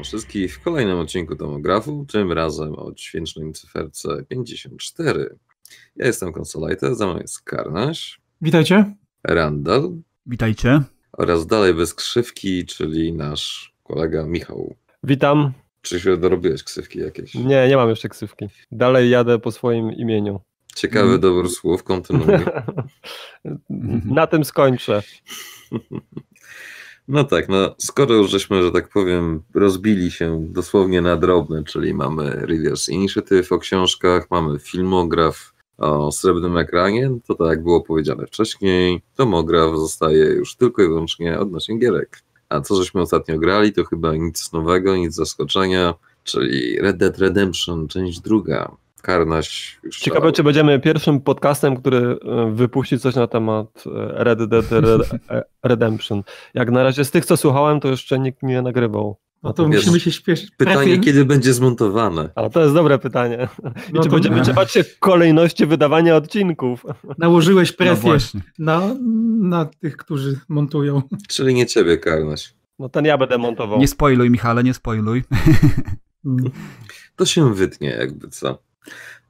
Witam wszystkich w kolejnym odcinku Tomografu, tym razem o dźwięcznej cyferce 54. Ja jestem Konsolajte, za mną jest Karnaś, Witajcie. Randall Witajcie. oraz dalej bez krzywki, czyli nasz kolega Michał. Witam. Czy się dorobiłeś ksywki jakieś? Nie, nie mam jeszcze ksywki. Dalej jadę po swoim imieniu. Ciekawy Mhm. dobór słów, kontynuuj. Na tym skończę. No tak, no skoro już żeśmy, że tak powiem, rozbili się dosłownie na drobne, czyli mamy Readers Initiative o książkach, mamy filmograf o srebrnym ekranie, to tak jak było powiedziane wcześniej, tomograf zostaje już tylko i wyłącznie odnośnie gierek. A co żeśmy ostatnio grali, to chyba nic nowego, nic zaskoczenia, czyli Red Dead Redemption, część druga. Karnaś Ciekawe, szalał. czy będziemy pierwszym podcastem, który e, wypuści coś na temat e, Red Dead e, Redemption. Jak na razie z tych, co słuchałem, to jeszcze nikt nie nagrywał. No to Wiesz, musimy się śpieszyć. Pytanie, kiedy będzie zmontowane? Ale to jest dobre pytanie. I No czy będziemy trzymać się kolejności wydawania odcinków? Nałożyłeś No presję właśnie. na, na tych, którzy montują. Czyli nie ciebie, Karnaś. No ten ja będę montował. Nie spoiluj, Michale, nie spoiluj. Mm. to się wytnie, jakby co.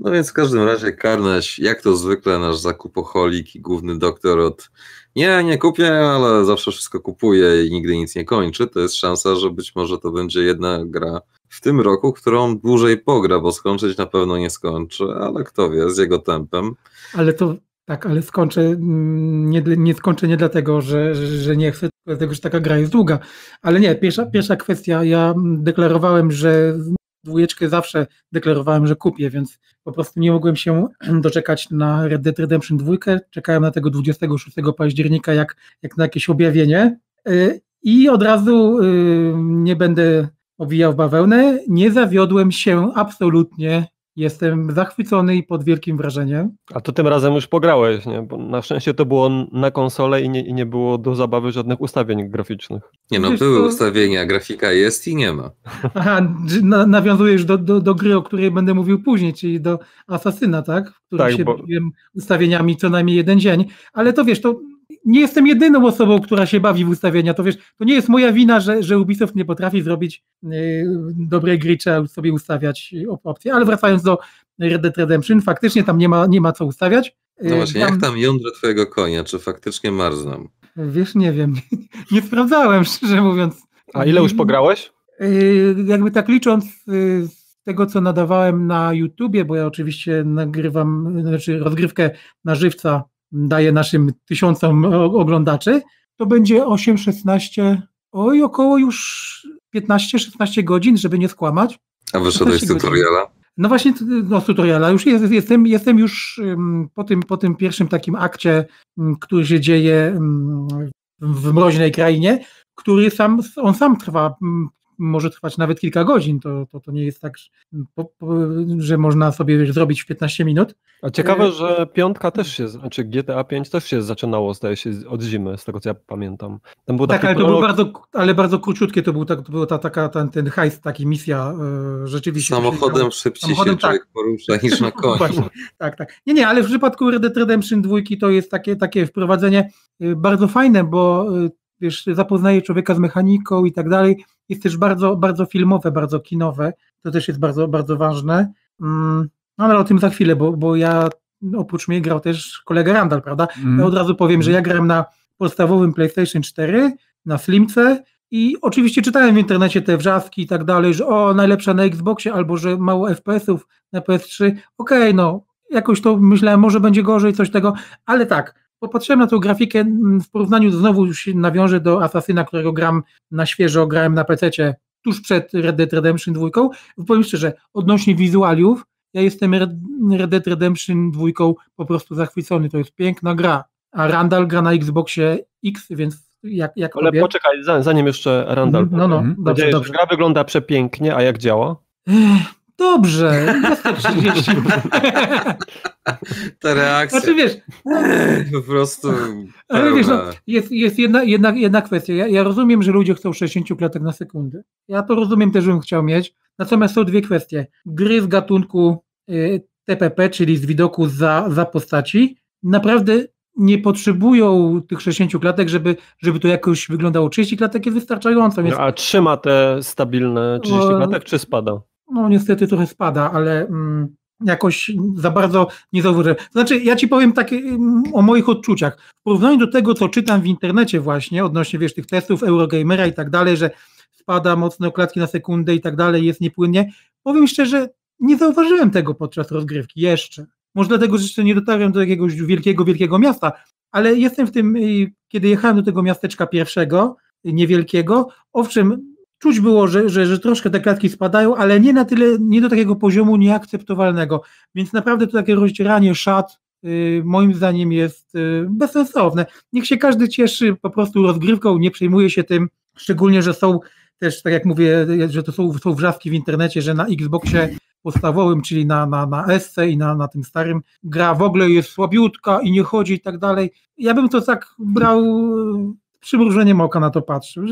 No więc w każdym razie Karnaś, jak to zwykle nasz zakupoholik i główny doktor od nie, nie kupię, ale zawsze wszystko kupuje i nigdy nic nie kończy, to jest szansa, że być może to będzie jedna gra w tym roku, którą dłużej pogra, bo skończyć na pewno nie skończy, ale kto wie, z jego tempem. Ale to tak, ale skończę, mm, nie, nie skończę nie dlatego, że, że nie chcę, dlatego, że taka gra jest długa. Ale nie, pierwsza, pierwsza kwestia, ja deklarowałem, że dwójeczkę zawsze deklarowałem, że kupię, więc po prostu nie mogłem się doczekać na Red Dead Redemption 2. Czekałem na tego 26 października jak, jak na jakieś objawienie. Y, I od razu y, nie będę owijał bawełnę. Nie zawiodłem się absolutnie. Jestem zachwycony i pod wielkim wrażeniem. A to tym razem już pograłeś, nie? Bo na szczęście to było na konsolę i nie, i nie było do zabawy żadnych ustawień graficznych. Nie no, Wiesz były co? ustawienia, grafika jest i nie ma. Aha, na, nawiązujesz do, do, do gry, o której będę mówił później, czyli do Asasyna, tak? W którym Tak, się bo- bawiłem ustawieniami co najmniej jeden dzień. Ale to wiesz, to nie jestem jedyną osobą, która się bawi w ustawienia. To wiesz, to nie jest moja wina, że, że Ubisoft nie potrafi zrobić yy, dobrej gry, trzeba sobie ustawiać op- opcje. Ale wracając do Red Dead Redemption, faktycznie tam nie ma, nie ma co ustawiać. No Yy, właśnie, jak tam jądrze twojego konia, czy faktycznie marzną? Wiesz, nie wiem. Nie sprawdzałem, szczerze mówiąc. A ile już pograłeś? Yy, Jakby tak licząc z tego, co nadawałem na YouTubie, bo ja oczywiście nagrywam, znaczy rozgrywkę na żywca daję naszym tysiącom oglądaczy, to będzie 8-16, oj, około już 15-16 godzin, żeby nie skłamać. A wyszedłeś z 15 godzin. tutoriala? No właśnie, no, z tutoriala. Już jest, jestem, jestem już po tym, po tym pierwszym takim akcie, który się dzieje w mroźnej krainie, który sam, on sam trwa, może trwać nawet kilka godzin. To, to, to nie jest tak, że- po, po, że można sobie wiesz, zrobić w 15 minut. A ciekawe, E, że piątka też się, znaczy GTA 5 też się zaczynało, zdaje się, od zimy, z tego co ja pamiętam. Tam był Tak, taki ale to prolog, bardzo, ale bardzo króciutkie, to był, tak, to była ta, taka, ten, ten hajs, taki misja e, rzeczywiście. Samochodem działo. szybciej Samochodem, się człowiek porusza niż na koniu. Właśnie, tak, tak. Nie, nie, ale w przypadku Red Dead Redemption 2 to jest takie, takie wprowadzenie y, bardzo fajne, bo y, wiesz, zapoznaje człowieka z mechaniką i tak dalej. Jest też bardzo, bardzo filmowe, bardzo kinowe. To też jest bardzo, bardzo ważne. Mm, No ale o tym za chwilę, bo, bo ja oprócz mnie grał też kolega Randall, prawda? Mm. Ja od razu powiem, że ja grałem na podstawowym PlayStation 4, na Slimce i oczywiście czytałem w internecie te wrzaski i tak dalej, że o, najlepsza na Xboxie albo że mało FPS-ów na PS3. Okej, no, jakoś to myślałem, może będzie gorzej, coś tego, ale tak, popatrzyłem na tą grafikę mm, w porównaniu, znowu już nawiążę do Assassina, którego gram na świeżo, grałem na PC tuż przed Red Dead Redemption 2. Powiem szczerze, odnośnie wizualiów, ja jestem Red Dead Redemption 2 po prostu zachwycony, to jest piękna gra, a Randall gra na Xboxie X, więc jak, jak ale robię? poczekaj, za- zanim jeszcze Randall Mhm, No, no, dobrze, Powiedziałeś, dobrze. gra wygląda przepięknie, a jak działa? Ech, Dobrze, to 30. Ta reakcja. Znaczy wiesz, po prostu. ale wiesz, no, jest, jest jedna, jedna, jedna kwestia. Ja, ja rozumiem, że ludzie chcą 60 klatek na sekundę. Ja to rozumiem też, bym chciał mieć. Natomiast są dwie kwestie. Gry z gatunku y, TPP, czyli z widoku za, za postaci, naprawdę nie potrzebują tych 60 klatek, żeby, żeby to jakoś wyglądało. 30 klatek jest wystarczająco. Więc... No, a trzyma te stabilne 30 klatek, czy spada? No niestety trochę spada, ale mm, jakoś za bardzo nie zauważyłem. Znaczy, ja ci powiem tak o moich odczuciach. W porównaniu do tego, co czytam w internecie właśnie, odnośnie, wiesz, tych testów Eurogamera i tak dalej, że spada mocno klatki na sekundę i tak dalej, jest niepłynnie, powiem szczerze, nie zauważyłem tego podczas rozgrywki jeszcze. Może dlatego, że jeszcze nie dotarłem do jakiegoś wielkiego, wielkiego miasta, ale jestem w tym, y, kiedy jechałem do tego miasteczka pierwszego, niewielkiego, owszem, czuć było, że, że, że troszkę te klatki spadają, ale nie na tyle, nie do takiego poziomu nieakceptowalnego, więc naprawdę to takie rozdzieranie szat y, moim zdaniem jest y, bezsensowne. Niech się każdy cieszy po prostu rozgrywką, nie przejmuje się tym, szczególnie, że są też, tak jak mówię, że to są, są wrzaski w internecie, że na Xboxie podstawowym, czyli na, na, na SC i na, na tym starym, gra w ogóle jest słabiutka i nie chodzi i tak dalej. Ja bym to tak brał przymrużeniem oka na to patrzył.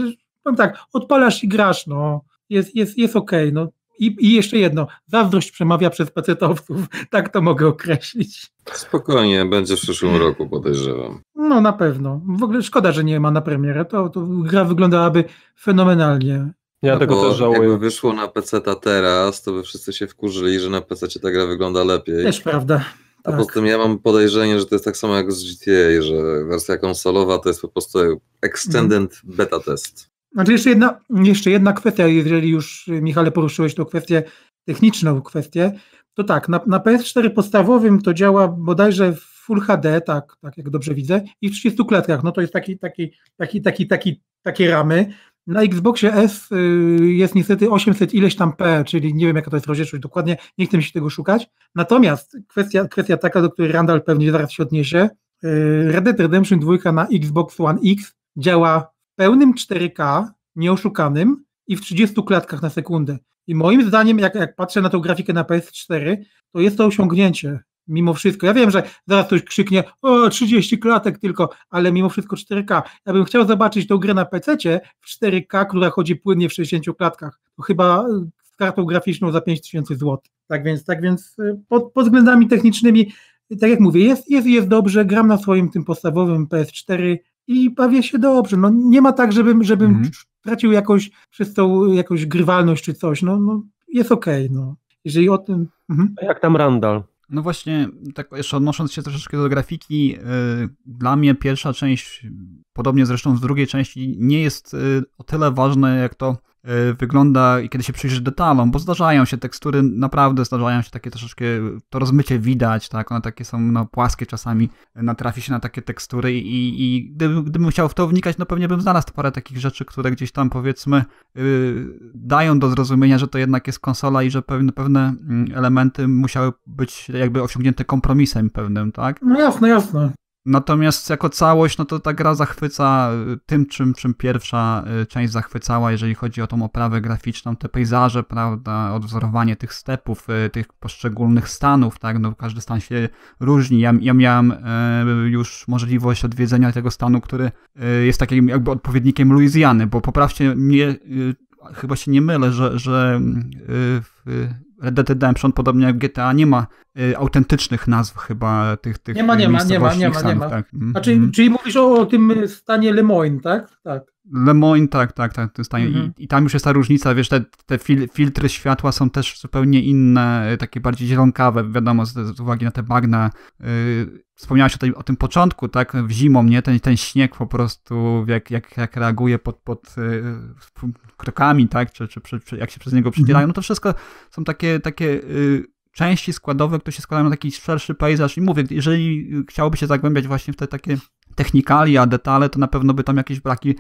Powiem tak, odpalasz i grasz, no, jest, jest, jest okej, okay, no. I, I jeszcze jedno, zazdrość przemawia przez pecetowców, tak to mogę określić. Spokojnie, będzie w przyszłym roku, podejrzewam. No na pewno. W ogóle szkoda, że nie ma na premierę. To, to gra wyglądałaby fenomenalnie. Ja no tego też żałuję. Jakby wyszło na PC teraz, to by wszyscy się wkurzyli, że na PC ta gra wygląda lepiej. Też prawda. A tak. poza tym ja mam podejrzenie, że to jest tak samo jak z GTA, że wersja konsolowa to jest po prostu extended mhm. beta test. Znaczy jeszcze jedna, jeszcze jedna kwestia, jeżeli już Michale poruszyłeś tą kwestię techniczną kwestię, to tak, na, na PS4 podstawowym to działa bodajże w Full HD, tak, tak jak dobrze widzę, i w 30 klatkach, no to jest taki, taki, taki, taki, taki, takie ramy. Na Xboxie S y, jest niestety 800 ileś tam P, czyli nie wiem jaka to jest rozdzielczość dokładnie, nie chcę mi się tego szukać. Natomiast kwestia, kwestia taka, do której Randall pewnie zaraz się odniesie, y, Red Dead Redemption 2 na Xbox One X działa pełnym 4K, nieoszukanym i w 30 klatkach na sekundę. I moim zdaniem, jak, jak patrzę na tą grafikę na PS4, to jest to osiągnięcie mimo wszystko. Ja wiem, że zaraz ktoś krzyknie, o 30 klatek tylko, ale mimo wszystko 4K. Ja bym chciał zobaczyć tą grę na PC w 4K, która chodzi płynnie w 60 klatkach. To chyba y, z kartą graficzną za 5000 zł. Tak więc, tak więc y, pod, pod względami technicznymi, tak jak mówię, jest, jest, jest dobrze, gram na swoim tym podstawowym PS4 i bawię się dobrze. No, nie ma tak, żebym, żebym mhm. tracił jakąś przez tą jakąś grywalność czy coś. No, no jest okej. Okay, no. Jeżeli o tym. Mhm. A jak tam Randall? No właśnie, tak jeszcze odnosząc się troszeczkę do grafiki, yy, dla mnie pierwsza część, podobnie zresztą z drugiej części, nie jest yy, o tyle ważne, jak to wygląda i kiedy się przyjrzysz detalom, bo zdarzają się tekstury, naprawdę zdarzają się takie troszeczkę, to rozmycie widać, tak, one takie są no, płaskie czasami, natrafi się na takie tekstury i, i gdybym, gdybym chciał w to wnikać, no pewnie bym znalazł parę takich rzeczy, które gdzieś tam powiedzmy yy, dają do zrozumienia, że to jednak jest konsola i że pewne, pewne mm, elementy musiały być jakby osiągnięte kompromisem pewnym, tak? No jasne, jasne. Natomiast jako całość, no to ta gra zachwyca y, tym, czym, czym pierwsza y, część zachwycała, jeżeli chodzi o tą oprawę graficzną, te pejzaże, prawda, odwzorowanie tych stepów, y, tych poszczególnych stanów, tak, no każdy stan się różni. Ja, ja miałem już możliwość odwiedzenia tego stanu, który jest takim jakby odpowiednikiem Luizjany, bo poprawcie mnie, chyba się nie mylę, że, że w Red Dead Redemption, podobnie jak GTA, nie ma y, autentycznych nazw chyba tych tych Nie ma, nie ma, nie ma, nie ma, nie ma. Tak. Mm, znaczy, mm. Czyli mówisz o, tym stanie Lemoyne, tak? Tak. Lemoyne, tak, tak, tak, tym stanie. Mm -hmm. I, I, tam już jest ta różnica, wiesz, te, te fil, filtry światła są też zupełnie inne, takie bardziej zielonkawe, wiadomo, z, z uwagi na te bagna. Yy, wspomniałeś o, tej, o tym początku, tak, w zimą, nie, ten, ten śnieg po prostu, jak, jak, jak reaguje pod, pod yy, krokami, tak, czy, czy, czy, jak się przez niego przedzielają, mm -hmm. no to wszystko są takie, takie yy, części składowe, które się składają na taki szerszy pejzaż. I mówię, jeżeli chciałoby się zagłębiać właśnie w te takie technikalia, detale, to na pewno by tam jakieś braki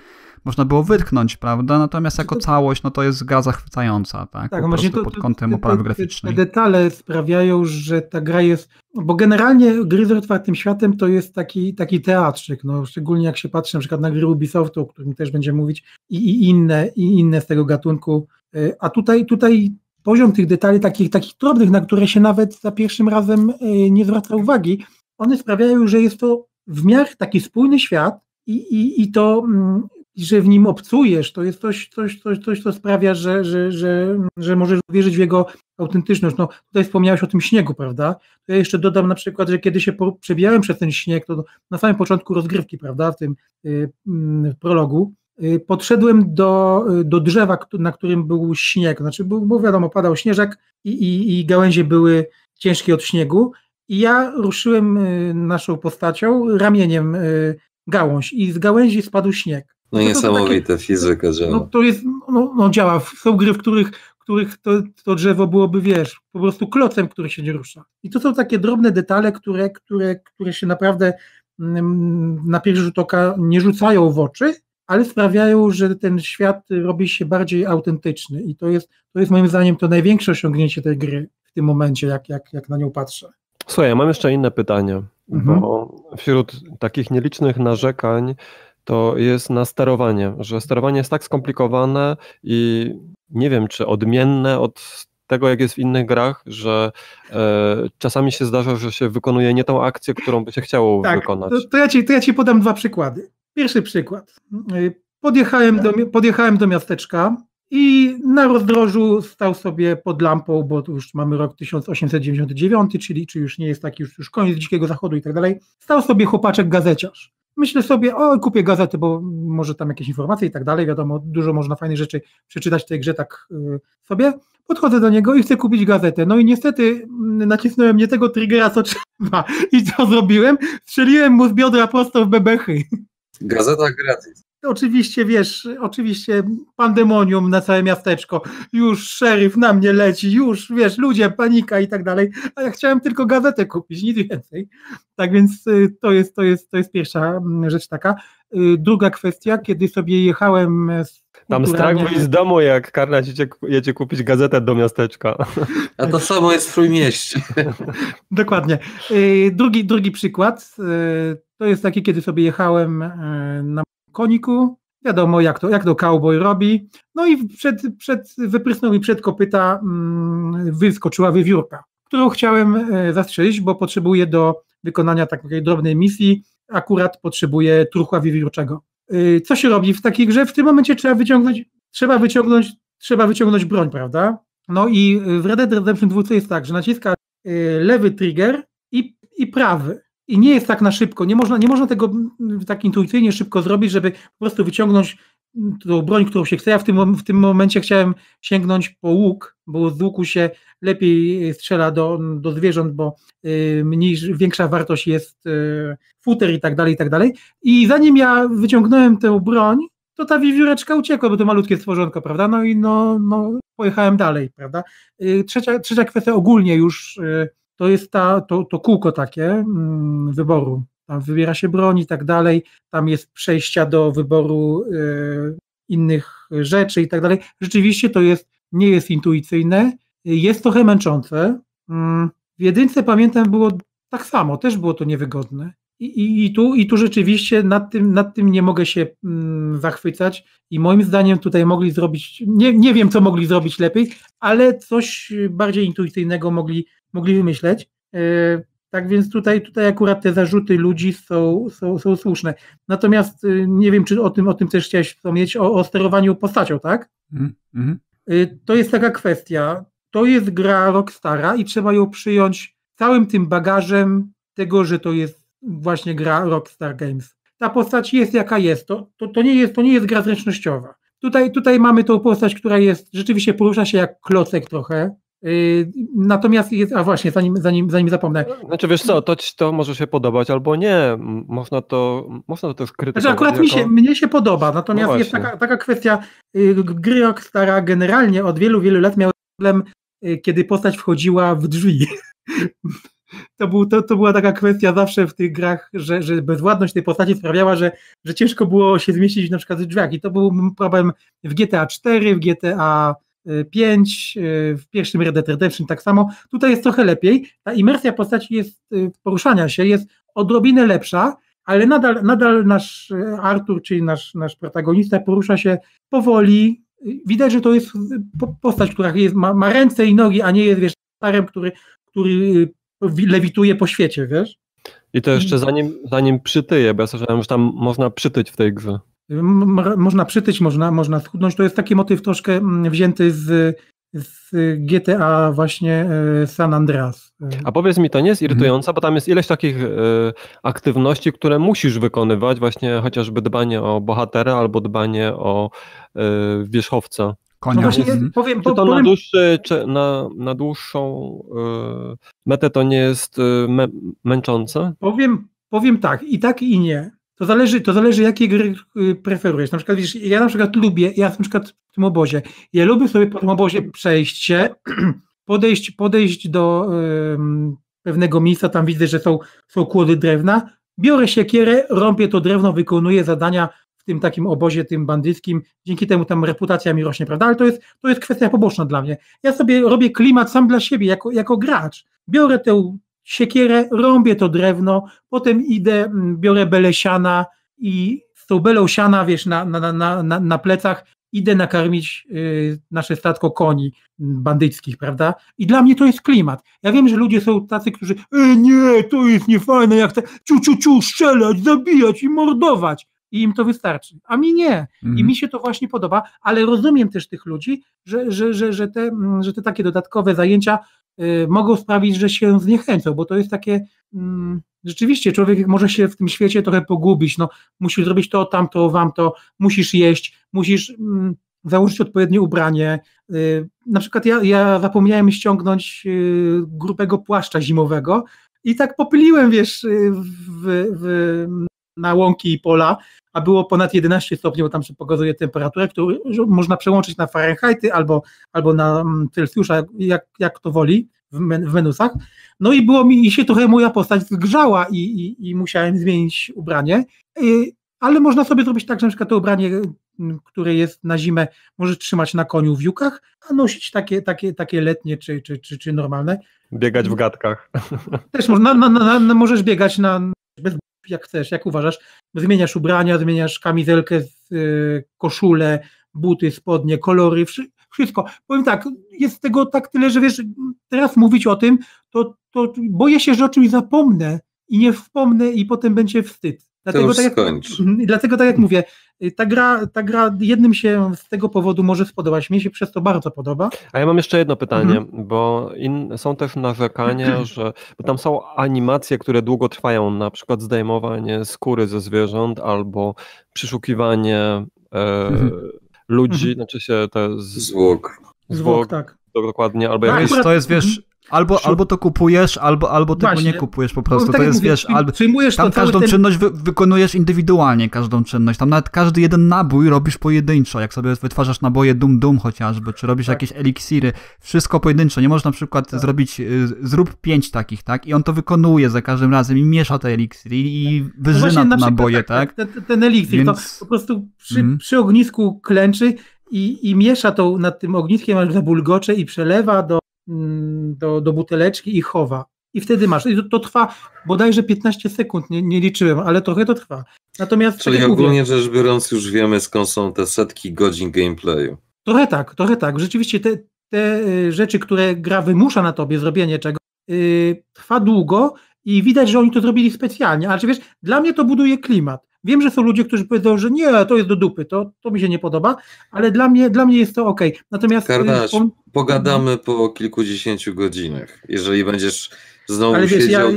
można było wytknąć, prawda? Natomiast jako całość, no to jest gra zachwycająca, tak? tak po właśnie to, pod kątem oprawy graficznej. Te detale sprawiają, że ta gra jest, bo generalnie gry z otwartym światem to jest taki, taki teatrzyk, no szczególnie jak się patrzy na przykład na gry Ubisoftu, o którym też będziemy mówić, i, i inne, i inne z tego gatunku, e, a tutaj, tutaj poziom tych detali, takich, takich drobnych, na które się nawet za pierwszym razem e, nie zwraca uwagi, one sprawiają, że jest to w miarę taki spójny świat i, i, i to mm, że w nim obcujesz, to jest coś, coś, coś, coś co sprawia, że, że, że, że możesz wierzyć w jego autentyczność. No, tutaj wspomniałeś o tym śniegu, prawda? Ja jeszcze dodam na przykład, że kiedy się przebijałem przez ten śnieg, to na samym początku rozgrywki, prawda, w tym y, y, prologu, y, podszedłem do, do drzewa, na którym był śnieg, znaczy, bo, bo wiadomo, padał śnieżek i, i, i gałęzie były ciężkie od śniegu i ja ruszyłem y, naszą postacią ramieniem y, gałąź i z gałęzi spadł śnieg. No niesamowite, takie, fizyka działa. No to jest, no, no działa. Są gry, w których, których to, to drzewo byłoby, wiesz, po prostu klocem, który się nie rusza. I to są takie drobne detale, które, które, które się naprawdę mm, na pierwszy rzut oka nie rzucają w oczy, ale sprawiają, że ten świat robi się bardziej autentyczny i to jest, to jest moim zdaniem to największe osiągnięcie tej gry w tym momencie, jak, jak, jak na nią patrzę. Słuchaj, ja mam jeszcze inne pytanie, mhm. bo wśród takich nielicznych narzekań to jest na sterowanie, że sterowanie jest tak skomplikowane i nie wiem, czy odmienne od tego, jak jest w innych grach, że e, czasami się zdarza, że się wykonuje nie tą akcję, którą by się chciało tak, wykonać. To, to, ja ci, to ja ci podam dwa przykłady. Pierwszy przykład. Podjechałem do, podjechałem do miasteczka, i na rozdrożu stał sobie pod lampą, bo tu już mamy rok 1899, czyli czy już nie jest taki już, już koniec Dzikiego Zachodu i tak dalej. Stał sobie chłopaczek gazeciarz. Myślę sobie, o kupię gazetę, bo może tam jakieś informacje i tak dalej, wiadomo, dużo można fajnych rzeczy przeczytać w tej grze tak yy, sobie. Podchodzę do niego i chcę kupić gazetę. No i niestety mm, nacisnąłem nie tego triggera, co trzeba. I co zrobiłem? Strzeliłem mu z biodra prosto w bebechy. Gazeta gratis. Oczywiście, wiesz, oczywiście pandemonium na całe miasteczko, już szeryf na mnie leci, już, wiesz, ludzie, panika i tak dalej, a ja chciałem tylko gazetę kupić, nic więcej. Tak więc y, to jest, to jest, to jest pierwsza mm, rzecz taka. Y, druga kwestia, kiedy sobie jechałem z tam strach wyjść z domu, jak Karla jedzie, jedzie kupić gazetę do miasteczka. A to samo jest w Trójmieście. Dokładnie. Y, drugi, drugi przykład, to jest taki, kiedy sobie jechałem na koniku. Wiadomo, jak to, jak to cowboy robi. No i przed, przed, wyprysnął mi przed kopyta, mm, wyskoczyła wywiórka, którą chciałem e, zastrzelić, bo potrzebuję do wykonania takiej drobnej misji, akurat potrzebuję truchła wiewiórczego. E, co się robi w takiej grze? W tym momencie trzeba wyciągnąć, trzeba wyciągnąć, trzeba wyciągnąć broń, prawda? No i w Red Dead Redemption 2 jest tak, że naciska e, lewy trigger i, i prawy i nie jest tak na szybko. Nie można, nie można tego tak intuicyjnie szybko zrobić, żeby po prostu wyciągnąć tą broń, którą się chce. Ja w tym, w tym momencie chciałem sięgnąć po łuk, bo z łuku się lepiej strzela do, do zwierząt, bo y, mniej, większa wartość jest y, futer i tak dalej, i tak dalej. I zanim ja wyciągnąłem tę broń, to ta wiewióreczka uciekła, bo to malutkie stworzonko, prawda? No i no, no pojechałem dalej, prawda? Y, trzecia, trzecia kwestia ogólnie już y, to jest ta, to, to kółko takie mm, wyboru. Tam wybiera się broń i tak dalej, tam jest przejścia do wyboru y, innych rzeczy i tak dalej. Rzeczywiście to jest, nie jest intuicyjne, jest trochę męczące. Mm, w jedynce pamiętam było tak samo, też było to niewygodne. I, i, i, tu, I tu rzeczywiście nad tym, nad tym nie mogę się mm, zachwycać i moim zdaniem tutaj mogli zrobić, nie, nie wiem co mogli zrobić lepiej, ale coś bardziej intuicyjnego mogli mogli wymyśleć. E, tak więc tutaj, tutaj akurat te zarzuty ludzi są, są, są słuszne. Natomiast e, nie wiem, czy o tym, o tym też chciałeś wspomnieć, o, o sterowaniu postacią, tak? Mm. To jest taka kwestia. To jest gra Rockstara i trzeba ją przyjąć całym tym bagażem tego, że to jest właśnie gra Rockstar Games. Ta postać jest jaka jest. To, to, to, nie, jest, to nie jest gra zręcznościowa. Tutaj, tutaj mamy tą postać, która jest, rzeczywiście porusza się jak klocek trochę, Yy, natomiast jest, a właśnie, zanim, zanim, zanim zapomnę. Znaczy wiesz co, to, to może się podobać albo nie. Można to, można to też krytykować. Znaczy akurat jako... mi się, mnie się podoba, natomiast no jest taka, taka kwestia, yy, gry Rockstara generalnie od wielu, wielu lat miały problem, yy, kiedy postać wchodziła w drzwi. To, był, to, to była taka kwestia zawsze w tych grach, że, że bezładność tej postaci sprawiała, że, że ciężko było się zmieścić na przykład w drzwiach i to był problem w GTA 4, w GTA 5, y, w pierwszym Red Dead Redemption tak samo. Tutaj jest trochę lepiej. Ta imersja postaci jest, y, poruszania się jest odrobinę lepsza, ale nadal, nadal nasz Artur, czyli nasz, nasz protagonista porusza się powoli. Widać, że to jest postać, która jest, ma, ma ręce i nogi, a nie jest, wiesz, starem, który, który lewituje po świecie, wiesz? I to jeszcze zanim, zanim przytyje, bo ja słyszałem, że tam można przytyć w tej grze. można przytyć, można, można schudnąć. To jest taki motyw troszkę wzięty z, z GTA właśnie e, San Andreas. A powiedz mi, to nie jest mhm. irytujące, bo tam jest ileś takich y, aktywności, które musisz wykonywać, właśnie chociażby dbanie o bohatera albo dbanie o y, wierzchowca. Konia. No właśnie, mhm. powiem, czy to powiem... na, dłuższy, czy na, na dłuższą y, metę to nie jest mę, męczące? Powiem, powiem tak, i tak i nie. To zależy, to zależy, jakie gry preferujesz. Na przykład, wiesz, ja na przykład lubię, ja na przykład w tym obozie, ja lubię sobie po tym obozie przejść się, podejść, podejść do pewnego miejsca, tam widzę, że są, są kłody drewna, biorę siekierę, rąbię to drewno, wykonuję zadania tym takim obozie, tym bandyckim, dzięki temu tam reputacja mi rośnie, prawda? Ale to jest, to jest kwestia poboczna dla mnie. Ja sobie robię klimat sam dla siebie, jako, jako gracz. Biorę tę siekierę, rąbię to drewno, potem idę, mm, biorę belesiana i z tą belą siana, wiesz, na, na, na, na, na plecach idę nakarmić y, nasze statko koni bandyckich, prawda? I dla mnie to jest klimat. Ja wiem, że ludzie są tacy, którzy e, nie, to jest niefajne, jak te ciu, ciu, ciu, strzelać, zabijać i mordować. I im to wystarczy. A mi nie. I mhm. mi się to właśnie podoba, ale rozumiem też tych ludzi, że, że, że, że, te, że te takie dodatkowe zajęcia y, mogą sprawić, że się zniechęcą, bo to jest takie... Mm, rzeczywiście człowiek może się w tym świecie trochę pogubić, no musisz zrobić to, tamto, wam to, musisz jeść, musisz mm, założyć odpowiednie ubranie. Y, na przykład ja, ja zapomniałem ściągnąć y, grubego płaszcza zimowego i tak popyliłem, wiesz, y, w, w, na łąki i pola, a było ponad 11 stopni, bo tam się pokazuje temperaturę, którą można przełączyć na Fahrenheity albo, albo na mm, Celsjusza, jak, jak to woli w, men, w menusach. No i było mi, i się trochę moja postać zgrzała i, i, i musiałem zmienić ubranie, ale można sobie zrobić tak, że na przykład to ubranie które jest na zimę, możesz trzymać na koniu w jukach, a nosić takie, takie, takie letnie czy, czy, czy, czy normalne. Biegać w gadkach. Też można, na, na, na, możesz biegać na, bez, jak chcesz, jak uważasz. Zmieniasz ubrania, zmieniasz kamizelkę, y, koszulę, buty, spodnie, kolory, wszystko. Powiem tak, jest tego tak tyle, że wiesz, teraz mówić o tym, to, to boję się, że o czymś zapomnę i nie wspomnę i potem będzie wstyd. Dlatego, tak jak, mhm, dlatego tak jak mówię, ta gra, ta gra jednym się z tego powodu może spodobać. Mnie się przez to bardzo podoba. A ja mam jeszcze jedno pytanie, mhm. bo in, są też narzekania, że bo tam są animacje, które długo trwają, na przykład zdejmowanie skóry ze zwierząt albo przyszukiwanie e, mhm. ludzi, mhm. znaczy się te z, zwłok. Zwłok, tak. Dokładnie, albo tak, to jest, wiesz, Albo, albo to kupujesz, albo, albo tego Właśnie. nie kupujesz po prostu. No, tak to jest, mówię, wiesz, albo, tam każdą ten... czynność wy, wykonujesz indywidualnie, każdą czynność. Tam nawet każdy jeden nabój robisz pojedynczo, jak sobie wytwarzasz naboje Dum Dum chociażby, czy robisz tak. jakieś eliksiry, wszystko pojedynczo. Nie można na przykład tak. zrobić, y, zrób pięć takich, tak? I on to wykonuje za każdym razem i miesza te eliksiry i tak. wyżyna no te naboje, tak? tak? Ten, ten eliksir Więc... to po prostu przy, mm. przy ognisku klęczy i, i miesza to nad tym ogniskiem, aż zabulgocze i przelewa do do, do buteleczki i chowa. I wtedy masz. I to, to trwa bodajże 15 sekund, nie, nie, liczyłem, ale trochę to trwa. Natomiast. Czyli tak ogólnie mówię, rzecz biorąc, już wiemy skąd są te setki godzin gameplayu. Trochę tak, trochę tak. Rzeczywiście te, te y, rzeczy, które gra wymusza na tobie zrobienie czego, yy, trwa długo i widać, że oni to zrobili specjalnie. Ale wiesz, dla mnie to buduje klimat. Wiem, że są ludzie, którzy powiedzą, że nie, to jest do dupy, to, to mi się nie podoba, ale dla mnie, dla mnie jest to ok. Natomiast. Y, Karnaś, on... pogadamy po kilkudziesięciu godzinach. Jeżeli będziesz znowu ale wiesz, siedział,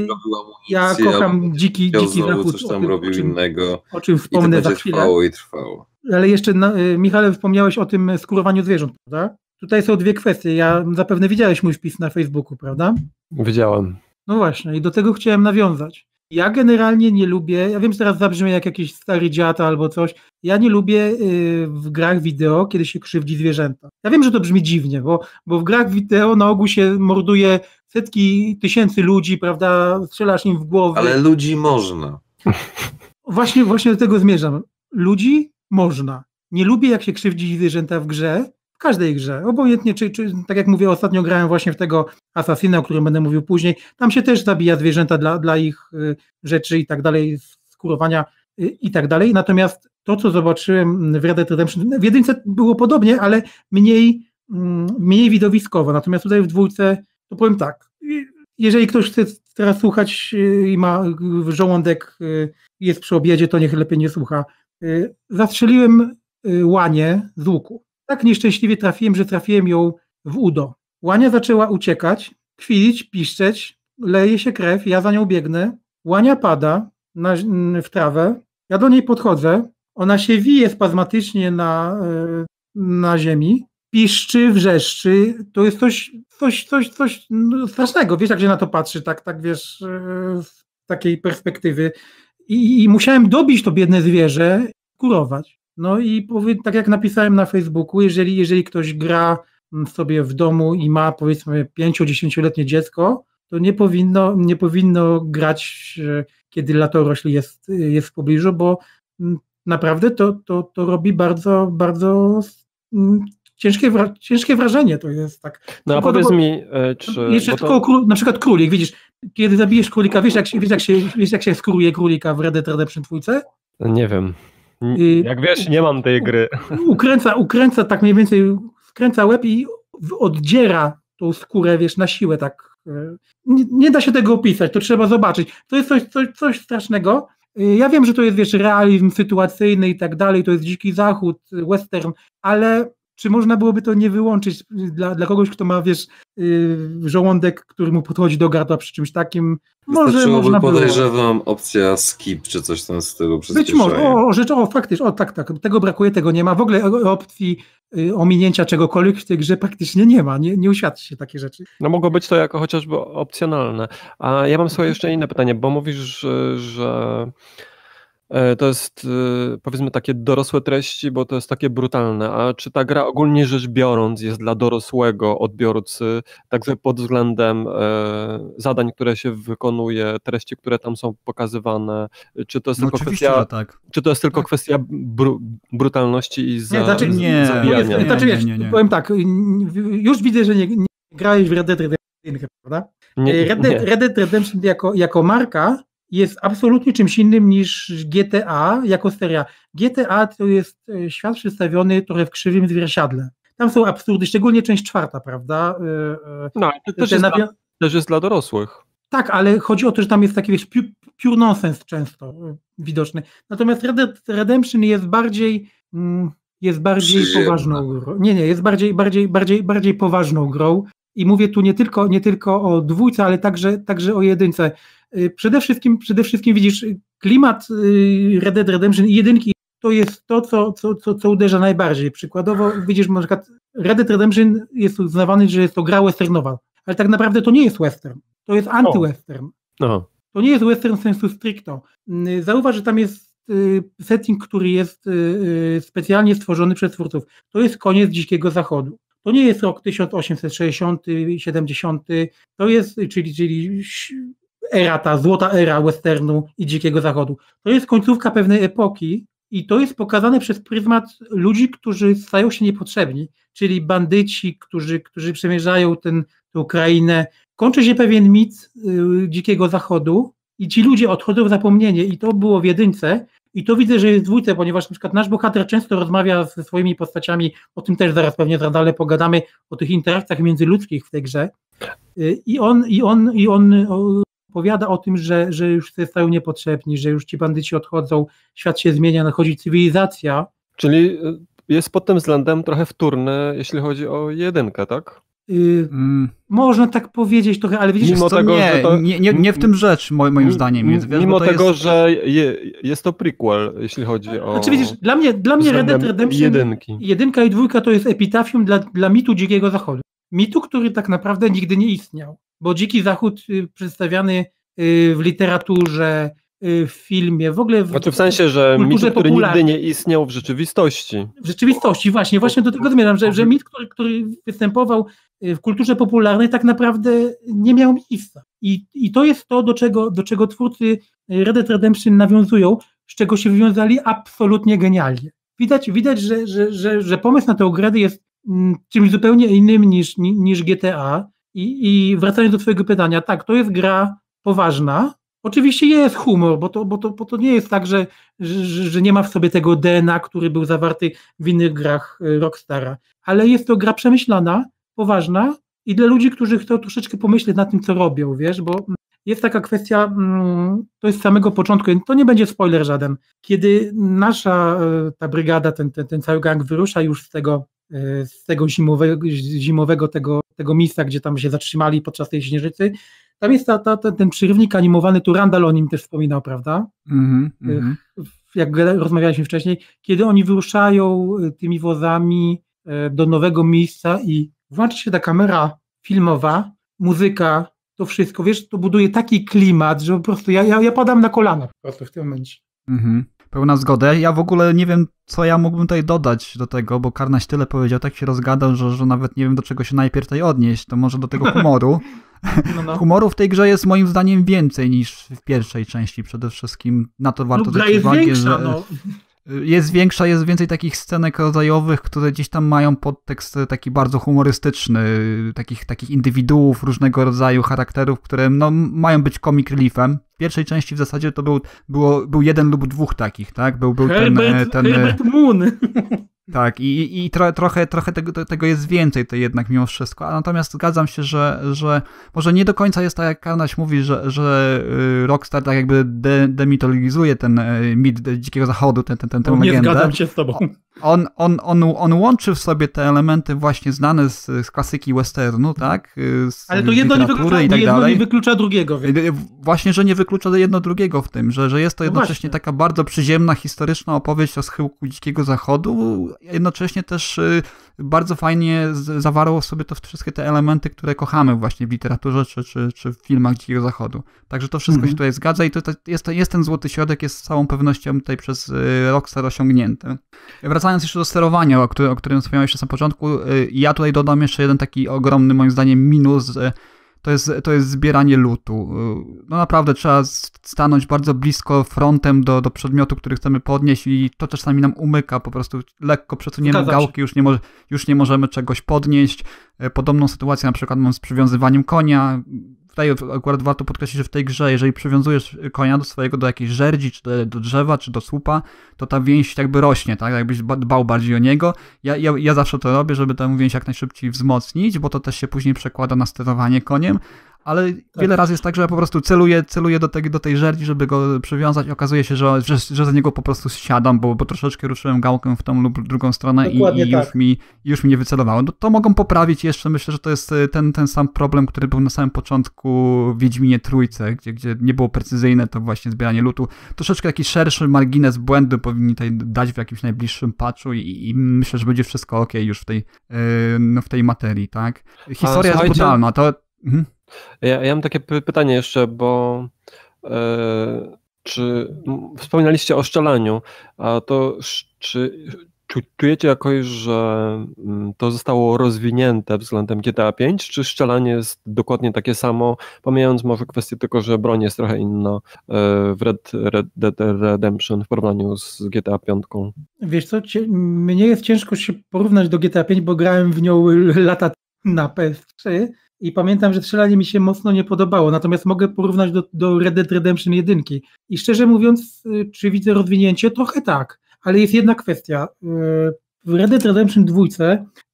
ja, ja kocham dziki, dziki zachód. coś tam robił czym, innego. O czym wspomnę i to za chwilę. trwało i trwało. Ale jeszcze, na, y, Michale, wspomniałeś o tym skurowaniu zwierząt, prawda? Tutaj są dwie kwestie. Ja zapewne widziałeś mój wpis na Facebooku, prawda? Widziałem. No właśnie, i do tego chciałem nawiązać. Ja generalnie nie lubię, ja wiem, że teraz zabrzmi jak jakiś stary dziata albo coś, ja nie lubię y, w grach wideo, kiedy się krzywdzi zwierzęta. Ja wiem, że to brzmi dziwnie, bo, bo w grach wideo na ogół się morduje setki tysięcy ludzi, prawda, strzelasz im w głowę. Ale ludzi można. Właśnie, właśnie do tego zmierzam. Ludzi można. Nie lubię, jak się krzywdzi zwierzęta w grze, każdej grze, obojętnie, czy, czy tak jak mówię, ostatnio grałem właśnie w tego Assassina, o którym będę mówił później, tam się też zabija zwierzęta dla, dla ich y, rzeczy i tak dalej, skurowania y, i tak dalej, natomiast to, co zobaczyłem w Red Dead Redemption, w jedynce było podobnie, ale mniej, mm, mniej widowiskowo, natomiast tutaj w dwójce, to powiem tak, jeżeli ktoś chce teraz słuchać y, i ma żołądek, jest przy obiedzie, to niech lepiej nie słucha. Y, zastrzeliłem y, łanię z łuku. Tak nieszczęśliwie trafiłem, że trafiłem ją w udo. Łania zaczęła uciekać, kwilić, piszczeć, leje się krew, ja za nią biegnę, łania pada na, w trawę, ja do niej podchodzę, ona się wije spazmatycznie na, y, na ziemi, piszczy, wrzeszczy, to jest coś, coś, coś, coś no, strasznego, wiesz, jak się na to patrzy, tak, tak wiesz, z takiej perspektywy. I, I, musiałem dobić to biedne zwierzę, kurować. No i powie, tak jak napisałem na Facebooku, jeżeli, jeżeli ktoś gra sobie w domu i ma powiedzmy 5-10-letnie dziecko, to nie powinno, nie powinno grać, kiedy latorośl jest, jest w pobliżu, bo naprawdę to, to, to robi bardzo, bardzo ciężkie, ciężkie wrażenie to jest tak. No a powiedz mi, e, czy... Jeszcze tylko to... król, na przykład królik, widzisz, kiedy zabijesz królika, wiesz jak, wiesz jak, się, wiesz jak się skruje królika w Red Dead Redemption 2? Nie wiem. Jak wiesz, nie mam tej gry. Ukręca, ukręca tak mniej więcej, skręca łeb i oddziera tą skórę, wiesz, na siłę tak. E, nie, nie da się tego opisać, to trzeba zobaczyć. To jest coś, coś, coś strasznego. E, ja wiem, że to jest, wiesz, realizm sytuacyjny i tak dalej, to jest dziki zachód, western, ale czy można byłoby to nie wyłączyć dla, dla kogoś, kto ma, wiesz, yy, żołądek, który mu podchodzi do gardła przy czymś takim? Może można podejrzewam było. opcja skip, czy coś w tym stylu Być może, o, rzecz, o faktycznie, o tak, tak, tego brakuje, tego nie ma. W ogóle opcji y, ominięcia czegokolwiek w tej grze praktycznie nie ma, nie, nie uświadczy się takie rzeczy. No mogło być to jako chociażby opcjonalne. A ja mam swoje jeszcze inne pytanie, bo mówisz, że, że to jest e, powiedzmy takie dorosłe treści, bo to jest takie brutalne. A czy ta gra ogólnie rzecz biorąc jest dla dorosłego odbiorcy, tak pod względem e, zadań, które się wykonuje, treści, które tam są pokazywane, czy to jest no tylko kwestia, tak. czy to jest tylko tak. kwestia br brutalności i za, nie, znaczy, nie, zabijania? Nie, znaczy, wiesz, nie, nie, powiem tak, już widzę, że nie, nie grałeś w Red Dead Redemption, prawda? Nie, Red, Dead, Red Dead Redemption jako, jako marka jest absolutnie czymś innym niż GTA jako seria. GTA to jest e, świat przedstawiony trochę w krzywym zwierciadle. Tam są absurdy, szczególnie część czwarta, prawda? E, e, no, to też, jest, dla, też jest dla dorosłych. Tak, ale chodzi o to, że tam jest taki wiesz, pure nonsense często widoczny. Natomiast Red Dead Redemption jest bardziej mm, jest bardziej poważną grą. Nie, nie, jest bardziej, bardziej, bardziej, bardziej poważną grą. I mówię tu nie tylko, nie tylko o dwójce, ale także, także o jedynce. Y, przede wszystkim, przede wszystkim widzisz, klimat y, Red Dead Redemption i jedynki to jest to, co, co, co, co uderza najbardziej. Przykładowo widzisz, na przykład Red Dead Redemption jest uznawany, że jest to gra westernowa, ale tak naprawdę to nie jest western, to jest anty-western. No. To nie jest western sensu stricto. Y, zauważ, że tam jest setting, który jest specjalnie stworzony przez twórców. To jest koniec Dzikiego Zachodu. To nie jest rok 1860, 70, to jest, czyli, czyli era, ta złota era westernu i dzikiego zachodu. To jest końcówka pewnej epoki i to jest pokazane przez pryzmat ludzi, którzy stają się niepotrzebni, czyli bandyci, którzy, którzy przemierzają ten, tę krainę. Kończy się pewien mit y, dzikiego zachodu i ci ludzie odchodzą w zapomnienie i to było w jedynce i to widzę, że jest dwójce, ponieważ na przykład nasz bohater często rozmawia ze swoimi postaciami, o tym też zaraz pewnie z pogadamy, o tych interakcjach międzyludzkich w tej grze. Y, I on, i on, i on opowiada o tym, że, że już stają niepotrzebni, że już ci bandyci odchodzą, świat się zmienia, nachodzi cywilizacja. Czyli y, jest pod tym względem trochę wtórny, jeśli chodzi o jedynkę, tak? Yy, mm. Można tak powiedzieć trochę, ale widzisz, mimo tego, nie, że to, nie, nie, nie w tym rzecz, moim, moim zdaniem. Jest, wiesz, mimo tego, jest... że je, jest to prequel, jeśli chodzi o. Znaczy widzisz, dla mnie, dla mnie Red Dead Redemption jedynki. jedynka i dwójka to jest epitafium dla, dla mitu Dzikiego Zachodu. Mitu, który tak naprawdę nigdy nie istniał bo Dziki Zachód y, przedstawiany y, w literaturze, y, w filmie, w ogóle w, znaczy w sensie, że mit, który nigdy nie istniał w rzeczywistości. W rzeczywistości, właśnie, właśnie do tego zmierzam, że, że mit, który, który występował w kulturze popularnej tak naprawdę nie miał miejsca. I, I to jest to, do czego, do czego twórcy Red Dead Redemption nawiązują, z czego się wywiązali absolutnie genialnie. Widać, widać że, że, że, że pomysł na tę grę jest mm, czymś zupełnie innym niż, niż GTA, i, I wracając do Twojego pytania, tak, to jest gra poważna. Oczywiście jest humor, bo to, bo to, bo to nie jest tak, że, że, że nie ma w sobie tego DNA, który był zawarty w innych grach y, Rockstara, ale jest to gra przemyślana, poważna i dla ludzi, którzy chcą troszeczkę pomyśleć nad tym, co robią, wiesz, bo jest taka kwestia, mm, to jest z samego początku, to nie będzie spoiler żaden. Kiedy nasza e, ta brygada, ten, ten, ten cały gang wyrusza już z tego, e, z tego zimowego, zimowego tego, tego miejsca, gdzie tam się zatrzymali podczas tej śnieżycy, tam jest ta, ta, ten, ten przerywnik animowany, tu Randall o nim też wspominał, prawda? Mm -hmm. Jak rozmawialiśmy wcześniej, kiedy oni wyruszają tymi wozami do nowego miejsca i włączy się ta kamera filmowa, muzyka, to wszystko, wiesz, to buduje taki klimat, że po prostu ja, ja, ja padam na kolana po prostu w tym momencie. Mhm. Pełna zgoda. Ja w ogóle nie wiem, co ja mógłbym tutaj dodać do tego, bo Karnaś tyle powiedział, tak się rozgadał, że, że nawet nie wiem, do czego się najpierw tutaj odnieść. To może do tego humoru. No, no. Humoru w tej grze jest moim zdaniem więcej niż w pierwszej części przede wszystkim. Na to warto zwrócić uwagę, większa, że... No jest większa, jest więcej takich scenek rodzajowych, które gdzieś tam mają podtekst taki bardzo humorystyczny, takich, takich indywiduów różnego rodzaju charakterów, które no, mają być comic reliefem. W pierwszej części w zasadzie to był, było, był jeden lub dwóch takich, tak? Był, był Herbert, ten, ten Herbert Moon. Tak, i, i tro, trochę, trochę tego, tego jest więcej to jednak mimo wszystko, a natomiast zgadzam się, że, że może nie do końca jest tak, jak Karnaś mówi, że, że y, Rockstar tak jakby de, demitologizuje ten y, mit Dzikiego Zachodu, ten, ten, ten, tę no, legendę. Nie zgadzam się z tobą. On, on, on, on łączy w sobie te elementy właśnie znane z, z klasyki westernu, tak? Z Ale to jedno nie wyklucza, i tak jedno nie wyklucza drugiego. Więc... Właśnie, że nie wyklucza jedno drugiego w tym, że, że jest to no jednocześnie no taka bardzo przyziemna, historyczna opowieść o schyłku Dzikiego Zachodu, jednocześnie też y, bardzo fajnie zawarło w sobie to wszystkie te elementy, które kochamy właśnie w literaturze czy, czy, czy w filmach Dzikiego Zachodu. Także to wszystko -hmm. się tutaj zgadza i to, to jest, to jest ten złoty środek, jest z całą pewnością tutaj przez y, Rockstar osiągnięty. Wracając jeszcze do sterowania, o, który, o którym wspomniałeś jeszcze na początku, y, ja tutaj dodam jeszcze jeden taki ogromny moim zdaniem minus, to jest, to jest zbieranie lutu. No naprawdę trzeba stanąć bardzo blisko frontem do, do przedmiotu, który chcemy podnieść i to czasami nam umyka, po prostu lekko przesuniemy gałki, już nie, mo już nie możemy czegoś podnieść. E, podobną sytuację na przykład mam z przywiązywaniem konia tutaj akurat warto podkreślić, że w tej grze, jeżeli przywiązujesz konia do swojego, do jakiejś żerdzi, czy do, do drzewa, czy do słupa, to ta więź jakby rośnie, tak? Jakbyś dbał bardziej o niego. Ja, ja, ja zawsze to robię, żeby tę więź jak najszybciej wzmocnić, bo to też się później przekłada na sterowanie koniem, ale tak. wiele razy jest tak, że ja po prostu celuję, celuję do, tej, do tej żerdzi, żeby go przywiązać i okazuje się, że, że, że za niego po prostu siadam, bo, bo troszeczkę ruszyłem gałkę w tą lub drugą stronę i, i, tak. już, mi, już mi nie wycelowało. No, to mogą poprawić jeszcze, myślę, że to jest e, ten, ten sam problem, który był na samym początku w Wiedźminie Trójce, gdzie, gdzie nie było precyzyjne to właśnie zbieranie lutu. Troszeczkę taki szerszy margines błędu powinni tutaj dać w jakimś najbliższym patchu i, i myślę, że będzie wszystko ok już w tej, yy, no, w tej materii, tak? Historia jest brutalna, to... Mhm. Ja, ja mam takie pytanie jeszcze, bo e, czy wspominaliście o szczelaniu, a to czy czujecie jakoś, że mm, to zostało rozwinięte względem GTA 5, czy szczelanie jest dokładnie takie samo, pomijając może kwestię tylko, że broń jest trochę inna e, w Red, Red Dead Redemption w porównaniu z GTA 5? Wiesz co, mnie jest ciężko się porównać do GTA 5, bo grałem w nią lata na PS3 i pamiętam, że strzelanie mi się mocno nie podobało, natomiast mogę porównać do, do Red Dead Redemption 1. I szczerze mówiąc, y, czy widzę rozwinięcie? Trochę tak, ale jest jedna kwestia. Y, w Red Dead Redemption 2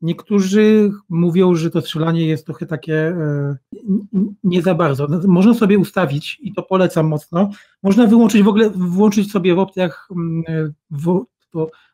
niektórzy mówią, że to strzelanie jest trochę takie y, nie za bardzo. Można sobie ustawić, i to polecam mocno, można wyłączyć w ogóle, włączyć sobie w opcjach mm, w,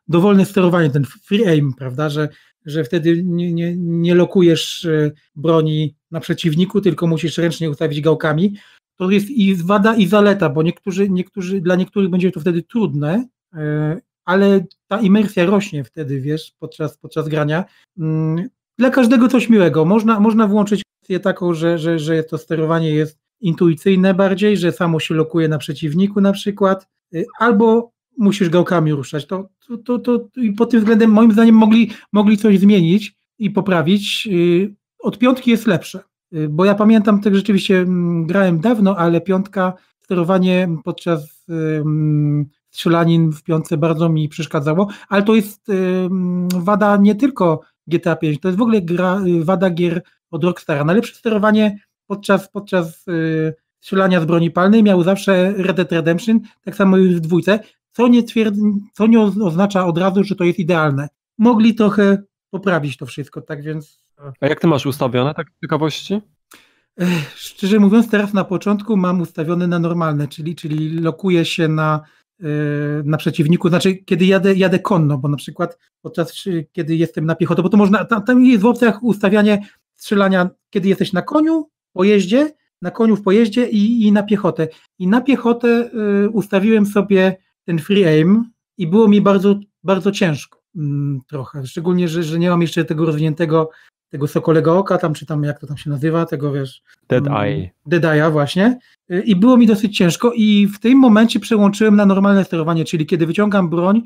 dowolne sterowanie, ten free aim, prawda, że że wtedy nie, nie, nie lokujesz e, broni na przeciwniku, tylko musisz ręcznie ustawić gałkami. To jest i wada, i zaleta, bo niektórzy, niektórzy, dla niektórych będzie to wtedy trudne, e, ale ta imersja rośnie wtedy, wiesz, podczas, podczas grania. Mm, dla każdego coś miłego. Można, można włączyć kwestię taką, że, że, że to sterowanie jest intuicyjne bardziej, że samo się lokuje na przeciwniku na przykład, e, albo musisz gałkami ruszać. To, to, to, to, i pod tym względem moim zdaniem mogli, mogli coś zmienić i poprawić. Y, od piątki jest lepsze, y, bo ja pamiętam, tak rzeczywiście mm, grałem dawno, ale piątka, sterowanie podczas mm, strzelanin w piątce bardzo mi przeszkadzało, ale to jest mm, wada nie tylko GTA 5, to jest w ogóle gra, y, wada gier od Rockstara. Najlepsze sterowanie podczas, podczas strzelania z broni palnej miał zawsze Red Dead Redemption, tak samo już w dwójce co nie, twierdzi, co nie oznacza od razu, że to jest idealne. Mogli trochę poprawić to wszystko, tak więc... A jak ty masz ustawione, tak z ciekawości? Szczerze mówiąc, teraz na początku mam ustawione na normalne, czyli, czyli lokuję się na, e, na przeciwniku, znaczy kiedy jadę, jadę konno, bo na przykład podczas kiedy jestem na piechotę, bo to można, tam, tam jest w opcjach ustawianie strzelania, kiedy jesteś na koniu, pojeździe, na koniu w pojeździe i, i na piechotę. I na piechotę y, ustawiłem sobie ten free aim i było mi bardzo, bardzo ciężko mm, trochę, szczególnie, że, że nie mam jeszcze tego rozwiniętego tego sokolego oka, tam czy tam jak to tam się nazywa, tego wiesz... Dead mm, Eye. Dead Eye'a właśnie. Y, I było mi dosyć ciężko i w tym momencie przełączyłem na normalne sterowanie, czyli kiedy wyciągam broń,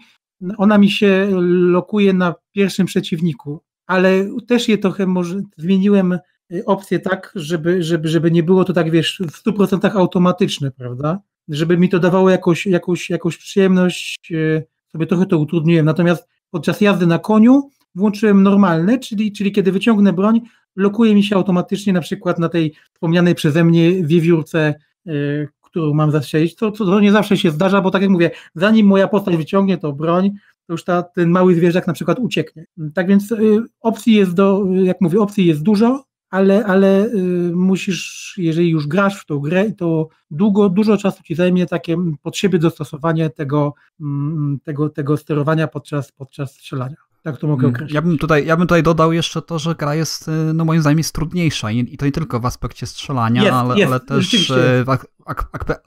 ona mi się lokuje na pierwszym przeciwniku, ale też je trochę może zmieniłem y, opcję tak, żeby, żeby, żeby nie było to tak, wiesz, w 100% automatyczne, prawda? Żeby mi to dawało jakąś, jakąś, jakąś przyjemność, y, sobie trochę to utrudniłem. Natomiast podczas jazdy na koniu włączyłem normalne, czyli, czyli kiedy wyciągnę broń, lokuje mi się automatycznie na przykład na tej wspomnianej przeze mnie wiewiórce, yy, którą mam zastrzelić. To, to nie zawsze się zdarza, bo tak jak mówię, zanim moja postać wyciągnie tą broń, to już ta, ten mały zwierzak na przykład ucieknie. Tak więc y, opcji jest do, jak mówię, opcji jest dużo, ale, ale y, musisz, jeżeli już grasz w tą grę, to długo, dużo czasu ci zajmie takie pod siebie dostosowanie tego, mm, tego, tego sterowania podczas, podczas strzelania. Tak to mogę mm, określić. Ja bym, tutaj, ja bym tutaj dodał jeszcze to, że gra jest, y, no moim zdaniem, jest trudniejsza i, to nie tylko w aspekcie strzelania, jest, ale, jest, ale też y, w,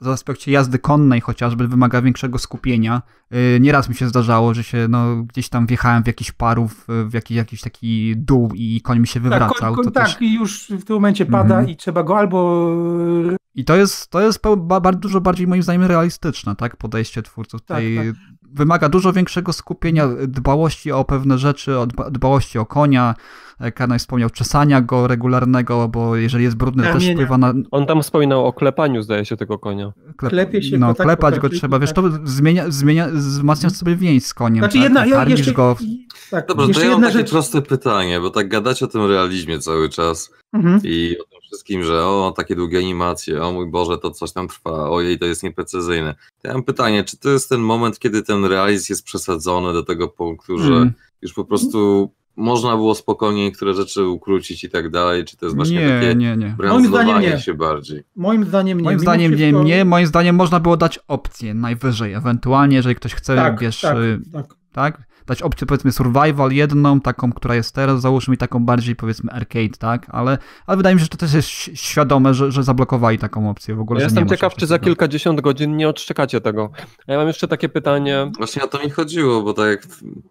w, aspekcie jazdy konnej chociażby wymaga większego skupienia. Y, nieraz mi się zdarzało, że się no, gdzieś tam wjechałem w jakiś parów, w jakiś, jakiś taki dół i koń mi się wywracał. Tak, koń, koń, tak też... i już w tym momencie pada mm -hmm. i trzeba go albo i to jest, to jest bardzo, dużo bardziej moim zdaniem realistyczne, tak? Podejście twórców tak, tej, tak, tak wymaga dużo większego skupienia, dbałości o pewne rzeczy, dbałości o konia. Kanoj wspomniał czesania go regularnego, bo jeżeli jest brudny, to też wpływa na... On tam wspominał o klepaniu, zdaje się, tego konia. Klep... Klepie się no, tak, klepać go trzeba, wiesz, to zmienia, zmienia, wzmacniasz sobie więź z koniem, znaczy, tak? jedna, ja, jeszcze, go... Tak, Dobra, to ja mam takie rzecz... proste pytanie, bo tak gadać o tym realizmie cały czas mhm. i o tym wszystkim, że o, takie długie animacje, o mój Boże, to coś tam trwa, ojej, to jest nieprecyzyjne. Ja mam pytanie, czy to jest ten moment, kiedy ten realizm jest przesadzony do tego punktu, że mm. już po prostu można było spokojnie niektóre rzeczy ukrócić i tak dalej, czy to jest właśnie nie, takie nie, nie. Moim zdaniem nie. się bardziej? Moim zdaniem nie. Moim zdaniem nie, nie, moim zdaniem można było dać opcję najwyżej, ewentualnie, jeżeli ktoś chce, tak, wiesz, tak, y, tak. tak? Dać opcję powiedzmy survival jedną, taką, która jest teraz, załóżmy i taką bardziej powiedzmy arcade, tak? Ale, ale wydaje mi się, że to też jest świadome, że, że zablokowali taką opcję w ogóle. Ja jestem ciekaw, czy za kilkadziesiąt godzin nie odszczekacie tego. A ja mam jeszcze takie pytanie. Właśnie o to mi chodziło, bo tak jak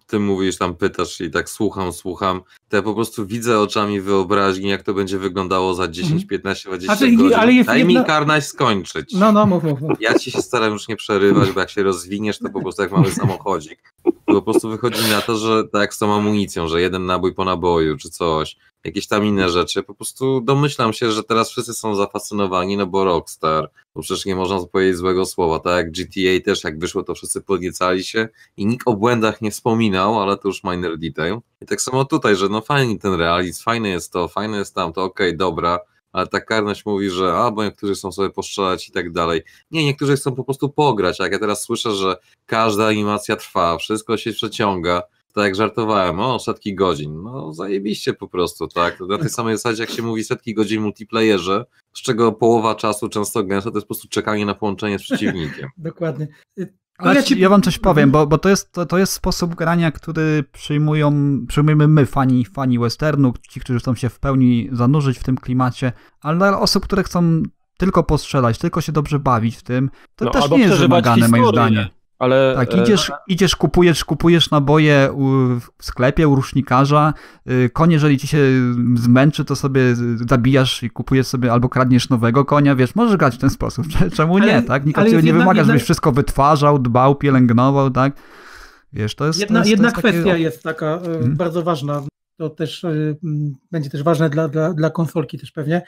ty mówisz, tam pytasz i tak słucham, słucham, to ja po prostu widzę oczami wyobraźni, jak to będzie wyglądało za 10, 15, 20 znaczy, godzin. Ale jest Daj jedna... mi karnaś skończyć. No, no, mów, mów, mów. Ja ci się staram już nie przerywać, bo jak się rozwiniesz, to po prostu jak mały samochodzik. Po prostu wychodzi na to, że tak z tą amunicją, że jeden nabój po naboju, czy coś, jakieś tam inne rzeczy. Po prostu domyślam się, że teraz wszyscy są zafascynowani, no bo Rockstar, bo przecież nie można powiedzieć złego słowa, tak jak GTA też, jak wyszło, to wszyscy podniecali się i nikt o błędach nie wspominał, ale to już minor detail. I tak samo tutaj, że no fajny ten realizm, fajne jest to, fajne jest tamto, okej, okay, dobra, ale ta karność mówi, że albo niektórzy chcą sobie postrzelać i tak dalej. Nie, niektórzy chcą po prostu pograć. Jak ja teraz słyszę, że każda animacja trwa, wszystko się przeciąga, tak jak żartowałem, o, setki godzin. No, zajebiście po prostu, tak? Na tej samej zasadzie, jak się mówi setki godzin multiplayerze, z czego połowa czasu często gęsto to jest po prostu czekanie na połączenie z przeciwnikiem. Dokładnie. Ale ja, ci... ja wam coś powiem, bo, bo to, jest, to, to jest sposób grania, który przyjmują, przyjmujemy my, fani, fani westernu, ci, którzy chcą się w pełni zanurzyć w tym klimacie, ale dla osób, które chcą tylko postrzelać, tylko się dobrze bawić w tym, to no, też nie jest wymagane, moim zdaniem. Ale, tak, e, idziesz, idziesz, kupujesz, kupujesz naboje w sklepie u rusznikarza, y, koń jeżeli ci się zmęczy, to sobie zabijasz i kupujesz sobie albo kradniesz nowego konia, wiesz, możesz grać w ten sposób, czemu ale, nie, tak? Nikt nie wymaga, jedna... żebyś wszystko wytwarzał, dbał, pielęgnował, tak? Wiesz, to jest... Jedna, to jest, jedna to jest kwestia takie... jest taka hmm? bardzo ważna, to też y, będzie też ważne dla, dla, dla konsolki też pewnie,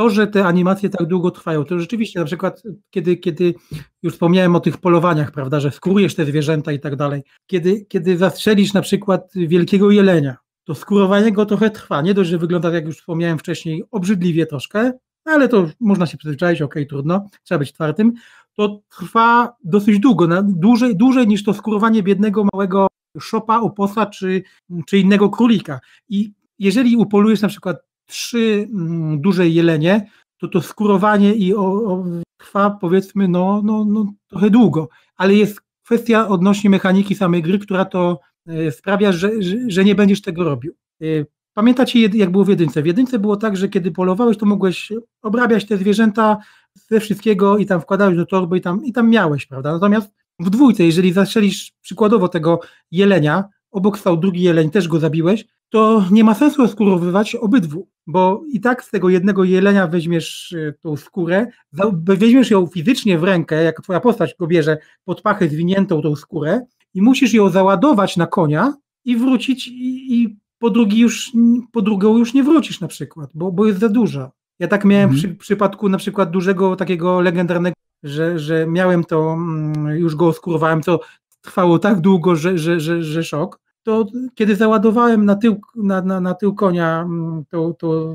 to, że te animacje tak długo trwają, to rzeczywiście na przykład, kiedy, kiedy już wspomniałem o tych polowaniach, prawda, że skurujesz te zwierzęta i tak dalej, kiedy, kiedy zastrzelisz na przykład wielkiego jelenia, to skurowanie go trochę trwa. Nie dość, że wygląda, jak już wspomniałem wcześniej, obrzydliwie troszkę, ale to można się przyzwyczaić, ok, trudno, trzeba być twardym. To trwa dosyć długo, na, dłużej, dłużej niż to skurowanie biednego małego szopa, oposa czy, czy innego królika. I jeżeli upolujesz na przykład trzy mm, duże jelenie, to to skurowanie i o, o, trwa powiedzmy no, no, no trochę długo, ale jest kwestia odnośnie mechaniki samej gry, która to e, sprawia, że, że, że nie będziesz tego robił. E, pamiętacie, jak było w jedynce? W jedynce było tak, że kiedy polowałeś, to mogłeś obrabiać te zwierzęta ze wszystkiego i tam wkładałeś do torby i tam, i tam miałeś, prawda? Natomiast w dwójce, jeżeli zastrzelisz przykładowo tego jelenia, obok stał drugi jeleń, też go zabiłeś, to nie ma sensu oskurowywać obydwu, bo i tak z tego jednego jelenia weźmiesz e, tą skórę, weźmiesz ją fizycznie w rękę, jak twoja postać go bierze pod pachę zwiniętą tą skórę i musisz ją załadować na konia i wrócić i, i po drugi już, po drugą już nie wrócisz na przykład, bo, bo jest za duża. Ja tak miałem mhm. w przypadku na przykład dużego takiego legendarnego, że, że miałem to, mm, już go oskurowałem, to trwało tak długo, że, że, że, że szok to kiedy załadowałem na tył, na, na, na tył konia mm, to, to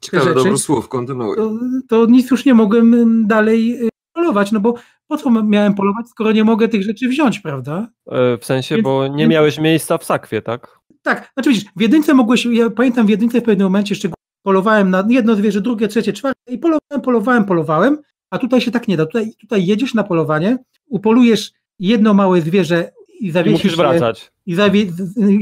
Ciekawe, rzeczy, dobry słów, kontynuuj. To, to, nic już nie mogłem mm, dalej y, polować, no bo po co miałem polować, skoro nie mogę tych rzeczy wziąć, prawda? E, w sensie, więc, bo nie miałeś miejsca w sakwie, tak? Tak, znaczy widzisz, w jedynce mogłeś, ja pamiętam w jedynce w pewnym momencie jeszcze polowałem na jedno zwierzę, drugie, trzecie, czwarte i polowałem, polowałem, polowałem, a tutaj się tak nie da. Tutaj, tutaj jedziesz na polowanie, upolujesz jedno małe zwierzę i zawiesisz I musisz wracać. I zawie,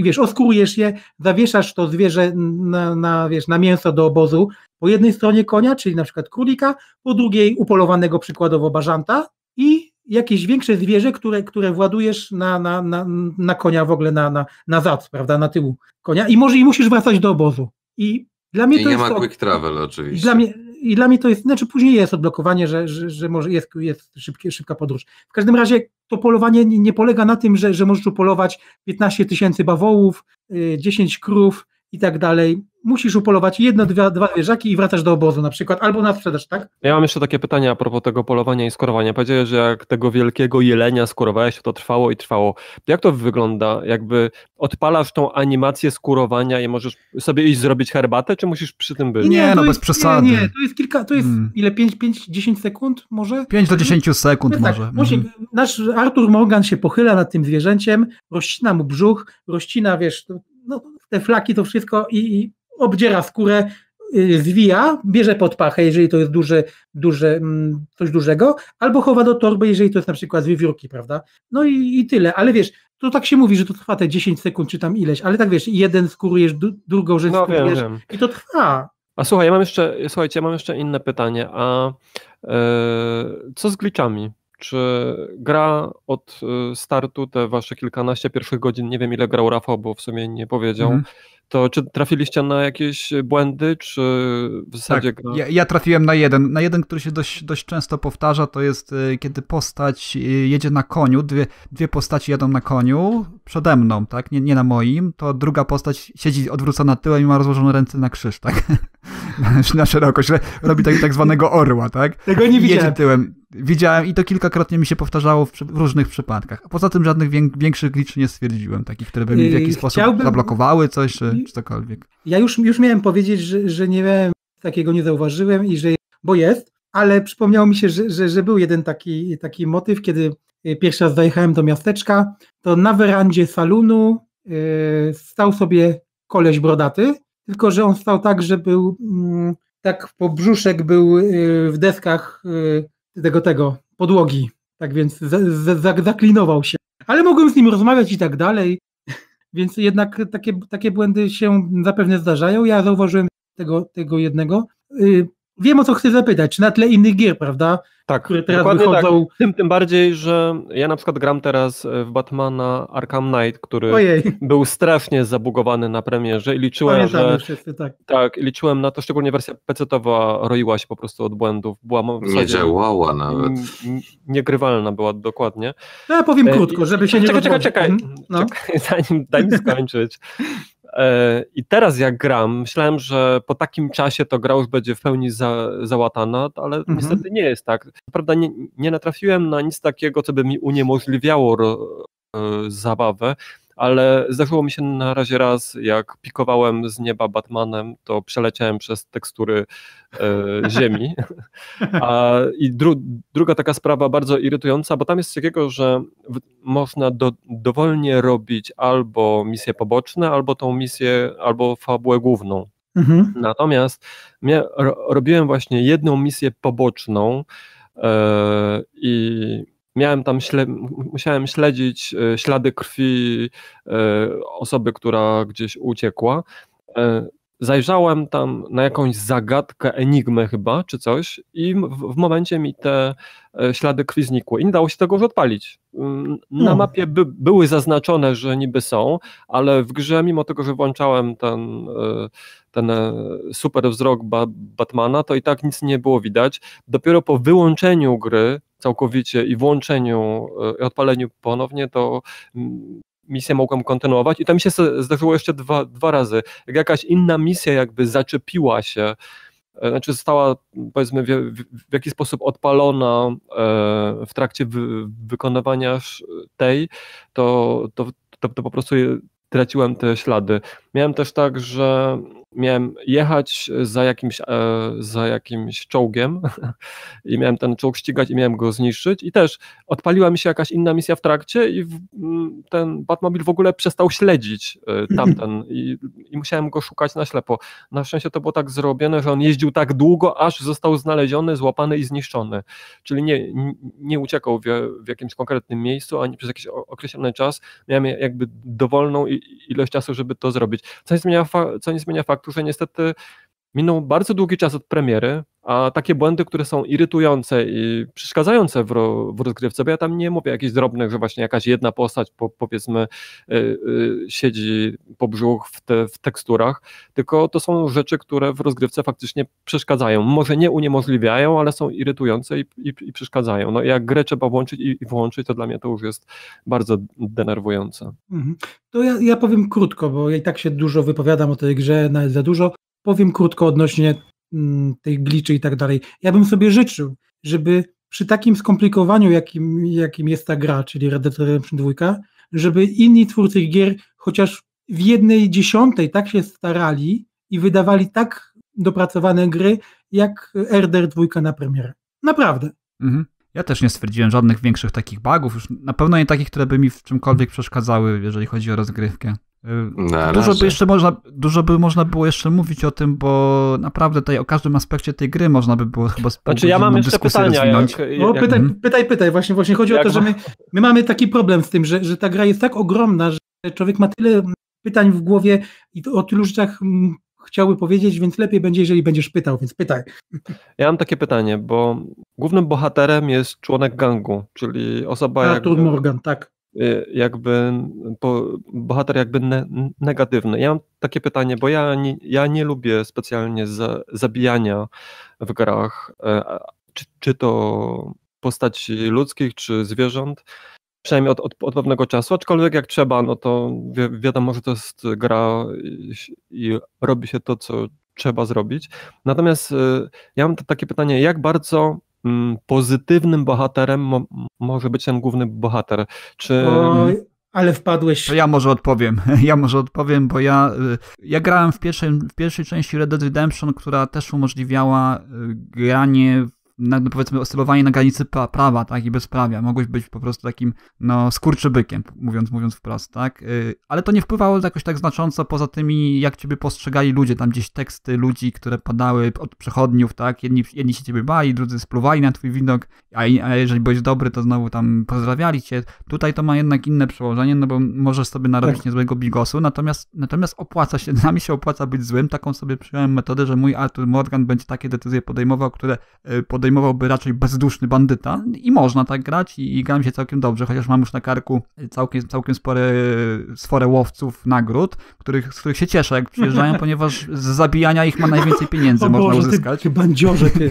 wiesz, oskurujesz je, zawieszasz to zwierzę na, na, wiesz, na mięso do obozu po jednej stronie konia, czyli na przykład królika, po drugiej upolowanego przykładowo bażanta i jakieś większe zwierzę, które, które władujesz na, na, na, na konia w ogóle, na, na, na zad, prawda, na tyłu konia i może i musisz wracać do obozu. I dla mnie I to nie jest ma quick travel oczywiście. Dla mnie, I dla mnie to jest, znaczy później jest odblokowanie, że, że, że może jest, jest szybkie, szybka podróż. W każdym razie to polowanie nie, nie polega na tym, że, że możesz upolować 15 tysięcy bawołów, 10 y, krów i tak dalej musisz upolować jedno, dwa, dwa zwierzaki i wracasz do obozu na przykład, albo na sprzedaż, tak? Ja mam jeszcze takie pytanie a propos tego polowania i skorowania. Powiedziałeś, że jak tego wielkiego jelenia skorowałeś, to trwało i trwało. Jak to wygląda? Jakby odpalasz tą animację skurowania i możesz sobie iść zrobić herbatę, czy musisz przy tym być? Nie, nie no jest, bez przesady. Nie, nie, to jest kilka, to jest hmm. ile? 5, 5, 10 sekund może? 5 do 10 sekund no, może. Tak, mhm. Nasz Artur Morgan się pochyla nad tym zwierzęciem, rozcina mu brzuch, rozcina, wiesz, no, te flaki, to wszystko i, i obdziera skórę, y, zwija, bierze pod pachę, jeżeli to jest duże, duże, mm, coś dużego, albo chowa do torby, jeżeli to jest na przykład z wiewiórki, prawda? No i, i tyle, ale wiesz, to tak się mówi, że to trwa te 10 sekund, czy tam ileś, ale tak wiesz, jeden skórujesz, drugą rzecz no, skórujesz wiem, wiem. i to trwa. A słuchaj, ja mam jeszcze, słuchajcie, ja mam jeszcze inne pytanie, a e, co z glitchami? Czy gra od e, startu, te wasze kilkanaście pierwszych godzin, nie wiem ile grał Rafał, bo w sumie nie powiedział, mm to czy trafiliście na jakieś błędy, czy w zasadzie tak, ja, ja, trafiłem na jeden. Na jeden, który się dość, dość często powtarza, to jest y, kiedy postać jedzie na koniu, dwie, dwie postaci jadą na koniu przede mną, tak, nie, nie na moim, to druga postać siedzi odwrócona tyłem i ma rozłożone ręce na krzyż, tak, na szerokość, robi tak, tak zwanego orła, tak. Tego nie widziałem. Jedzie tyłem. Widziałem i to kilkakrotnie mi się powtarzało w, w różnych przypadkach. A poza tym żadnych większych glitch nie stwierdziłem, takich, które by mi w jakiś sposób Chciałbym... zablokowały coś, czy, czy cokolwiek. Ja już, już miałem powiedzieć, że, że nie miałem takiego, nie zauważyłem i że, bo jest, ale przypomniało mi się, że, że, że był jeden taki, taki motyw, kiedy y, pierwszy raz dojechałem do miasteczka, to na werandzie salonu yy, stał sobie koleś brodaty, tylko że on stał tak, że był yy, tak po brzuszek był yy, w deskach y, tego, tego, podłogi. Tak więc zaklinował się. Ale mogłem z nim rozmawiać i tak dalej. Więc jednak takie, takie błędy się zapewne zdarzają. Ja zauważyłem tego, tego jednego. Wiem o co chcę zapytać, czy na tle innych gier, prawda? Tak, które teraz tak. wychodzą. Tak. Tym, tym bardziej, że ja na przykład gram teraz w Batmana Arkham Knight, który Ojej. był strasznie zabugowany na premierze i liczyłem, że wszyscy, tak. tak, liczyłem na to, szczególnie wersja PC-towa roiła się po prostu od błędów. Była nie działała nawet. Niegrywalna była dokładnie. No ja powiem e, krótko, żeby się czekaj, nie Czekaj, czekaj, czekaj, no. czekaj zanim daj mi skończyć. E, I teraz jak gram, myślałem, że po takim czasie to gra już będzie w pełni za, załatana, ale mhm. niestety nie jest tak. Prawda, nie, nie natrafiłem na nic takiego, co by mi uniemożliwiało ro, e, zabawę, ale zdarzyło mi się na razie raz, jak pikowałem z nieba Batmanem, to przeleciałem przez tekstury e, ziemi. A, I dru, druga taka sprawa bardzo irytująca, bo tam jest takiego, że w, można do, dowolnie robić albo misje poboczne, albo tą misję, albo fabułę główną. Mhm. Natomiast robiłem właśnie jedną misję poboczną e, i miałem tam śle musiałem śledzić e, ślady krwi e, osoby, która gdzieś uciekła. E, zajrzałem tam na jakąś zagadkę, enigmę chyba, czy coś i w, w momencie mi te ślady krwi znikły i nie dało się tego już odpalić. Mm, na no. mapie by, były zaznaczone, że niby są, ale w grze, mimo tego, że włączałem ten, ten super wzrok ba Batmana, to i tak nic nie było widać. Dopiero po wyłączeniu gry całkowicie i włączeniu i odpaleniu ponownie, to mm, misję mogłem kontynuować i to mi się zdarzyło jeszcze dwa, dwa razy. Jak jakaś inna misja jakby zaczepiła się, e, znaczy została powiedzmy w, w jakiś sposób odpalona e, w trakcie wy, wykonywania tej, to, to, to, to po prostu traciłem te ślady. Miałem też tak, że miałem jechać za jakimś, e, za jakimś czołgiem i miałem ten czołg ścigać i miałem go zniszczyć i też odpaliła mi się jakaś inna misja w trakcie i ten Batmobil w ogóle przestał śledzić e, tamten i, i musiałem go szukać na ślepo. Na szczęście to było tak zrobione, że on jeździł tak długo, aż został znaleziony, złapany i zniszczony. Czyli nie, nie uciekał w, w jakimś konkretnym miejscu, ani przez jakiś określony czas. Miałem jakby dowolną ilość czasu, żeby to zrobić. Co nie zmienia, co nie zmienia faktu, że niestety minął bardzo długi czas od premiery, a takie błędy, które są irytujące i przeszkadzające w, ro, w rozgrywce, bo ja tam nie mówię jakichś drobnych, że właśnie jakaś jedna postać, po, powiedzmy, y, y, siedzi po brzuch w, te, w teksturach, tylko to są rzeczy, które w rozgrywce faktycznie przeszkadzają. Może nie uniemożliwiają, ale są irytujące i, i, i przeszkadzają. No jak grę trzeba włączyć i, i, włączyć, to dla mnie to już jest bardzo denerwujące. Mhm. To ja, ja powiem krótko, bo ja i tak się dużo wypowiadam o tej grze, nawet za dużo. Powiem krótko odnośnie mm, tej gliczy i tak dalej. Ja bym sobie życzył, żeby przy takim skomplikowaniu, jakim, jakim jest ta gra, czyli Red Dead Redemption 2, żeby inni twórcy gier chociaż w jednej dziesiątej tak się starali i wydawali tak dopracowane gry, jak RDR 2 na premierę. Naprawdę. Mhm. Ja też nie stwierdziłem żadnych większych takich bugów, już na pewno nie takich, które by mi w czymkolwiek przeszkadzały, jeżeli chodzi o rozgrywkę. Na dużo by jeszcze można, dużo by można było jeszcze mówić o tym, bo naprawdę tutaj o każdym aspekcie tej gry można by było chyba Znaczy ja mam jeszcze pytania. Jak, jak... No, pytaj, mhm. pytaj, pytaj. Właśnie, właśnie chodzi jak o to, że my, my mamy taki problem z tym, że, że ta gra jest tak ogromna, że człowiek ma tyle pytań w głowie i o tylu rzeczach mm, chciałby powiedzieć, więc lepiej będzie, jeżeli będziesz pytał, więc pytaj. Ja mam takie pytanie, bo głównym bohaterem jest członek gangu, czyli osoba Arthur jak... Morgan, tak. Y, jakby bohater jakby ne, negatywny. Ja mam takie pytanie, bo ja nie, ja nie lubię specjalnie za, zabijania w grach, e, czy, czy to postaci ludzkich, czy zwierząt, przynajmniej od, od, od, pewnego czasu, aczkolwiek jak trzeba, no to wi wiadomo, że to jest gra i, i robi się to, co trzeba zrobić. Natomiast y, ja mam takie pytanie, jak bardzo pozytywnym bohaterem mo może być ten główny bohater. Czy... Oj, ale wpadłeś. To ja może odpowiem. Ja może odpowiem, bo ja, y, ja grałem w pierwszej, w pierwszej części Red Dead Redemption, która też umożliwiała y, granie no powiedzmy oscylowanie na granicy prawa, tak, i bezprawia. Mogłeś być po prostu takim, no, skurczybykiem, mówiąc, mówiąc wprost, tak. Y, ale to nie wpływało jakoś tak znacząco poza tymi, jak ciebie postrzegali ludzie, tam gdzieś teksty ludzi, które padały od przechodniów, tak. Jedni, jedni się ciebie bali, drudzy spluwali na twój widok, a, a jeżeli byłeś dobry, to znowu tam pozdrawiali cię. Tutaj to ma jednak inne przełożenie, no bo możesz sobie narobić tak. niezłego bigosu, natomiast, natomiast opłaca się, dla mnie się opłaca być złym. Taką sobie przyjąłem metodę, że mój Arthur Morgan będzie takie decyzje podejmował, które y, podejmował podejmowałby raczej bezduszny bandyta i można tak grać i, i gram się całkiem dobrze, chociaż mam już na karku całkiem, całkiem spore, spore łowców nagród, których, z których się cieszę, jak przyjeżdżają, ponieważ z zabijania ich ma najwięcej pieniędzy o można Boże, uzyskać. Ty, ty bandziorze, ty.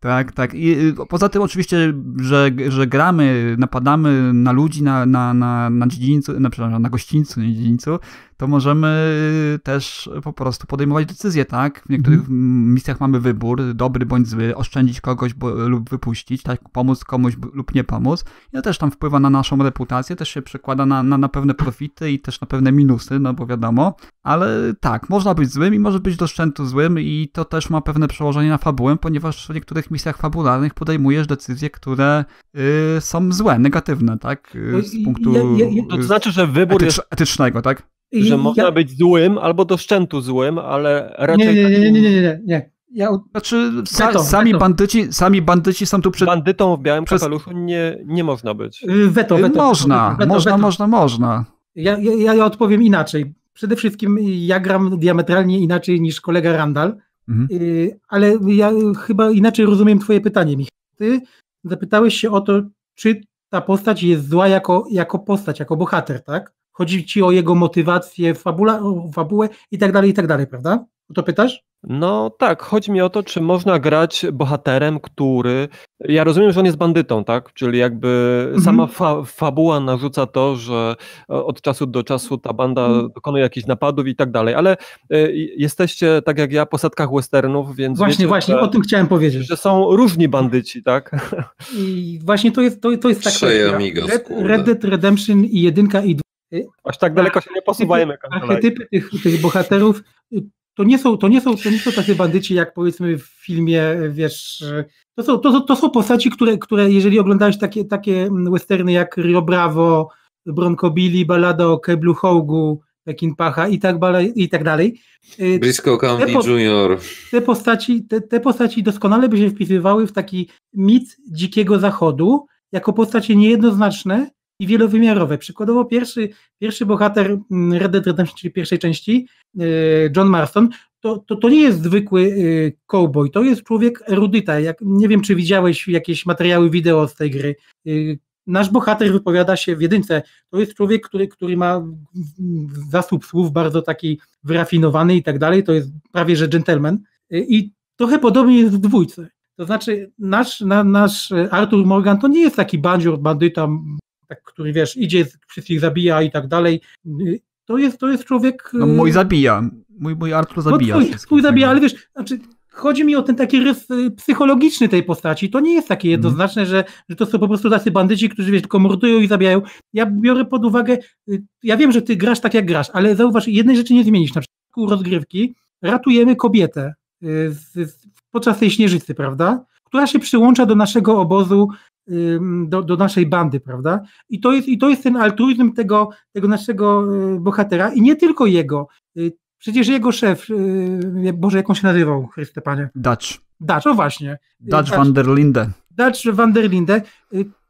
Tak, tak. I y, poza tym oczywiście, że, że gramy, napadamy na ludzi na, na, na, na dziedzińcu, na, przepraszam, na gościńcu, nie dziedzińcu, to możemy też po prostu podejmować decyzje, tak? W niektórych mm. misjach mamy wybór, dobry bądź zły, oszczędzić kogoś bo, lub wypuścić, tak? Pomóc komuś lub nie pomóc. I to też tam wpływa na naszą reputację, też się przekłada na, na, na pewne profity i też na pewne minusy, no bo wiadomo. Ale tak, można być złym i może być do szczętu złym i to też ma pewne przełożenie na fabułę, ponieważ w niektórych misjach fabularnych podejmujesz decyzje, które y, są złe, negatywne, tak? Y, z punktu ja, ja, ja, to znaczy, że wybór etycz, jest... etycznego, tak? Że można ja, być złym albo do szczętu złym, ale raczej nie, nie, nie, nie, nie, nie, nie, nie. Ja, Znaczy, sa, Weto, sami, weto. bandyci, sami bandyci są tu przed... bandytą w białym Przez- kapeluszu nie, nie można być. y, weto, weto. można, weto, można, weto. można, można. Ja, ja, ja odpowiem inaczej. Przede wszystkim ja gram diametralnie inaczej niż kolega Randall, Mhm. y, ale ja chyba inaczej rozumiem twoje pytanie, Michał. Ty zapytałeś się o to, czy ta postać jest zła jako, jako postać, jako bohater, tak? Chodzi ci o jego motywację, fabula, o fabułę i tak dalej, i tak dalej, prawda? O to pytasz? No tak, chodzi mi o to, czy można grać bohaterem, który. Ja rozumiem, że on jest bandytą, tak? Czyli jakby Mhm. sama fa fabuła narzuca to, że e, od czasu do czasu ta banda Mhm. dokonuje jakichś napadów i tak dalej, ale e, jesteście, tak jak ja, po setkach westernów, więc. Właśnie, wiecie, właśnie, że, o tym chciałem powiedzieć. że są różni bandyci, tak? I właśnie to jest, to, to jest ta Trzej kwestia. amigos, Red. Red Dead Redemption i jedynka i Aż tak daleko się nie posuwajmy. archetypy tych, tych bohaterów to nie, są, to, nie są, to nie są tacy bandyci, jak powiedzmy w filmie, wiesz, to są, to, są- to są postaci, które, które jeżeli oglądałeś takie, takie westerny jak Rio Bravo, Bronco Billy, Ballada o Keblu Hołgu, Pekin Pacha i tak, dalej- i tak dalej, y, Briscoe County po- Junior. te postaci, te, te postaci doskonale by się wpisywały w taki mit dzikiego zachodu, jako postacie niejednoznaczne i wielowymiarowe. Przykładowo pierwszy, pierwszy bohater mm, Red Dead Redemption, czyli pierwszej części, e, John Marston, to, to, to nie jest zwykły e, cowboy, to jest człowiek erudyta. Jak, nie wiem, czy widziałeś jakieś materiały wideo z tej gry. E, Nasz bohater wypowiada się w jedynce. To jest człowiek, który, który ma zasób słów bardzo taki wyrafinowany i tak dalej. To jest prawie że gentleman. I trochę podobnie jest w dwójce. To znaczy, nasz, na, nasz Arthur Morgan to nie jest taki bandzior, bandyta, tak, który wiesz, idzie, wszystkich zabija i tak dalej. To jest, to jest człowiek. No mój zabija. Mój, mój Artur zabija. No, twój, twój zabija, ale wiesz, znaczy, chodzi mi o ten taki rys y, psychologiczny tej postaci. To nie jest takie jednoznaczne, że, że to są po prostu tacy bandyci, którzy wiesz, tylko mordują i zabijają. Ja biorę pod uwagę, y, ja wiem, że ty grasz tak jak grasz, ale zauważ, jednej rzeczy nie zmienisz. Na przykład rozgrywki ratujemy kobietę y, z, z, podczas tej śnieżycy, prawda? Która się przyłącza do naszego obozu, do, do naszej bandy, prawda? I to jest, i to jest ten altruizm tego, tego naszego y, bohatera i nie tylko jego. Y, Przecież jego szef, y, Boże, jak on się nazywał, Chryste Panie? Dutch. Dutch, o właśnie. Dutch van der Linde. Dutch van der Linde,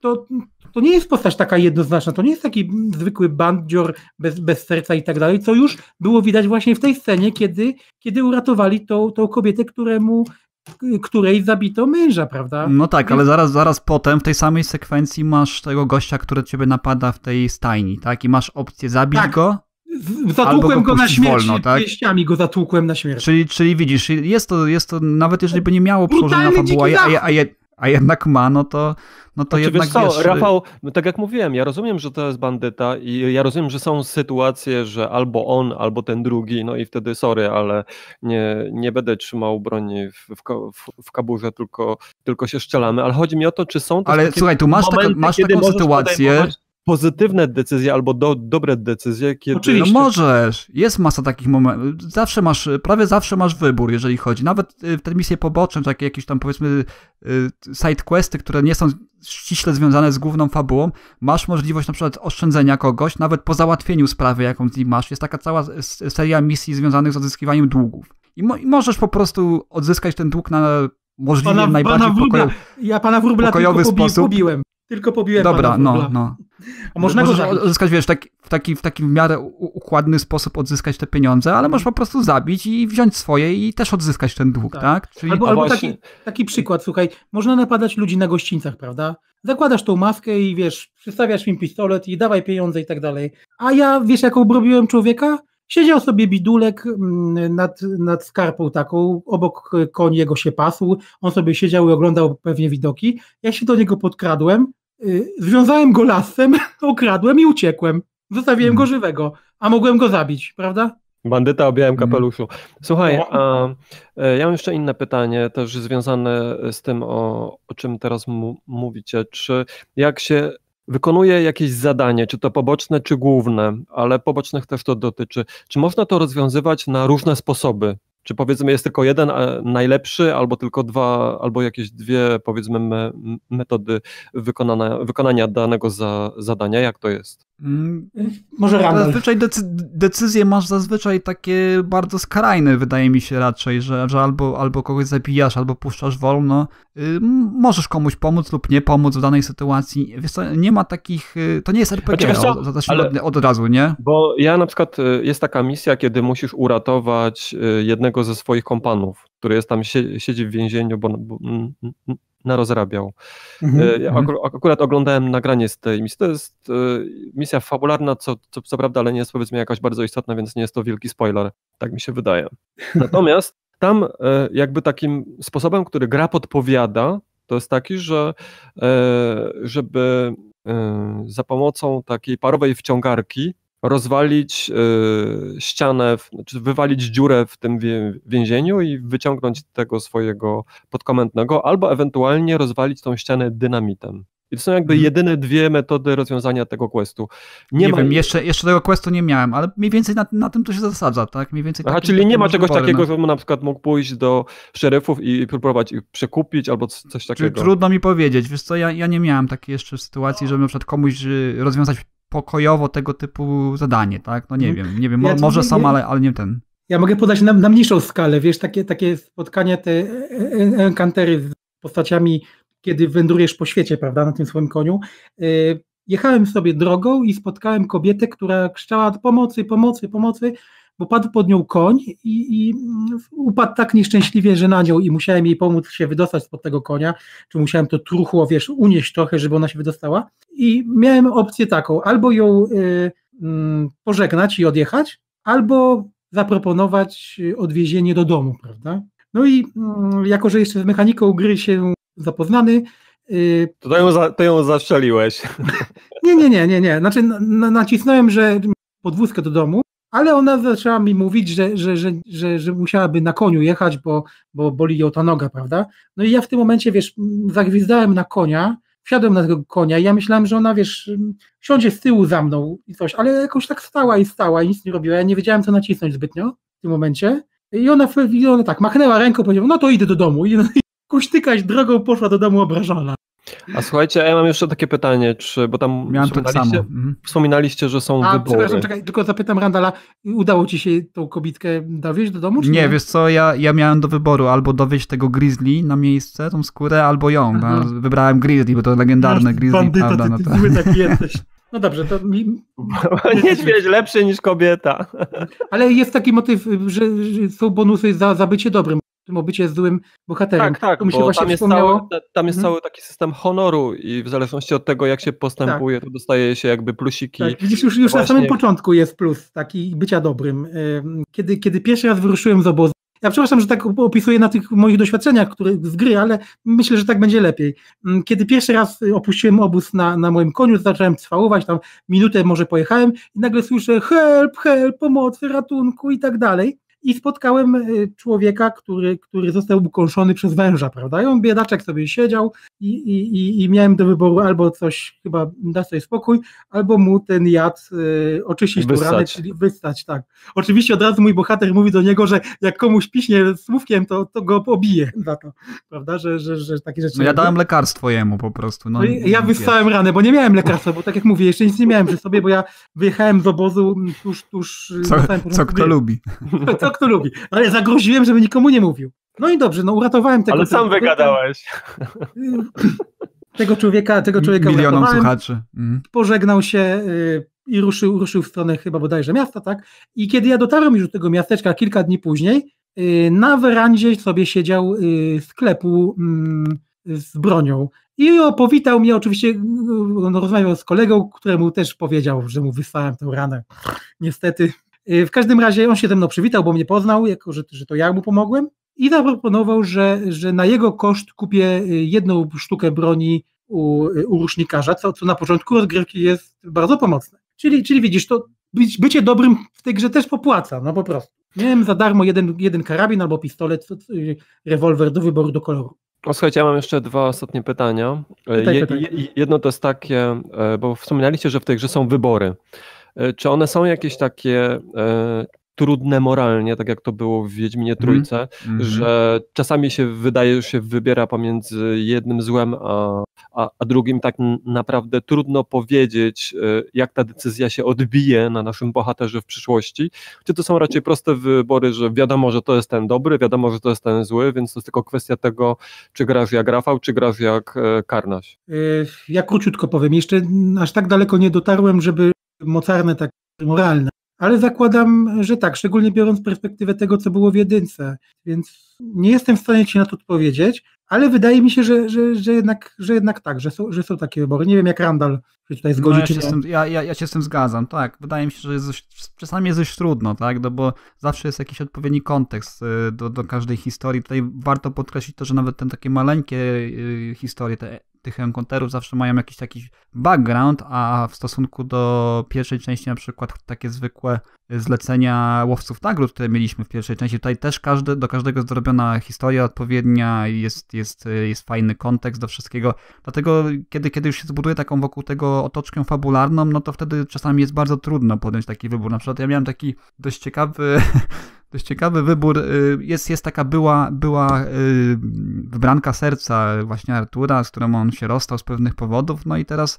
to, to nie jest postać taka jednoznaczna, to nie jest taki zwykły bandzior bez, bez serca i tak dalej, co już było widać właśnie w tej scenie, kiedy, kiedy uratowali tą, tą kobietę, któremu, której zabito męża, prawda? No tak, ale zaraz, zaraz potem w tej samej sekwencji masz tego gościa, który ciebie napada w tej stajni, tak? I masz opcję zabić Tak. go, Zatłukłem go go, na śmierć, wolno, tak? pięściami go zatłukłem na śmierć. Czyli, czyli widzisz, jest to, jest to, nawet jeżeli by nie miało przełożenia fabuła, a, a, a jednak ma, no to, no to Znaczy, jednak wiesz co, wiesz, Rafał, no tak jak mówiłem, ja rozumiem, że to jest bandyta i ja rozumiem, że są sytuacje, że albo on, albo ten drugi, no i wtedy sorry, ale nie, nie będę trzymał broni w, w, w, kaburze, tylko, tylko się strzelamy, ale chodzi mi o to, czy są ale takie słuchaj, tu masz, taka, momenty, masz kiedy taką sytuację, pozytywne decyzje albo do, dobre decyzje, kiedy... no Oczywiście. możesz, jest masa takich momentów, zawsze masz, prawie zawsze masz wybór, jeżeli chodzi, nawet y, te misje poboczne, takie jakieś tam powiedzmy y, side questy, które nie są ściśle związane z główną fabułą, masz możliwość na przykład oszczędzenia kogoś, nawet po załatwieniu sprawy, jaką z nim masz, jest taka cała seria misji związanych z odzyskiwaniem długów. I, mo- i możesz po prostu odzyskać ten dług na możliwie Pana, najbardziej pana wróbla, ja pana wróbla pokojowy tylko pobi, sposób. pobiłem. Tylko pobiłem Dobra, pana no, no. A można go odzyskać, wiesz, taki, w, taki, w taki w miarę układny sposób odzyskać te pieniądze, ale możesz po prostu zabić i wziąć swoje i też odzyskać ten dług, Tak. tak? Czyli Albo, albo taki, taki przykład, słuchaj, można napadać ludzi na gościńcach, prawda? Zakładasz tą maskę i wiesz, przystawiasz im pistolet i dawaj pieniądze i tak dalej. A ja, wiesz, jaką obrobiłem człowieka? Siedział sobie bidulek mm, nad, nad skarpą taką, obok koń jego się pasł, on sobie siedział i oglądał pewnie widoki. Ja się do niego podkradłem, związałem go lasem, okradłem i uciekłem. Zostawiłem go Mhm. żywego, a mogłem go zabić, prawda? Bandyta o białym Mhm. kapeluszu. Słuchaj, a, e, ja mam jeszcze inne pytanie, też związane z tym, o, o czym teraz mu, mówicie. Czy jak się wykonuje jakieś zadanie, czy to poboczne, czy główne, ale pobocznych też to dotyczy, czy można to rozwiązywać na różne sposoby? Czy powiedzmy jest tylko jeden najlepszy, albo tylko dwa, albo jakieś dwie powiedzmy me, metody wykonania danego za, zadania? Jak to jest? Mm, Może Randall. Zazwyczaj decy decyzje masz zazwyczaj takie bardzo skrajne, wydaje mi się raczej, że, że albo, albo kogoś zabijasz, albo puszczasz wolno. Y, możesz komuś pomóc lub nie pomóc w danej sytuacji. Wiesz co, nie ma takich, y, to nie jest RPG, znaczy, od, od, od, razu, nie? Bo ja na przykład, y, jest taka misja, kiedy musisz uratować jednego ze swoich kompanów, który jest tam, siedzi w więzieniu, bo, bo narozrabiał. Mhm, e, ja mhm. akurat oglądałem nagranie z tej misji. To jest e, misja fabularna, co, co, co prawda, ale nie jest powiedzmy jakaś bardzo istotna, więc nie jest to wielki spoiler. Tak mi się wydaje. Natomiast tam e, jakby takim sposobem, który gra podpowiada, to jest taki, że żeby za pomocą takiej parowej wciągarki rozwalić y, ścianę, znaczy wywalić dziurę w tym więzieniu i wyciągnąć tego swojego podkomendnego, albo ewentualnie rozwalić tą ścianę dynamitem. I to są jakby mhm. jedyne dwie metody rozwiązania tego questu. Nie, nie ma... wiem, jeszcze, jeszcze tego questu nie miałem, ale mniej więcej na, na tym to się zasadza, tak? Mniej więcej Aha, czyli nie ma czegoś takiego, no. żebym na przykład mógł pójść do szeryfów i próbować ich przekupić albo coś takiego. Trudno mi powiedzieć, wiesz co, ja, ja nie miałem takiej jeszcze sytuacji, żeby na przykład komuś y, rozwiązać pokojowo tego typu zadanie, tak? No nie mhm. wiem, nie wiem, ja może są, ale, ale nie ten. Ja mogę podać na, na mniejszą skalę, wiesz, takie, takie spotkania, te enkantery z postaciami, kiedy wędrujesz po świecie, prawda, na tym swoim koniu. E, jechałem sobie drogą i spotkałem kobietę, która krzyczała pomocy, pomocy, pomocy, bo padł pod nią koń i, i, upadł tak nieszczęśliwie, że na nią i musiałem jej pomóc się wydostać spod tego konia, czy musiałem to truchło, wiesz, unieść trochę, żeby ona się wydostała i miałem opcję taką, albo ją y, y, pożegnać i odjechać, albo zaproponować odwiezienie do domu, prawda? No i y, jako, że jeszcze z mechaniką gry się zapoznany, y, to ją, za, to ją zastrzeliłeś. Nie, nie, nie, nie, nie. Znaczy nacisnąłem, że podwózkę do domu, ale ona zaczęła mi mówić, że, że, że, że, że musiałaby na koniu jechać, bo, bo boli ją ta noga, prawda? No i ja w tym momencie, wiesz, zagwizdałem na konia, wsiadłem na tego konia i ja myślałem, że ona, wiesz, siądzie z tyłu za mną i coś, ale jakoś tak stała i stała i nic nie robiła. Ja nie wiedziałem, co nacisnąć zbytnio w tym momencie. I ona, i ona tak machnęła ręką, powiedziała, no to idę do domu. I, kuśtykać drogą poszła do domu obrażona. A słuchajcie, ja mam jeszcze takie pytanie, czy, bo tam Miałem wspominaliście, mhm. wspominaliście, że są A, wybory. przepraszam, czekaj, tylko zapytam Randala, udało ci się tą kobitkę dowieść do domu, czy nie? Nie, wiesz co, ja, ja miałem do wyboru albo dowieść tego grizzly na miejsce, tą skórę, albo ją. Wybrałem grizzly, bo to legendarne Masz grizzly, bandyta, prawda? Ty, ty, no to... taki jesteś. No dobrze, to mi... Niedźwiedź lepszy niż kobieta. Ale jest taki motyw, że, że są bonusy za, za bycie dobrym tym obycie złym bohaterem. Tak, tak, to mi się właśnie tam, jest cały, tam jest hmm. cały taki system honoru i w zależności od tego, jak się postępuje, tak. to dostaje się jakby plusiki. Tak, widzisz, już, już właśnie... na samym początku jest plus taki bycia dobrym. Kiedy, kiedy pierwszy raz wyruszyłem z obozu, ja przepraszam, że tak opisuję na tych moich doświadczeniach które, z gry, ale myślę, że tak będzie lepiej. Kiedy pierwszy raz opuściłem obóz na, na moim koniu, zacząłem cwałować, tam minutę może pojechałem i nagle słyszę help, help, pomocy, ratunku i tak dalej i spotkałem y, człowieka, który, który został ukąszony przez węża, prawda? I on biedaczek sobie siedział i, i, i miałem do wyboru albo coś chyba da sobie spokój, albo mu ten jad y, oczyścić tą ranę, czyli wystać, tak. Oczywiście od razu mój bohater mówi do niego, że jak komuś piśnie słówkiem, to, to go pobije za to, prawda? Że, że, że takie rzeczy. No ja dałem lekarstwo jemu po prostu. No, no ja wystałem ranę, bo nie miałem lekarstwa, bo tak jak mówię, jeszcze nic nie miałem przy sobie, bo ja wyjechałem z obozu tuż, tuż co, co kto lubi. Co kto lubi. Ale zagroziłem, żeby nikomu nie mówił. No i dobrze, no uratowałem tego. Ale sam tego, wygadałeś. Tego człowieka, tego człowieka Milionom słuchaczy. Mhm. Pożegnał się y, i ruszył, ruszył w stronę chyba bodajże miasta, tak? I kiedy ja dotarłem już do tego miasteczka kilka dni później, y, na werandzie sobie siedział y, sklepu mm, z bronią. I powitał mnie, oczywiście on rozmawiał z kolegą, któremu też powiedział, że mu wysłałem tę ranę. Niestety w każdym razie on się ze mną przywitał, bo mnie poznał, jako że, że to ja mu pomogłem i zaproponował, że, że na jego koszt kupię y, jedną sztukę broni u, u rusznikarza, co, co na początku rozgrywki jest bardzo pomocne. Czyli, czyli widzisz, to być, bycie dobrym w tej grze też popłaca, no po prostu. Miałem za darmo jeden, jeden karabin albo pistolet, rewolwer do wyboru do koloru. O, słuchajcie, ja mam jeszcze dwa ostatnie pytania. Je, pytaj. Jedno to jest takie, e, bo wspominaliście, że w tej grze są wybory. E, czy one są jakieś takie, e, trudne moralnie, tak jak to było w Wiedźminie mhm. Trójce, mm -hmm. że czasami się wydaje, że się wybiera pomiędzy jednym złem a, a, a drugim. Tak naprawdę trudno powiedzieć, e, jak ta decyzja się odbije na naszym bohaterze w przyszłości. Czy to są raczej proste wybory, że wiadomo, że to jest ten dobry, wiadomo, że to jest ten zły, więc to jest tylko kwestia tego, czy grasz jak Rafał, czy grasz jak e, Karnaś. Ja króciutko powiem, jeszcze aż tak daleko nie dotarłem, żeby mocarne, tak moralne ale zakładam, że tak, szczególnie biorąc perspektywę tego, co było w jedynce, więc nie jestem w stanie Ci na to odpowiedzieć, ale wydaje mi się, że, że, że, jednak, że jednak tak, że są, że są takie wybory. Nie wiem, jak Randall się tutaj zgodzi. No ja, się z tym, ja, ja, ja się z tym zgadzam, tak. Wydaje mi się, że jest dość, czasami jest dość trudno, tak, no bo zawsze jest jakiś odpowiedni kontekst y, do, do każdej historii. Tutaj warto podkreślić to, że nawet te takie maleńkie y, historie, te tych encounterów zawsze mają jakiś taki background, a w stosunku do pierwszej części na przykład takie zwykłe zlecenia łowców nagród, które mieliśmy w pierwszej części, tutaj też każdy, do każdego zrobiona historia odpowiednia, jest, jest, jest fajny kontekst do wszystkiego, dlatego kiedy, kiedy już się zbuduje taką wokół tego otoczkę fabularną, no to wtedy czasami jest bardzo trudno podjąć taki wybór. Na przykład ja miałem taki dość ciekawy dość ciekawy wybór. Y, jest, jest taka była, była y, wybranka serca właśnie Artura, z którą on się rozstał z pewnych powodów. No i teraz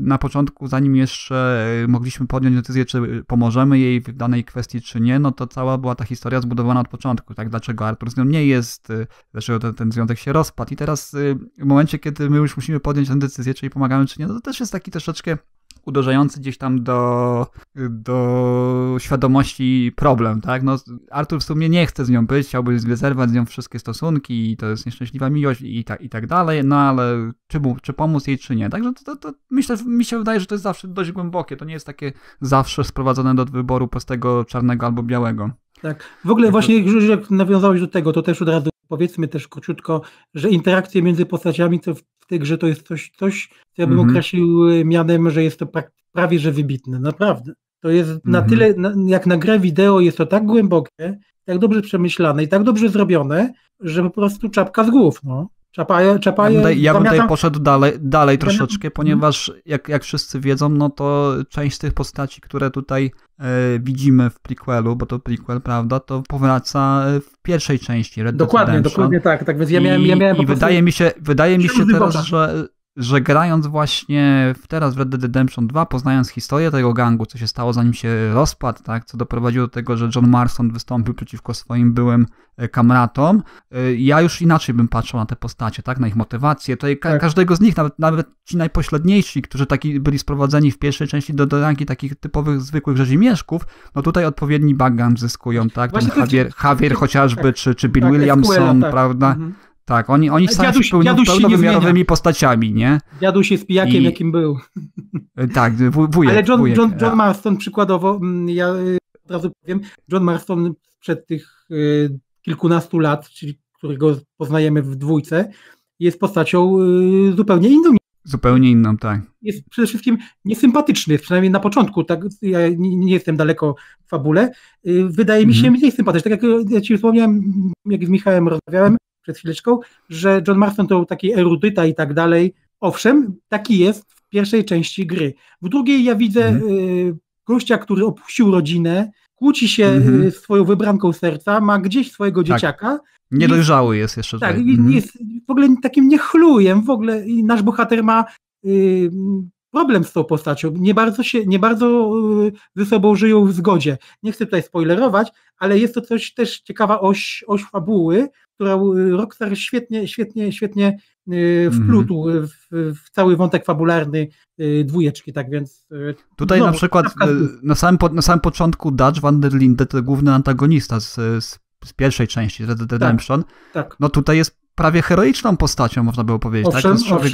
na początku, zanim jeszcze y, mogliśmy podjąć decyzję, czy pomożemy jej w danej kwestii, czy nie, no to cała była ta historia zbudowana od początku. Tak, dlaczego Artur z nią nie jest, dlaczego ten, ten związek się rozpadł. I teraz w momencie, kiedy my już musimy podjąć tę decyzję, czyli pomagamy, czy nie, no to też jest taki troszeczkę uderzający gdzieś tam do, do świadomości problem, tak? No, Artur w sumie nie chce z nią być, chciałby zerwać z nią wszystkie stosunki i to jest nieszczęśliwa miłość i, tak, i tak dalej, no ale czy, czy pomóc jej, czy nie? Także to, to, to myślę, mi się wydaje, że to jest zawsze dość głębokie, to nie jest takie zawsze sprowadzone do wyboru prostego czarnego albo białego. Tak. W ogóle właśnie, jak nawiązałeś do tego, to też od razu powiedzmy też króciutko, że interakcje między postaciami to w tej grze to jest coś, coś co ja bym -hmm. określił mianem, że jest to prawie że wybitne, naprawdę. To jest na mhm. tyle, na, jak na grę wideo jest to tak głębokie, tak dobrze przemyślane i tak dobrze zrobione, że po prostu czapka z głów, no. Czapa, czapa ja bym tutaj, ja bym tutaj poszedł dalej, dalej troszeczkę, ponieważ jak, jak wszyscy wiedzą, no to część z tych postaci, które tutaj e, widzimy w prequelu, bo to prequel, prawda, to powraca w pierwszej części Red Dokładnie, Redemption. dokładnie tak, tak więc ja miałem, ja miałem I, i wydaje mi się, wydaje mi się teraz, że że grając właśnie w teraz w Red Dead Redemption 2, poznając historię tego gangu, co się stało zanim się rozpadł, tak, co doprowadziło do tego, że John Marston wystąpił przeciwko swoim byłym e, kamratom, e, ja już inaczej bym patrzył na te postacie, tak, na ich motywację. Tutaj ka tak. każdego z nich, nawet, nawet ci najpośredniejsi, którzy taki byli sprowadzeni w pierwszej części do, do rangi takich typowych, zwykłych rzezimieszków, no tutaj odpowiedni background zyskują, tak, ten Javier, Javier chociażby, tak, czy, czy Bill tak, Williamson, tak. prawda, mhm tak, oni, oni stają się pełno, pełnowymiarowymi postaciami, nie? Dziaduś jest pijakiem, I... jakim był. E, tak, wujek. Ale John, wujek. John, John Marston przykładowo, mm, ja e, od razu powiem, John Marston przed tych y, kilkunastu lat, czyli którego poznajemy w dwójce, jest postacią y, zupełnie inną. Zupełnie inną, tak. Jest przede wszystkim niesympatyczny, przynajmniej na początku. Tak, ja nie, nie jestem daleko w fabule. Y, wydaje mi się mm mniej sympatyczny. Tak jak ja ci wspomniałem, jak z Michałem rozmawiałem, przed chwileczką, że John Marston to taki erudyta i tak dalej. Owszem, taki jest w pierwszej części gry. W drugiej ja widzę mhm. y, gościa, który opuścił rodzinę, kłóci się mhm. z swoją wybranką serca, ma gdzieś swojego tak. dzieciaka. Niedojrzały jest, jeszcze Tak, mhm. jest w ogóle takim niechlujem, w ogóle i nasz bohater ma y, problem z tą postacią. Nie bardzo, się, nie bardzo y, ze sobą żyją w zgodzie. Nie chcę tutaj spoilerować, ale jest to coś też ciekawa oś, oś fabuły, którą y, Rockstar świetnie, świetnie, świetnie y, wplótł mm. w, w, cały wątek fabularny dwójeczki, tak więc... Tutaj no, na przykład na samym, na samym początku Dutch van der Linde, to główny antagonista z, z, z pierwszej części Red Dead tak, Redemption, tak, tak. no tutaj jest prawie heroiczną postacią, można było powiedzieć. Owszem, tak? Jest człowiek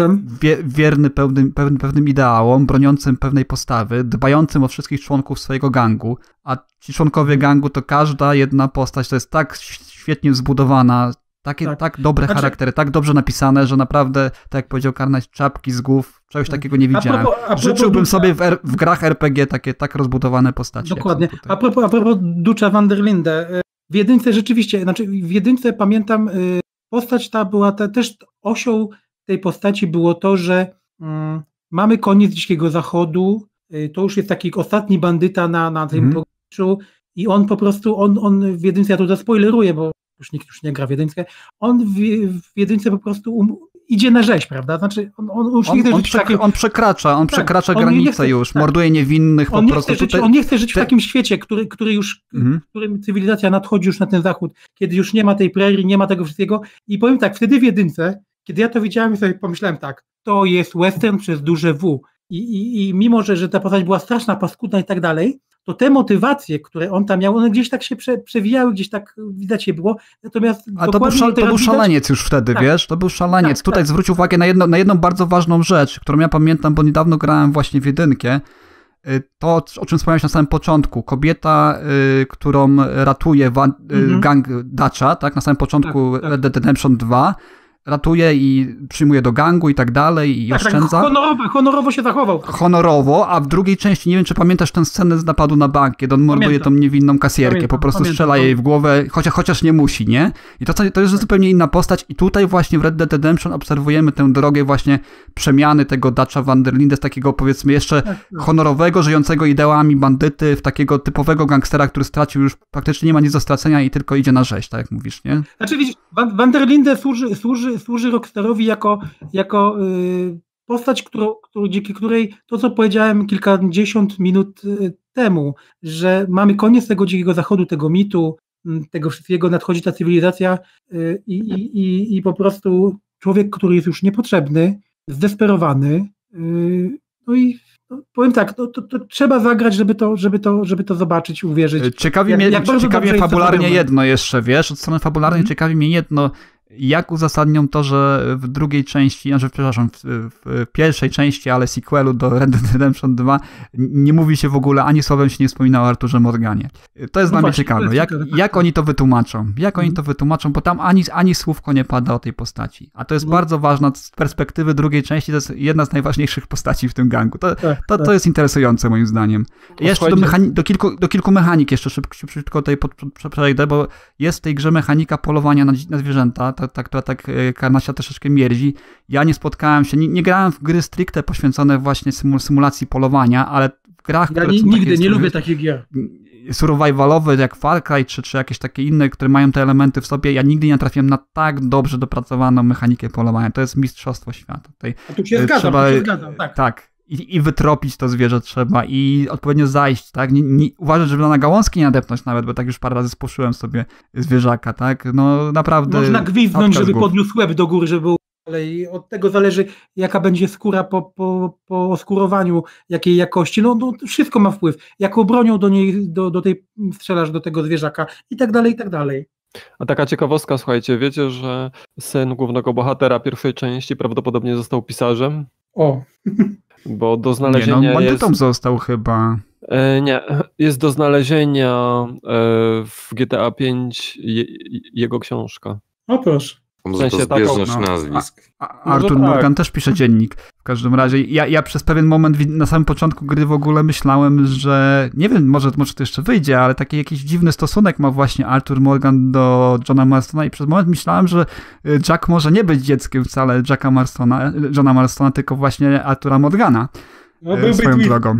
wierny pewnym, pewnym, pewnym ideałom, broniącym pewnej postawy, dbającym o wszystkich członków swojego gangu, a ci członkowie gangu to każda jedna postać, to jest tak świetnie zbudowana, takie, tak. tak dobre znaczy, charaktery, tak dobrze napisane, że naprawdę, tak jak powiedział Karnaś, czapki z głów, czegoś takiego nie widziałem. A propos, a propos Życzyłbym sobie w, w, grach RPG takie tak rozbudowane postacie. Dokładnie. A propos, a propos Ducza van der Linde, y, w jedynce rzeczywiście, znaczy w jedynce pamiętam y, postać ta była ta, też osią tej postaci było to, że mm, mamy koniec Dzikiego Zachodu, y, to już jest taki ostatni bandyta na, na tym mm. i on po prostu, on, on w jedynce, ja to zaspoileruję, bo już nikt już nie gra w jedynkę, on w, w jedynce po prostu um, idzie na rzeź, prawda? Znaczy, on, on już on, nie chce on, żyć takim... on przekracza, on tak, przekracza on granicę chce, już, tak. morduje niewinnych on po prostu. Żyć, tutaj... On nie chce żyć te... w takim świecie, który, który już, Mhm. w którym cywilizacja nadchodzi już na ten zachód, kiedy już nie ma tej prerii, nie ma tego wszystkiego i powiem tak, wtedy w jedynce, kiedy ja to widziałem, sobie pomyślałem tak, to jest western przez duże W i, i, i mimo, że, że ta postać była straszna, paskudna i tak dalej, to te motywacje, które on tam miał, one gdzieś tak się prze, przewijały, gdzieś tak widać je było, natomiast A to był, szal, to był szaleniec już wtedy, tak. wiesz, to był szaleniec. Tak, Tutaj tak. zwróć uwagę na, jedno, na jedną bardzo ważną rzecz, którą ja pamiętam, bo niedawno grałem właśnie w jedynkę, to, o czym wspomniałeś na samym początku, kobieta, y, którą ratuje wa- Mhm. gang Dacia, tak, na samym początku Tak, tak. Red Dead Redemption 2, ratuje i przyjmuje do gangu i tak dalej i tak, tak, oszczędza. honorowo, honorowo się zachował. honorowo, a w drugiej części, nie wiem czy pamiętasz tę scenę z napadu na bank, kiedy on morduje tą niewinną kasjerkę, Pamiętam, po prostu pamiętam, strzela jej w głowę, chociaż, chociaż nie musi, nie? I to, to jest zupełnie inna postać i tutaj właśnie w Red Dead Redemption obserwujemy tę drogę właśnie przemiany tego Dutcha van der Linde z takiego powiedzmy jeszcze Tak, tak. honorowego, żyjącego ideałami bandyty w takiego typowego gangstera, który stracił już praktycznie nie ma nic do stracenia i tylko idzie na rzeź, tak jak mówisz, nie? Znaczy widzisz, Van, Van der Linde służy, służy, służy Rockstarowi jako, jako y, postać, którą, którą, dzięki której to, co powiedziałem kilkadziesiąt minut y, temu, że mamy koniec tego dzikiego zachodu, tego mitu, tego wszystkiego, nadchodzi ta cywilizacja y, i, i, i, i po prostu człowiek, który jest już niepotrzebny, zdesperowany, no i no, powiem tak, to, to, to trzeba zagrać, żeby to, żeby to, żeby to zobaczyć, uwierzyć. Ciekawi Jak- mnie, jak ciekawi mnie fabularnie jedno jeszcze, wiesz, od strony fabularnej Mhm. ciekawi mnie jedno, jak uzasadnią to, że w drugiej części, znaczy przepraszam, w, w pierwszej części, ale sequelu do Red Dead Redemption 2 nie mówi się w ogóle, ani słowem się nie wspomina o Arturze Morganie. To jest No dla mnie ciekawe. Jak, ciekawe. jak oni to wytłumaczą? Jak oni Mhm. to wytłumaczą? Bo tam ani, ani słówko nie pada o tej postaci. A to jest No. bardzo ważne z perspektywy drugiej części, to jest jedna z najważniejszych postaci w tym gangu. To, Tak, to, tak. to jest interesujące moim zdaniem. Jeszcze do, mechani- do, kilku, do kilku mechanik jeszcze szybko, szybko tutaj pod, przejdę, bo jest w tej grze mechanika polowania na, na zwierzęta, ta, ta, która tak e, Karnasia troszeczkę mierdzi. Ja nie spotkałem się, nie, nie grałem w gry stricte poświęcone właśnie symul- symulacji polowania, ale w grach, Ja które ni- są nigdy takie, nie lubię takich gier. survivalowe jak Far Cry, czy, czy jakieś takie inne, które mają te elementy w sobie, ja nigdy nie trafiłem na tak dobrze dopracowaną mechanikę polowania. To jest mistrzostwo świata. Tutaj A tu się Y, zgadzam, trzeba- tu się zgadzam, tak. tak. I, I wytropić to zwierzę trzeba i odpowiednio zajść, tak? Nie, nie, uważać, żeby na gałązki nie nadepnąć nawet, bo tak już parę razy spuszyłem sobie zwierzaka, tak? No naprawdę. Można gwizdnąć, żeby głów. podniósł łeb do góry, żeby był ale i od tego zależy, jaka będzie skóra po, po, po oskurowaniu, jakiej jakości. No, no wszystko ma wpływ. Jaką bronią do niej, do, do tej strzelasz do tego zwierzaka i tak dalej, i tak dalej. A taka ciekawostka, słuchajcie, wiecie, że syn głównego bohatera pierwszej części prawdopodobnie został pisarzem? O, Bo do Nie, znalezienia no bandytą jest... został chyba. E, nie, jest do znalezienia e, w GTA 5 je, jego książka. o proszę. A Może W sensie to taką- zbieżność no. nazwisk. A Może Artur tak. Morgan też pisze dziennik. W każdym razie ja, ja przez pewien moment na samym początku gry w ogóle myślałem, że nie wiem, może, może to jeszcze wyjdzie, ale taki jakiś dziwny stosunek ma właśnie Arthur Morgan do Johna Marstona i przez moment myślałem, że y, Jack może nie być dzieckiem wcale Jacka Marstona, y, Johna Marstona, tylko właśnie Artura Morgana. No, e, byłby swoją twist. drogą.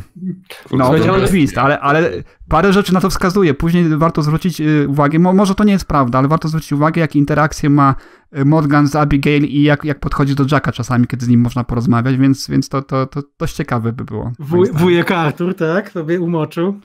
No, ale- twist, ale, ale parę rzeczy na to wskazuje. Później warto zwrócić y, uwagę, mo, może to nie jest prawda, ale warto zwrócić uwagę, jakie interakcje ma y, Morgan z Abigail i jak, jak podchodzi do Jacka czasami, kiedy z nim można porozmawiać, więc, więc to, to, to dość ciekawe by było. Wuj, wujek Artur, tak, sobie umoczył.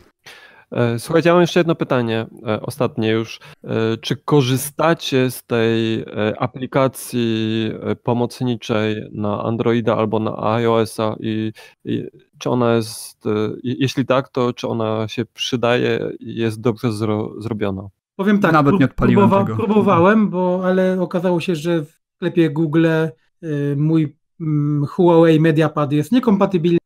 E, Słuchajcie, ja mam jeszcze jedno pytanie, e, ostatnie już. E, Czy korzystacie z tej aplikacji pomocniczej na Androida albo na iOS-a i, i czy ona jest, je- jeśli tak, to czy ona się przydaje i jest dobrze zro, zrobiona? Powiem tak, Nawet nie odpaliłem próbowa- tego. próbowałem, bo, ale okazało się, że w sklepie Google mój mm, Huawei Mediapad jest niekompatybilny.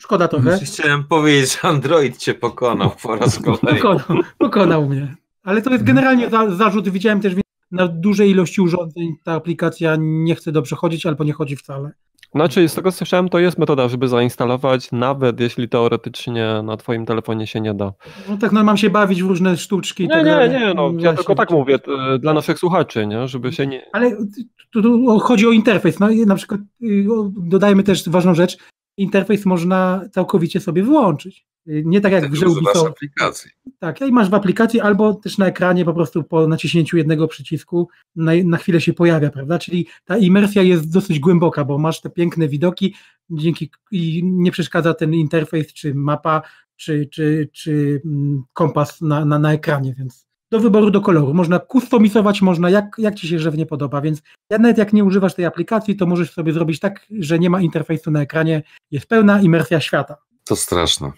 Szkoda trochę. Chciałem powiedzieć, że Android cię pokonał po raz kolejny. Pokonał, pokonał mnie. Ale to jest generalnie za, zarzut. Widziałem też na dużej ilości urządzeń ta aplikacja nie chce dobrze chodzić albo nie chodzi wcale. Znaczy, z tego co słyszałem, to jest metoda, żeby zainstalować, nawet jeśli teoretycznie na twoim telefonie się nie da. No tak, no mam się bawić w różne sztuczki. i Nie, tak nie, dalej. nie, no, ja Właśnie. tylko tak mówię dla naszych słuchaczy, nie? żeby się nie... Ale tu, tu chodzi o interfejs. No i na przykład y, dodajmy też ważną rzecz. Interfejs można całkowicie sobie wyłączyć. Nie tak jak Ty w grze Ubisoft. aplikacji. Tak, i masz w aplikacji albo też na ekranie po prostu po naciśnięciu jednego przycisku na, na chwilę się pojawia, prawda? Czyli ta imersja jest dosyć głęboka, bo masz te piękne widoki, dzięki i nie przeszkadza ten interfejs, czy mapa, czy, czy, czy mm, kompas na, na, na ekranie, więc do wyboru do koloru. Można kustomizować, można jak, jak ci się żywnie podoba, więc ja nawet jak nie używasz tej aplikacji, to możesz sobie zrobić tak, że nie ma interfejsu na ekranie, jest pełna imersja świata. To straszne.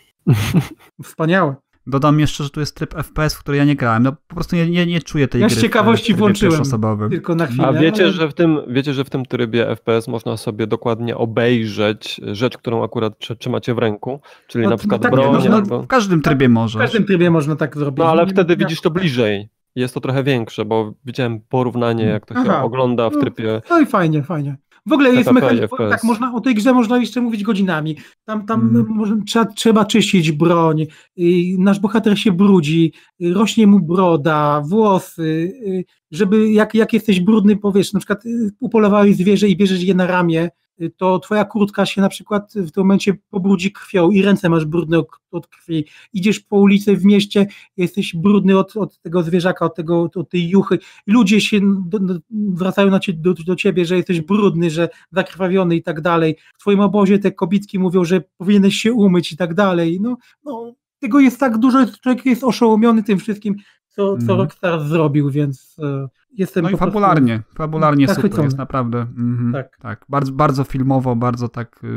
Wspaniałe. Dodam jeszcze, że tu jest tryb FPS, w który ja nie grałem. No po prostu nie, nie, nie czuję tej Ja gry. z ciekawości w włączyłem. Tylko na chwilę. A wiecie, ale- że w tym, wiecie, że w tym trybie FPS można sobie dokładnie obejrzeć rzecz, którą akurat tr- trzymacie w ręku, czyli No, na no przykład tak, broń można- No, albo... w każdym trybie W możesz. każdym trybie można tak zrobić. No ale wtedy widzisz to bliżej. Jest to trochę większe, bo widziałem porównanie, jak to się Aha. ogląda w No, trybie. No i fajnie, fajnie. W ogóle jest FPS. tak można, o tej grze można jeszcze mówić godzinami. Tam, tam Mm. może, trzeba, trzeba czyścić broń, i nasz bohater się brudzi, y, rośnie mu broda, włosy, y, żeby jak, jak jesteś brudny, powiesz, na przykład y, upolowałeś zwierzę i bierzesz je na ramię, y, to twoja kurtka się na przykład w tym momencie pobrudzi krwią i ręce masz brudne od, krwi. Idziesz po ulicy w mieście, jesteś brudny od, od tego zwierzaka, od, tego, od tej juchy. Ludzie się do, do, wracają na cie, do, do ciebie, że jesteś brudny, że zakrwawiony i tak dalej. W twoim obozie te kobitki mówią, że powinieneś się umyć i tak dalej. No, no tego jest tak dużo, człowiek jest oszołomiony tym wszystkim, co, co Mhm. Rockstar zrobił, więc e, jestem No i po prostu- fabularnie, fabularnie super Zachwycony. jest, naprawdę. Mhm, Tak. tak. Bardzo, bardzo filmowo, bardzo tak, y,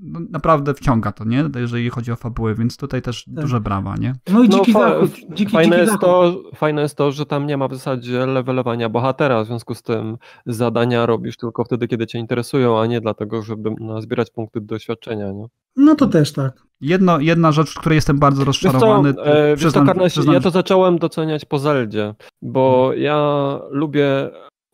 no, naprawdę wciąga to, nie? Jeżeli chodzi o fabułę, więc tutaj też Tak. duże brawa, nie? No i No, dziki fa- zachód. Dziki, fajne, dziki jest zachód. to, fajne jest to, że tam nie ma w zasadzie levelowania bohatera, w związku z tym zadania robisz tylko wtedy, kiedy cię interesują, a nie dlatego, żeby no, zbierać punkty doświadczenia. Nie? No to też tak. Jedno, jedna rzecz, w której jestem bardzo Wiesz co, rozczarowany. e, wiesz co przyznam- Karnaś, przyznam, ja to zacząłem doceniać po Zeldzie, bo ja lubię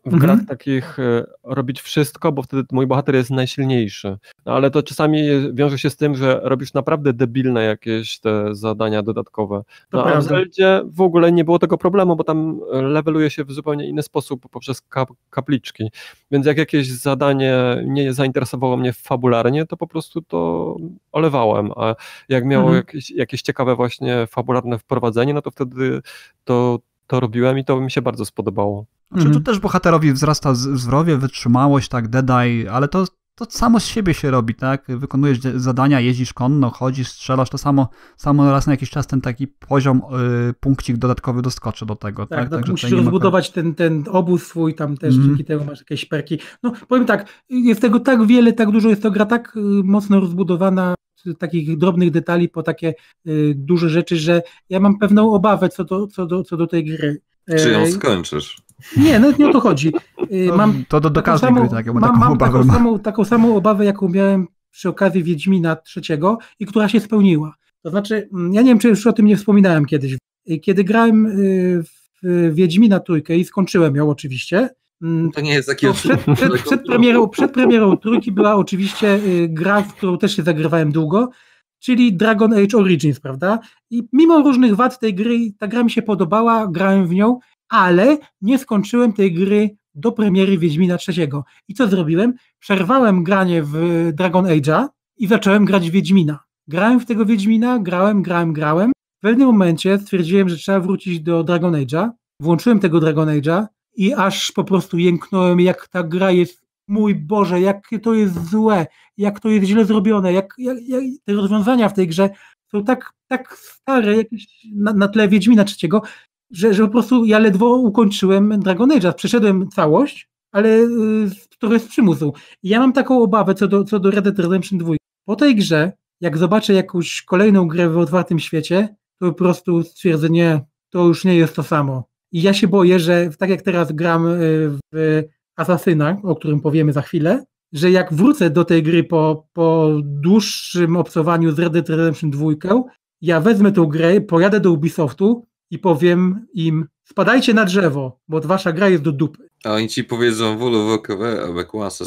w Mhm. grach takich e, robić wszystko, bo wtedy mój bohater jest najsilniejszy. No, ale to czasami wiąże się z tym, że robisz naprawdę debilne jakieś te zadania dodatkowe. No, a w. Zeldzie w ogóle nie było tego problemu, bo tam e, leveluje się w zupełnie inny sposób poprzez kap kapliczki. Więc jak jakieś zadanie nie zainteresowało mnie fabularnie, to po prostu to olewałem. A jak miało Mhm. jakieś, jakieś ciekawe właśnie fabularne wprowadzenie, no to wtedy to, to robiłem i to mi się bardzo spodobało. Znaczy, Mhm. tu też bohaterowi wzrasta z- zdrowie, wytrzymałość, tak, Deadeye, ale to, to samo z siebie się robi, tak? Wykonujesz zadania, jeździsz konno, chodzisz, strzelasz, to samo, samo raz na jakiś czas ten taki poziom, y, punkcik dodatkowy doskoczy do tego, tak? Tak, tak Także musisz nie ma- rozbudować ten, ten obóz swój, tam też Mhm. dzięki temu masz jakieś perki. No powiem tak, jest tego tak wiele, tak dużo, jest to gra tak y, mocno rozbudowana, takich drobnych detali po takie y, duże rzeczy, że ja mam pewną obawę co do, co do, co do tej gry. Czy ją E, skończysz? Nie, nawet nie o to chodzi. Y, To, Mam to do, do taką każdej samą- gry, tak, ja mam, taką mam obawę. taką, samą, taką samą obawę, jaką miałem przy okazji Wiedźmina trzeciego i która się spełniła. To znaczy, mm, ja nie wiem, czy już o tym nie wspominałem kiedyś. Y, Kiedy grałem y, w Wiedźmina trójkę i skończyłem ją oczywiście, mm, To nie jest takie... przed, przed, przed, premierą, przed premierą trójki była oczywiście gra, w którą też się zagrywałem długo, czyli Dragon Age Origins, prawda? I mimo różnych wad tej gry, ta gra mi się podobała, grałem w nią, ale nie skończyłem tej gry do premiery Wiedźmina trzeciego. I co zrobiłem? Przerwałem granie w Dragon Age'a i zacząłem grać w Wiedźmina. Grałem w tego Wiedźmina, grałem, grałem, grałem. W pewnym momencie stwierdziłem, że trzeba wrócić do Dragon Age'a. Włączyłem tego Dragon Age'a i aż po prostu jęknąłem, jak ta gra jest, mój Boże, jak to jest złe, jak to jest źle zrobione, jak, jak, jak te rozwiązania w tej grze są tak, tak stare jakieś na, na tle Wiedźmina trzeciego, że, że po prostu ja ledwo ukończyłem Dragon Age'a. Przeszedłem całość, ale y, trochę z przymusu. I ja mam taką obawę co do, co do Red Dead Redemption 2. Po tej grze, jak zobaczę jakąś kolejną grę w otwartym świecie, to po prostu stwierdzę, nie, to już nie jest to samo. I ja się boję, że tak jak teraz gram y, w Asasyna, o którym powiemy za chwilę, że jak wrócę do tej gry po, po dłuższym obcowaniu z Red Dead Redemption 2, ja wezmę tą grę, pojadę do Ubisoftu i powiem im, spadajcie na drzewo, bo wasza gra jest do dupy. A oni ci powiedzą, volu vokowe, avec moi ce.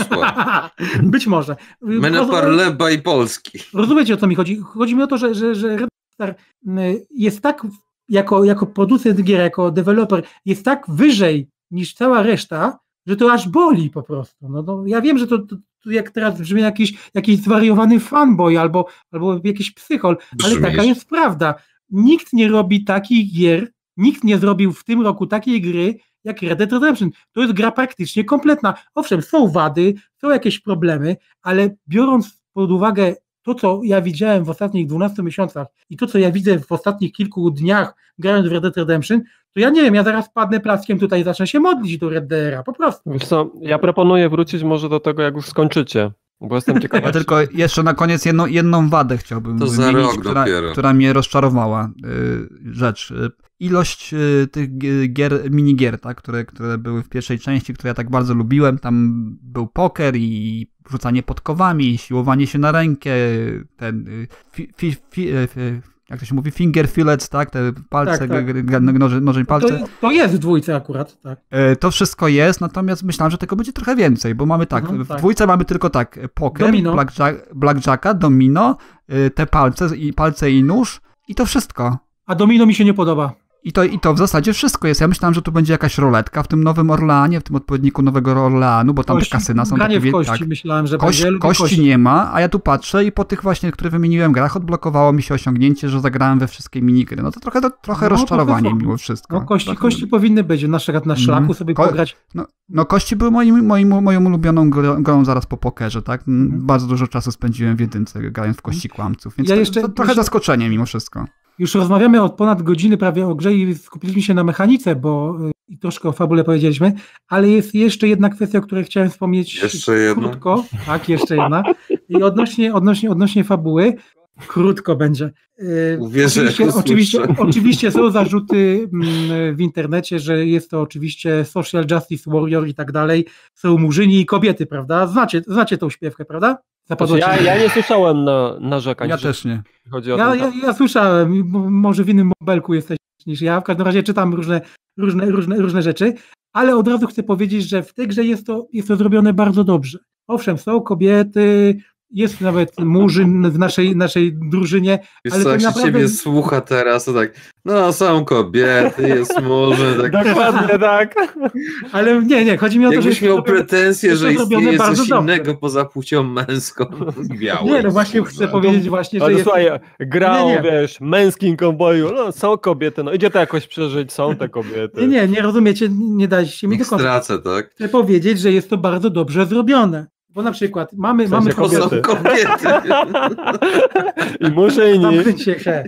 Być może. Me ne Roz- parle by polski. Rozumiecie o co mi chodzi? Chodzi mi o to, że, że, że Rockstar y, jest tak, jako, jako producent gier, jako deweloper, jest tak wyżej niż cała reszta, że to aż boli po prostu. No, no, ja wiem, że to, to jak teraz brzmi jakiś, jakiś zwariowany fanboy albo, albo jakiś psychol, ale Brzmisz. taka jest prawda. Nikt nie robi takich gier, nikt nie zrobił w tym roku takiej gry jak Red Dead Redemption. To jest gra praktycznie kompletna. Owszem, są wady, są jakieś problemy, ale biorąc pod uwagę to, co ja widziałem w ostatnich 12 miesiącach i to, co ja widzę w ostatnich kilku dniach grając w Red Dead Redemption, to ja nie wiem, ja zaraz padnę plackiem tutaj i zacznę się modlić do Red Deadera, po prostu. Co, ja proponuję wrócić może do tego, jak już skończycie, bo jestem ciekaw. Ja tylko jeszcze na koniec jedną, jedną wadę chciałbym To za wymienić, rok która, dopiero. która mnie rozczarowała. Y, rzecz. Y, Ilość y, tych gi- gier, minigier, tak, które, które były w pierwszej części, które ja tak bardzo lubiłem. Tam był poker i rzucanie podkowami, siłowanie się na rękę, ten fi, fi, fi, fi, jak to się mówi, finger fillets, tak, te palce, Tak, tak. noże, nożeń To, palce. to jest w dwójce akurat, tak. E, To wszystko jest, natomiast myślałem, że tego będzie trochę więcej, bo mamy tak, Mhm, w tak. dwójce mamy tylko tak, poker, Domino. blackjack, blackjacka, domino, y, te palce i palce i nóż i to wszystko. A Domino mi się nie podoba. I to, I to w zasadzie wszystko jest. Ja myślałem, że tu będzie jakaś roletka w tym nowym Orleanie, w tym odpowiedniku nowego Orleanu, bo tam Kości- te kasyna są takie... w kości tak. myślałem, że Kość, będzie. Lubię kości, nie ma, a ja tu patrzę i po tych właśnie, które wymieniłem grach, odblokowało mi się osiągnięcie, że zagrałem we wszystkie minigry. No to trochę, trochę No, to rozczarowanie to- mimo wszystko. No kości, Trochę- kości powinny być, na przykład na szlaku Mhm. sobie Ko- pograć. No, no kości były moim, moim, moją ulubioną grą, grą zaraz po pokerze, tak? M, Mhm. Bardzo dużo czasu spędziłem w jedynce grając w kości kłamców, więc Ja to, jeszcze- to trochę jeszcze- zaskoczenie mimo wszystko. Już rozmawiamy od ponad godziny prawie o grze i skupiliśmy się na mechanice, bo y, i troszkę o fabule powiedzieliśmy, ale jest jeszcze jedna kwestia, o której chciałem wspomnieć Jeszcze jedna? krótko. Tak, jeszcze jedna. I odnośnie, odnośnie, odnośnie fabuły, krótko będzie. Y, Uwierzę, oczywiście, oczywiście, oczywiście są zarzuty mm, w internecie, że jest to oczywiście social justice warrior i tak dalej. Są murzyni i kobiety, prawda? Znacie, znacie tą śpiewkę, prawda? Zapadło Znaczy, ci- ja, ja nie słyszałem na, narzekań, Ja że też nie. chodzi o Ja, ten ja, ja słyszałem, może w innym bobelku jesteś niż ja. W każdym razie czytam różne, różne, różne, różne rzeczy, ale od razu chcę powiedzieć, że w tej grze jest to, jest to zrobione bardzo dobrze. Owszem, są kobiety, jest nawet murzyn w naszej, naszej drużynie, Wiesz ale co, się naprawdę- ciebie słucha teraz, to tak, no są kobiety, jest murzyn, tak. Dokładnie tak. ale nie, nie, chodzi mi o to, że Jakbyś to miał jest że istnieje coś dobrze. innego poza płcią męską, białą. Nie, no właśnie chcę powiedzieć właśnie, że Ale jest... słuchaj, gra Nie, nie. o, wiesz, męskim konwoju, no są kobiety, no idzie to jakoś przeżyć, są te kobiety. Nie, nie, nie rozumiecie, nie daliście mi Niech do końca. stracę, tak? Chcę powiedzieć, że jest to bardzo dobrze zrobione. Bo na przykład mamy, W sensie mamy Kobiety. kobiety. I muszę i nie. Zamknąć się, he.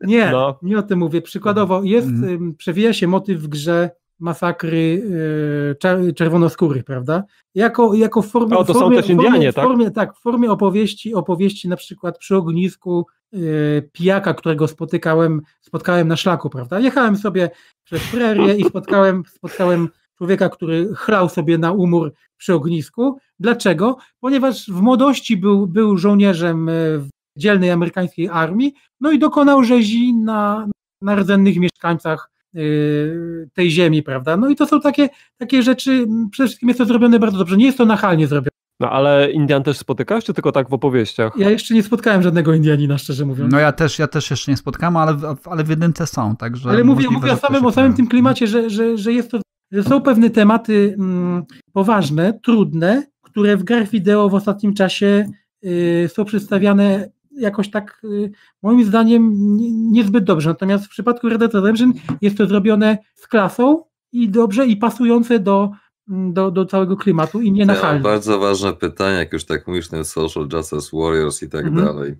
Nie, No. nie o tym mówię. Przykładowo jest, Mhm. przewija się motyw w grze masakry y, czer- czerwonoskórych, prawda? Jako, jako w formie, O, to w są formie, też formie, Indianie, w tak? formie, tak? W formie opowieści, opowieści na przykład przy ognisku y, pijaka, którego spotykałem, spotkałem na szlaku, prawda? Jechałem sobie przez prerię i spotkałem, spotkałem człowieka, który chlał sobie na umór przy ognisku. Dlaczego? Ponieważ w młodości był, był żołnierzem y, w dzielnej amerykańskiej armii, no i dokonał rzezi na, na rdzennych mieszkańcach y, tej ziemi, prawda? No i to są takie, takie rzeczy, przede wszystkim jest to zrobione bardzo dobrze, nie jest to nachalnie zrobione. No ale Indian też spotykasz, czy tylko tak w opowieściach? Ja jeszcze nie spotkałem żadnego Indianina, szczerze mówiąc. No ja też, ja też jeszcze nie spotkałem, ale, w- ale w jedynce są, także... Ale mówię, możliwe, mówię o samym, o samym tym klimacie, że, że, że jest to, są pewne tematy mm, poważne, trudne, które w grach wideo w ostatnim czasie y, są przedstawiane jakoś tak, y, moim zdaniem, nie- niezbyt dobrze. Natomiast w przypadku Red Dead Redemption jest to zrobione z klasą i dobrze i pasujące do, mm, do, do całego klimatu i nie nachalnie. bardzo ważne pytanie, jak już tak mówisz, ten Social Justice Warriors i tak Mhm. dalej.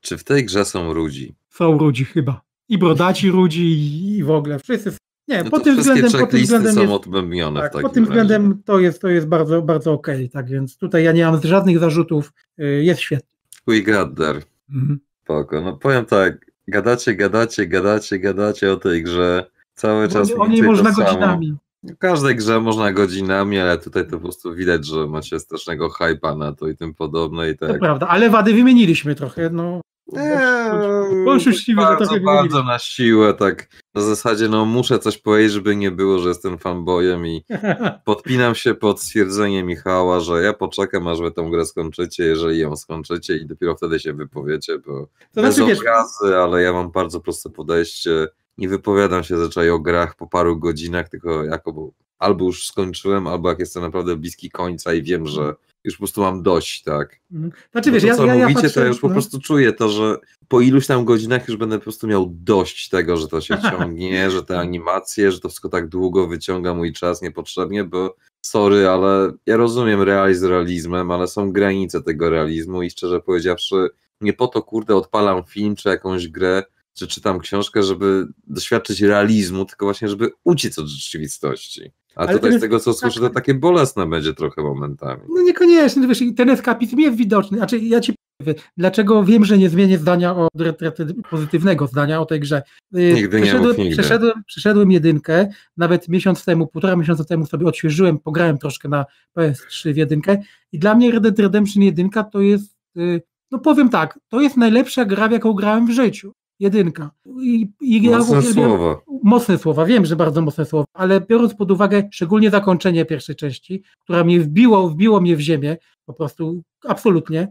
Czy w tej grze są ludzi? Są ludzi chyba. I brodaci ludzi i, i w ogóle. Wszyscy. są- Nie, No pod to tym względem, pod tym względem są odbębnione Tak, pod tym razie. względem to jest, to jest bardzo, bardzo okej, tak więc tutaj ja nie mam żadnych zarzutów, y, jest świetnie. We got there. Mhm. Spoko. No powiem tak, gadacie, gadacie, gadacie, gadacie o tej grze. Cały czas O, niej można to samo. godzinami. W każdej grze można godzinami, ale tutaj to po prostu widać, że macie strasznego hypa na to i tym podobne i To tak. prawda, ale wady wymieniliśmy trochę, no. Eee, Bądź uczciwy, że bardzo, trochę bardzo na siłę, tak. Na zasadzie, no muszę coś powiedzieć, żeby nie było, że jestem fanboyem i podpinam się pod stwierdzenie Michała, że ja poczekam, aż wy tą grę skończycie, jeżeli ją skończycie i dopiero wtedy się wypowiecie, bo To bez znaczy, wiesz, obrazy, ale ja mam bardzo proste podejście. Nie wypowiadam się zazwyczaj o grach po paru godzinach, tylko jako bo albo już skończyłem, albo jak jestem naprawdę bliski końca i wiem, że już po prostu mam dość, tak. Mhm. Znaczy Bo wiesz, to, ja, co ja, ja mówicie, patrzę, to ja już po no. prostu czuję to, że po iluś tam godzinach już będę po prostu miał dość tego, że to się ciągnie, że te animacje, że to wszystko tak długo wyciąga mój czas niepotrzebnie, bo sorry, ale ja rozumiem realizm realizmem, ale są granice tego realizmu i szczerze powiedziawszy, nie po to kurde odpalam film czy jakąś grę, czy czytam książkę, żeby doświadczyć realizmu, tylko właśnie, żeby uciec od rzeczywistości. A Ale tutaj ten- z tego, co słyszę, to takie bolesne będzie trochę momentami. No niekoniecznie, wiesz, ten eskapizm jest widoczny. Znaczy, ja ci powiem, dlaczego wiem, że nie zmienię zdania o pozytywnego zdania o tej grze. Y, Nigdy nie przeszedłem, mów nigdy. Przeszedłem, przeszedłem jedynkę, nawet miesiąc temu, półtora miesiąca temu sobie odświeżyłem, pograłem troszkę na PS3 w jedynkę i dla mnie Red Dead Redemption 1 to jest, y, no powiem tak, to jest najlepsza gra, w jaką grałem w życiu. Jedynka. I, i ja Mocne uwielbiam- słowa. mocne słowa, wiem, że bardzo mocne słowa, ale biorąc pod uwagę szczególnie zakończenie pierwszej części, która mnie wbiło, wbiło mnie w ziemię, po prostu absolutnie.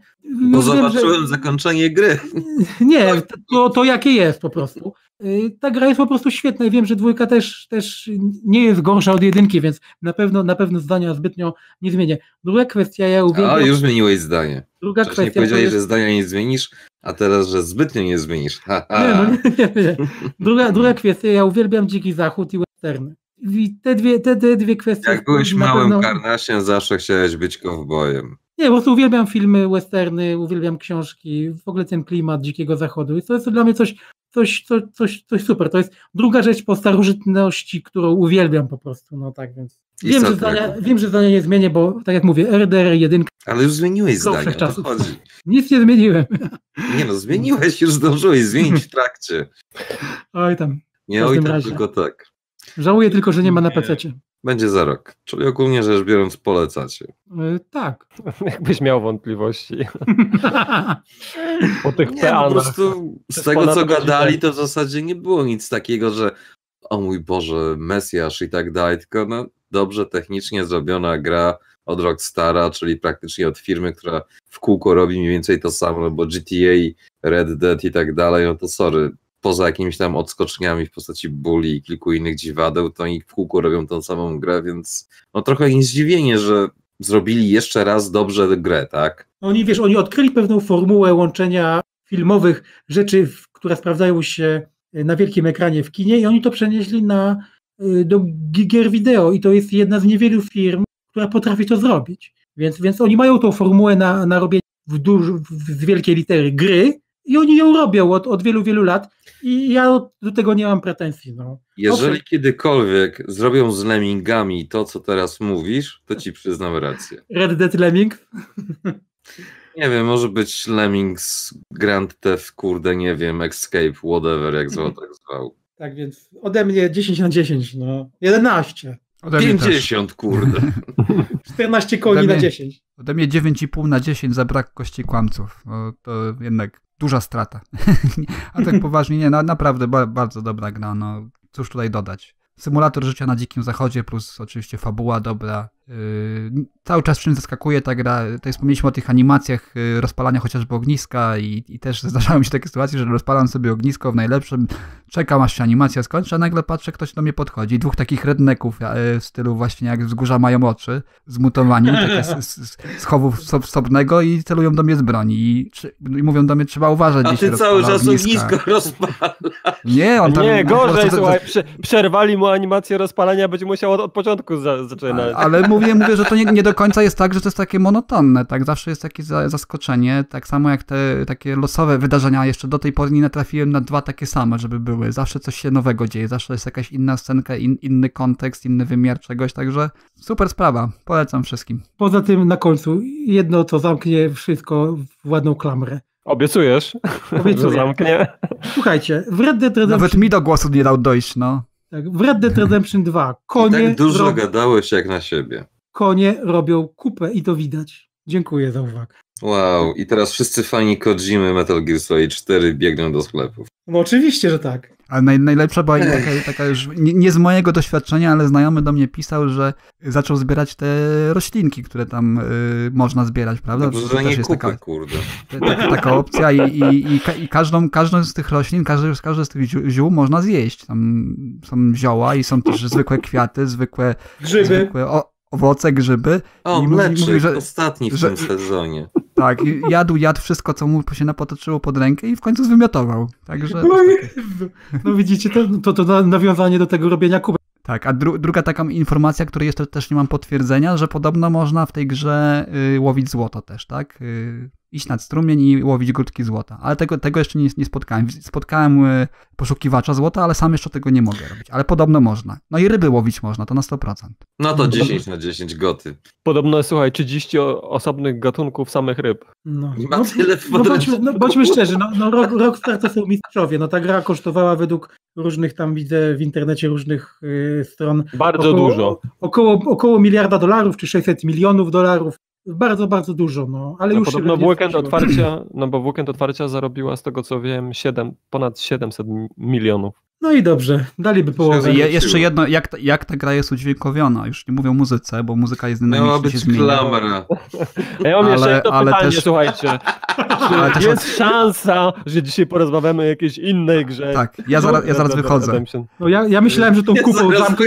Bo Już wiem, że- zobaczyłem zakończenie gry. Nie, to, to jakie jest po prostu. Y, Ta gra jest po prostu świetna i wiem, że dwójka też, też nie jest gorsza od jedynki, więc na pewno, na pewno zdania zbytnio nie zmienię. Druga kwestia, ja uwielbiam... A, już zmieniłeś zdanie. druga Wcześniej kwestia powiedziałeś, jest... że zdania nie zmienisz, a teraz, że zbytnio nie zmienisz. Ha, ha. Nie, no nie, nie, nie. Druga, druga kwestia, ja uwielbiam Dziki Zachód i westerny. I te dwie, te, te dwie kwestie... Jak byłeś małym pewno- karnasiem, zawsze chciałeś być kowbojem. Nie, po prostu uwielbiam filmy, westerny, uwielbiam książki, w ogóle ten klimat Dzikiego Zachodu. I to jest dla mnie coś, coś, coś, coś, coś super. To jest druga rzecz po starożytności, którą uwielbiam po prostu. No tak, więc wiem, że, zdania, wiem, że zdania nie zmienię, bo tak jak mówię, RDR 1 Ale już zmieniłeś zdanie, o to chodzi. nic nie zmieniłem. Nie no, zmieniłeś, już zdążyłeś zmienić w trakcie. Oj tam. Nie oj tam, razie. tylko tak. Żałuję tylko, że nie ma na. PC. Będzie za rok. Czyli ogólnie rzecz biorąc polecacie. Y, tak. Jakbyś miał wątpliwości po tych Nie, po prostu z tego co gadali, to w zasadzie nie było nic takiego, że o mój Boże, Mesjasz i tak dalej, tylko no dobrze technicznie zrobiona gra od Rockstara, czyli praktycznie od firmy, która w kółko robi mniej więcej to samo, no bo GTA, Red Dead i tak dalej, no to sorry, poza jakimiś tam odskoczniami w postaci bully i kilku innych dziwadeł, to oni w kółko robią tą samą grę, więc no trochę nie zdziwienie, że zrobili jeszcze raz dobrze grę, tak? Oni, wiesz, oni odkryli pewną formułę łączenia filmowych rzeczy, które sprawdzają się na wielkim ekranie w kinie i oni to przenieśli na, y, do gi- gier wideo i to jest jedna z niewielu firm, która potrafi to zrobić. Więc, więc oni mają tą formułę na, na robienie w duż, w, z wielkiej litery gry i oni ją robią od, od wielu, wielu lat i ja do tego nie mam pretensji. No. Jeżeli Owszem. kiedykolwiek zrobią z lemmingami to, co teraz mówisz, to ci przyznam rację. Red Dead Lemming, Nie wiem, może być Lemmings, Grand Theft, kurde, nie wiem, Escape, whatever, jak zwał, tak zwał. tak więc ode mnie 10 na 10, no 11, Ode mnie, też. 50, kurde. 14 koni Ode na mnie- 10. Ode mnie 9,5 na 10 za brak kości kłamców. No, to jednak duża strata. A tak poważnie, nie, no, naprawdę ba bardzo dobra gra. No, cóż tutaj dodać. Symulator życia na dzikim zachodzie, plus oczywiście fabuła dobra. Yy, cały czas czym zaskakuje ta gra. Tutaj wspomnieliśmy o tych animacjach yy, rozpalania chociażby ogniska i, i też zdarzały mi się takie sytuacje, że rozpalam sobie ognisko w najlepszym, czekam aż się animacja skończy, a nagle patrzę, ktoś do mnie podchodzi. Dwóch takich redneków yy, w stylu właśnie jak wzgórza mają oczy, zmutowani, takie z, z, z sob- sobnego i celują do mnie z broni i, czy, i mówią do mnie, trzeba uważać, A ty cały czas ogniska. ognisko rozpala. Nie, on tam... Nie, prostu gorzej, to- słuchaj, prze, przerwali mu animację rozpalania, będzie musiał od, od początku za, zaczynać. A- Ale mówię, mówię, że to nie, nie do końca jest tak, że to jest takie monotonne, tak? Zawsze jest takie za, zaskoczenie, tak samo jak te takie losowe wydarzenia. Jeszcze do tej pory nie natrafiłem na dwa takie same, żeby były. Zawsze coś się nowego dzieje, zawsze jest jakaś inna scenka, in, inny kontekst, inny wymiar czegoś, także super sprawa. Polecam wszystkim. Poza tym na końcu jedno, co zamknie wszystko w ładną klamrę. Obiecujesz, że Obiecuję. zamknie? Słuchajcie, w Red Dead Nawet Redemption, mi do głosu nie dał dojść, no. Tak, w Red Dead Redemption 2 I konie, tak dużo rob, gadałeś jak na siebie. konie robią kupę i to widać. Dziękuję za uwagę. Wow, i teraz wszyscy fani Kojimy Metal Gear Solid 4 biegną do sklepów. No oczywiście, że tak. Ale naj, najlepsza była taka, taka już, nie, nie, z mojego doświadczenia, ale znajomy do mnie pisał, że zaczął zbierać te roślinki, które tam y, można zbierać, prawda? Dobrze, że nie jest kupy, taka, kurde. Taka, taka opcja i, i, i, i, każdą, każdą z tych roślin, każdy, każdy z tych ziół można zjeść. Tam są zioła i są też zwykłe kwiaty, zwykłe grzyby. Zwykłe, o, owoce, grzyby. O, I mleczyk, mówi, że, ostatni w że, tym sezonie. Tak, jadł, jadł wszystko, co mu się napotoczyło pod rękę i w końcu zwymiotował. Także... No, no widzicie, to, to, to nawiązanie do tego robienia kubek. Tak, a dru druga taka informacja, której jeszcze też nie mam potwierdzenia, że podobno można w tej grze y, łowić złoto też, tak? Y, iść nad strumień i łowić grudki złota. Ale tego, tego jeszcze nie, nie spotkałem. Spotkałem y, poszukiwacza złota, ale sam jeszcze tego nie mogę robić. Ale podobno można. No i ryby łowić można, to na 100%. No to 10 na 10 goty. Podobno, słuchaj, 30 osobnych gatunków samych ryb. No, I ma no, tyle w no, bądźmy, no, bądźmy szczerzy, no, no Rockstar to są mistrzowie. No ta gra kosztowała według różnych tam widzę w internecie różnych y, stron. Bardzo około, dużo. Około, około miliarda dolarów czy 600 milionów dolarów. Bardzo, bardzo dużo, no, ale no, już podobno w weekend otwarcia, no bo w weekend otwarcia zarobiła z tego co wiem 7, ponad 700 milionów. No i dobrze, daliby połowę. Je, jeszcze jedno, jak ta, jak ta gra jest udźwiękowiona? Już nie mówię o muzyce, bo muzyka jest dynamiczna. Miała być klamra. Ja mam ale, jeszcze jedno ale pytanie, też... słuchajcie. Czy jest też... szansa, że dzisiaj porozmawiamy o jakiejś innej grze? Tak, ja zaraz, ja zaraz wychodzę. No ja, ja myślałem, że tą kupą zamknę.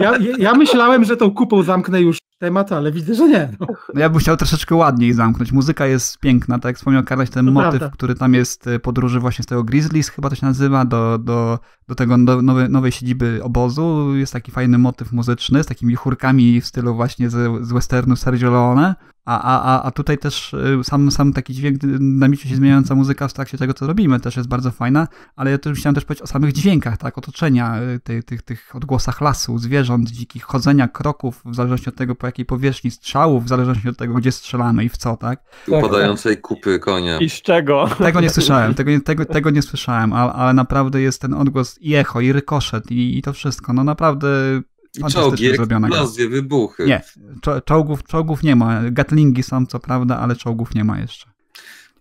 Ja, ja, myślałem, że tą kupą zamknę już temat, ale widzę, że nie. No. no ja bym chciał troszeczkę ładniej zamknąć. Muzyka jest piękna, tak jak wspomniał Karleś, ten to motyw, prawda. który tam jest y, podróży właśnie z tego Grizzlies, chyba to się nazywa, do, do, do tego do nowej, nowej siedziby obozu. Jest taki fajny motyw muzyczny z takimi chórkami w stylu właśnie z, z westernu Sergio Leone. A, a, a tutaj też y, sam, sam taki dźwięk, dynamicznie się zmieniająca muzyka w trakcie tego, co robimy, też jest bardzo fajna, ale ja też chciałem też powiedzieć o samych dźwiękach, tak, otoczenia, y, tych, tych, tych odgłosach lasu, zwierząt, dzikich, chodzenia, kroków, w zależności od tego, po jakiej powierzchni strzałów, w zależności od tego, gdzie strzelamy i w co, tak. Upadającej kupy konia. I z czego? Tego nie słyszałem, tego, tego, tego nie słyszałem, ale, ale naprawdę jest ten odgłos i echo, i rykoszet, i, i to wszystko, no naprawdę czołgi, eksplozje, wybuchy. Nie, czołgów, czołgów nie ma. Gatlingi są co prawda, ale czołgów nie ma jeszcze.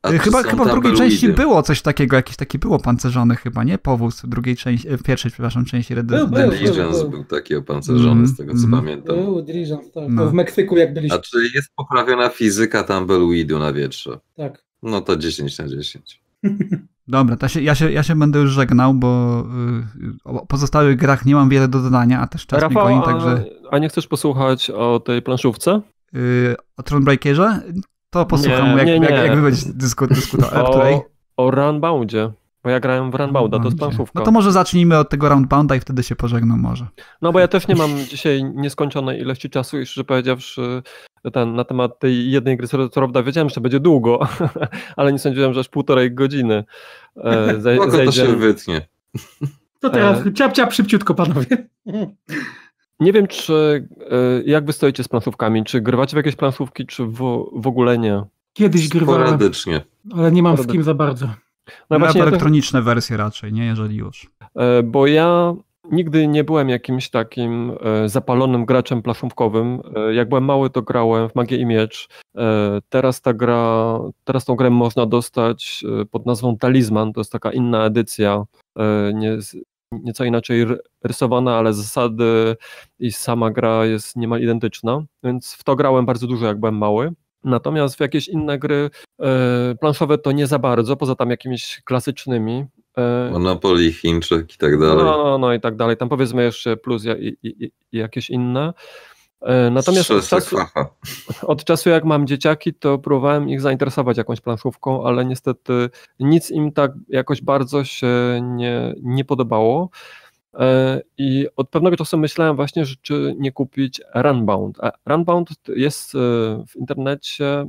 A chyba chyba w drugiej części było coś takiego, jakiś taki było pancerzony chyba, nie? Powóz w drugiej części, w pierwszej, przepraszam, części Red Dead Diligence był taki opancerzony, mm, z tego co mm. pamiętam. Był Diligence, tak. No. w Meksyku jak byliśmy. A czy jest poprawiona fizyka tumbleweedu na wietrze? Tak. No to 10 na 10. Dobra, się, ja, się, ja się będę już żegnał, bo y, o pozostałych grach nie mam wiele do dodania, a też czas Rafał, mi goni, także... A, a nie chcesz posłuchać o tej planszówce? Yy, o Thronebreakerze? To posłucham, nie, jak, nie, nie. Jak, jak wy będziecie dysku, dyskutować. O, o Runboundzie. Bo ja grałem w Runbounda, to jest planszówka. No to może zacznijmy od tego Runbounda i wtedy się pożegnam może. No bo ja też nie mam dzisiaj nieskończonej ilości czasu i szczerze powiedziawszy ten, na temat tej jednej gry co prawda wiedziałem, że to będzie długo, ale nie sądziłem, że aż półtorej godziny e, zaj, zajdzie. to się wytnie. To teraz e... ciap, ciap, szybciutko panowie. Nie wiem, czy e, jak wy stoicie z planszówkami, czy grywacie w jakieś planszówki, czy w, w ogóle nie? Kiedyś grywałem. Ale nie mam z kim za bardzo. No, elektroniczne wersje raczej, nie, jeżeli już. E, bo ja nigdy nie byłem jakimś takim e, zapalonym graczem planszówkowym. E, jak byłem mały, to grałem w Magię i Miecz. Teraz ta gra, teraz tą grę można dostać pod nazwą Talizman. To jest taka inna edycja, nie, nieco inaczej rysowana, ale zasady i sama gra jest niemal identyczna. Więc w to grałem bardzo dużo, jak byłem mały. Natomiast w jakieś inne gry e, planszowe to nie za bardzo, poza tam jakimiś klasycznymi. E, Monopoly, Chińczyk i tak dalej. No, no, no i tak dalej. Tam powiedzmy jeszcze plus i, i, i, jakieś inne. E, natomiast od czasu, od czasu, jak mam dzieciaki, to próbowałem ich zainteresować jakąś planszówką, ale niestety nic im tak jakoś bardzo się nie, nie podobało. E, I od pewnego czasu myślałem właśnie, że czy nie kupić Runbound. Runbound jest e, w internecie e,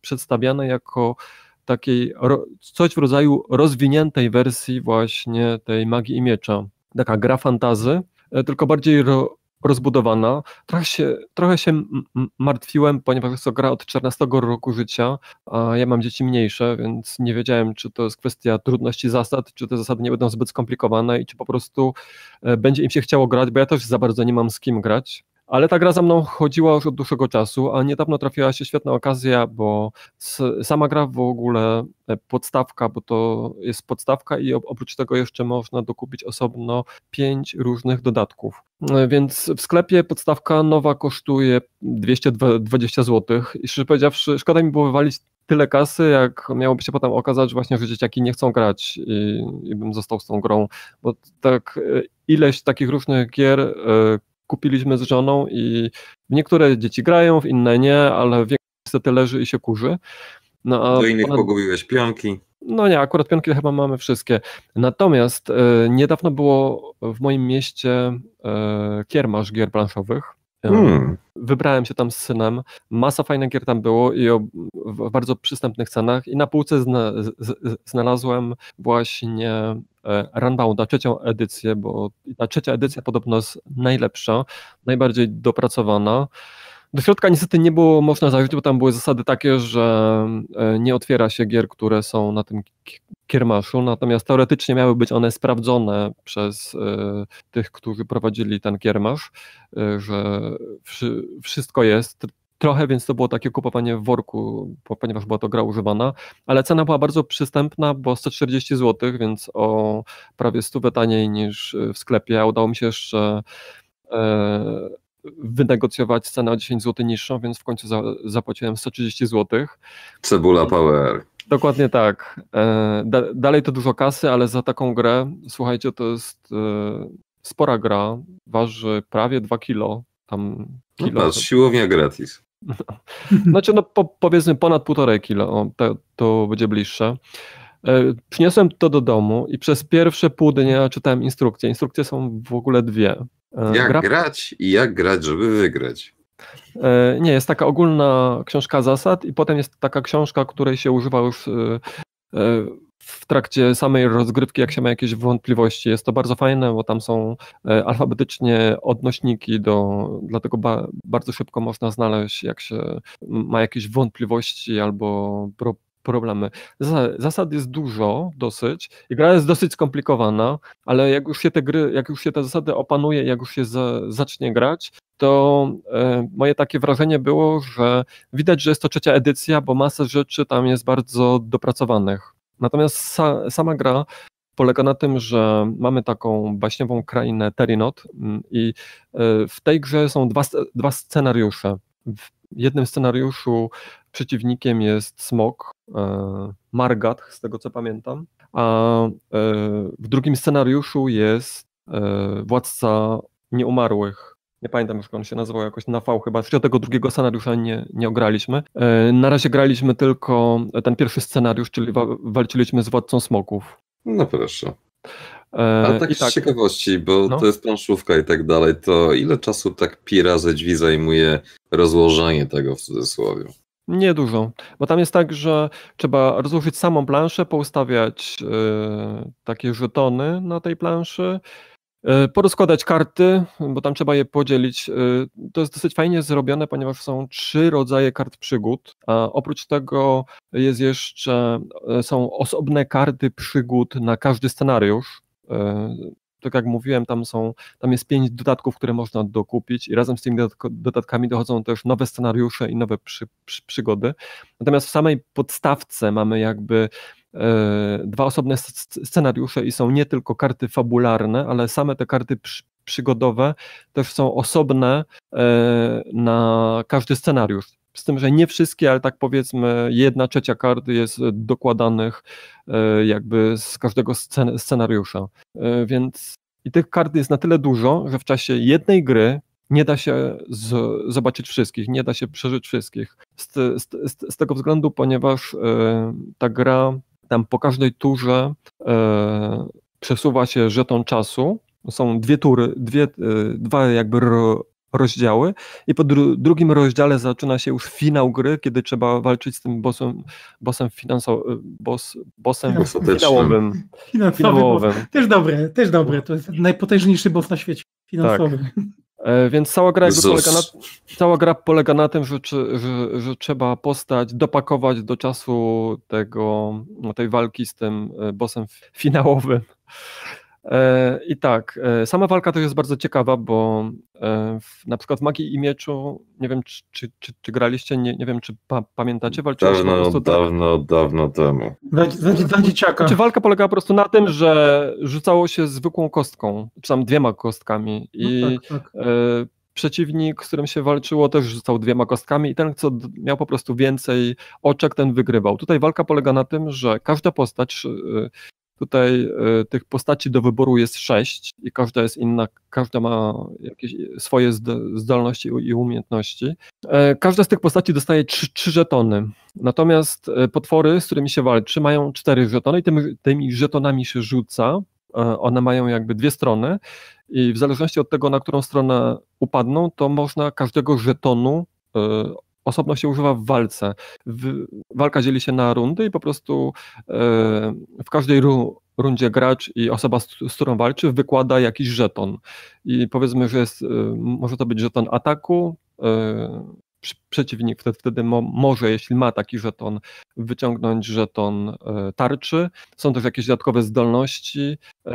przedstawiane jako takiej coś w rodzaju rozwiniętej wersji właśnie tej magii i miecza. Taka gra fantazy, tylko bardziej rozbudowana. Trochę się, trochę się martwiłem, ponieważ jest to gra od 14 roku życia, a ja mam dzieci mniejsze, więc nie wiedziałem, czy to jest kwestia trudności zasad, czy te zasady nie będą zbyt skomplikowane i czy po prostu e, będzie im się chciało grać, bo ja też za bardzo nie mam z kim grać. Ale ta gra za mną chodziła już od dłuższego czasu, a niedawno trafiła się świetna okazja, bo sama gra w ogóle, e, podstawka, bo to jest podstawka i oprócz tego jeszcze można dokupić osobno pięć różnych dodatków. E, więc w sklepie podstawka nowa kosztuje 220 zł i szczerze powiedziawszy, szkoda mi było wywalić tyle kasy, jak miałoby się potem okazać, że właśnie, że dzieciaki nie chcą grać i, i bym został z tą grą, bo tak e, ileś takich różnych gier kupiliśmy z żoną i w niektóre dzieci grają, w inne nie, ale większość niestety leży i się kurzy. No, a Do innych ponad... pogubiłeś pionki. No nie, akurat pionki chyba mamy wszystkie. Natomiast y, niedawno było w moim mieście y, kiermasz gier planszowych Hmm. Wybrałem się tam z synem. Masa fajnych gier tam było i o, w bardzo przystępnych cenach. I na półce zna, z, znalazłem właśnie e, Runbounda, trzecią edycję, bo ta trzecia edycja podobno jest najlepsza, najbardziej dopracowana. Do środka niestety nie było można zajrzeć, bo tam były zasady takie, że e, nie otwiera się gier, które są na tym kiermaszu, natomiast teoretycznie miały być one sprawdzone przez y, tych, którzy prowadzili ten kiermasz, że wszy, wszystko jest. Trochę, więc to było takie kupowanie w worku, ponieważ była to gra używana, ale cena była bardzo przystępna, bo 140 zł, więc o prawie 100 taniej niż w sklepie. Udało mi się jeszcze e, wynegocjować cenę o 10 zł niższą, więc w końcu za, zapłaciłem 130 zł. Cebula Power. Dokładnie tak. E, da, dalej to dużo kasy, ale za taką grę, słuchajcie, to jest e, spora gra, waży prawie 2 kilo. Tam no kilo. No patrz, siłownia gratis. Znaczy, no po, powiedzmy ponad półtorej kilo, o, to, to będzie bliższe. E, przyniosłem to do domu i przez pierwsze pół dnia czytałem instrukcje. Instrukcje są w ogóle dwie. E, jak gra... grać i jak grać, żeby wygrać. E, nie, jest taka ogólna książka zasad i potem jest taka książka, której się używa już w trakcie samej rozgrywki, jak się ma jakieś wątpliwości. Jest to bardzo fajne, bo tam są alfabetycznie odnośniki, do, dlatego ba, bardzo szybko można znaleźć, jak się ma jakieś wątpliwości albo pro, problemy. Zasad jest dużo, dosyć. I gra jest dosyć skomplikowana, ale jak już się te gry, jak już się te zasady opanuje, jak już się za, zacznie grać, to e, moje takie wrażenie było, że widać, że jest to trzecia edycja, bo masa rzeczy tam jest bardzo dopracowanych. Natomiast sa, sama gra polega na tym, że mamy taką baśniową krainę Terinot mm, i e, w tej grze są dwa, dwa scenariusze. W jednym scenariuszu przeciwnikiem jest smok, e, Margat, z tego co pamiętam, a e, w drugim scenariuszu jest władca nieumarłych. Nie pamiętam już, jak on się nazywał jakoś na V chyba. Jeszcze tego drugiego scenariusza nie, nie ograliśmy. Na razie graliśmy tylko ten pierwszy scenariusz, czyli wa walczyliśmy z władcą smoków. No proszę. A tak z tak, ciekawości, bo no. to jest planszówka i tak dalej, to ile czasu tak pi razy drzwi zajmuje rozłożenie tego w cudzysłowie? Niedużo, bo tam jest tak, że trzeba rozłożyć samą planszę, poustawiać y, takie żetony na tej planszy, porozkładać karty, bo tam trzeba je podzielić. Y, to jest dosyć fajnie zrobione, ponieważ są trzy rodzaje kart przygód, a oprócz tego jest jeszcze, są osobne karty przygód na każdy scenariusz tak jak mówiłem, tam są, tam jest pięć dodatków, które można dokupić i razem z tymi dodatkami dochodzą też nowe scenariusze i nowe przy, przy, przygody. Natomiast w samej podstawce mamy jakby e, dwa osobne scenariusze i są nie tylko karty fabularne, ale same te karty przy, przygodowe też są osobne e, na każdy scenariusz. Z tym, że nie wszystkie, ale tak powiedzmy, jedna trzecia kart jest dokładanych e, jakby z każdego scen scenariusza. E, więc i tych kart jest na tyle dużo, że w czasie jednej gry nie da się z, zobaczyć wszystkich, nie da się przeżyć wszystkich. Z, z, z tego względu, ponieważ e, ta gra tam po każdej turze e, przesuwa się żeton czasu. Są dwie tury, dwie, e, dwa jakby ro, rozdziały i po dru drugim rozdziale zaczyna się już finał gry, kiedy trzeba walczyć z tym bossem, bossem, finansow- boss, bossem finałowym. Finansowym. Też dobre, też dobre. To jest najpotężniejszy boss na świecie. Finansowy. Tak. E, więc cała gra, polega na, cała gra polega na tym, że, że, że, trzeba postać dopakować do czasu tego, tej walki z tym e, bossem finałowym. E, I tak, e, sama walka też jest bardzo ciekawa, bo e, w, na przykład w Magii i Mieczu, nie wiem czy, czy, czy, czy graliście, nie, nie wiem czy pa, pamiętacie, walczyło dawno, po prostu... Dawno, dawno temu. Za dzieciaka. Czy walka polegała po prostu na tym, że rzucało się zwykłą kostką, czy tam dwiema kostkami i no tak, tak. przeciwnik, z którym się walczyło, też rzucał dwiema kostkami i ten, co miał po prostu więcej oczek, ten wygrywał. Tutaj walka polega na tym, że każda postać Tutaj y, tych postaci do wyboru jest sześć i każda jest inna, każda ma jakieś swoje zdolności i umiejętności. E, każda z tych postaci dostaje trzy, trzy żetony. Natomiast e, potwory, z którymi się walczy, mają cztery żetony i tymi, tymi żetonami się rzuca. E, one mają jakby dwie strony i w zależności od tego, na którą stronę upadną, to można każdego żetonu osobno się używa w walce. W, walka dzieli się na rundy i po prostu e, w każdej ru, rundzie gracz i osoba, z, z, którą walczy, wykłada jakiś żeton. I powiedzmy, że jest, e, może to być żeton ataku, e, przeciwnik wtedy, wtedy mo, może, jeśli ma taki żeton, wyciągnąć żeton e, tarczy. Są też jakieś dodatkowe zdolności. E,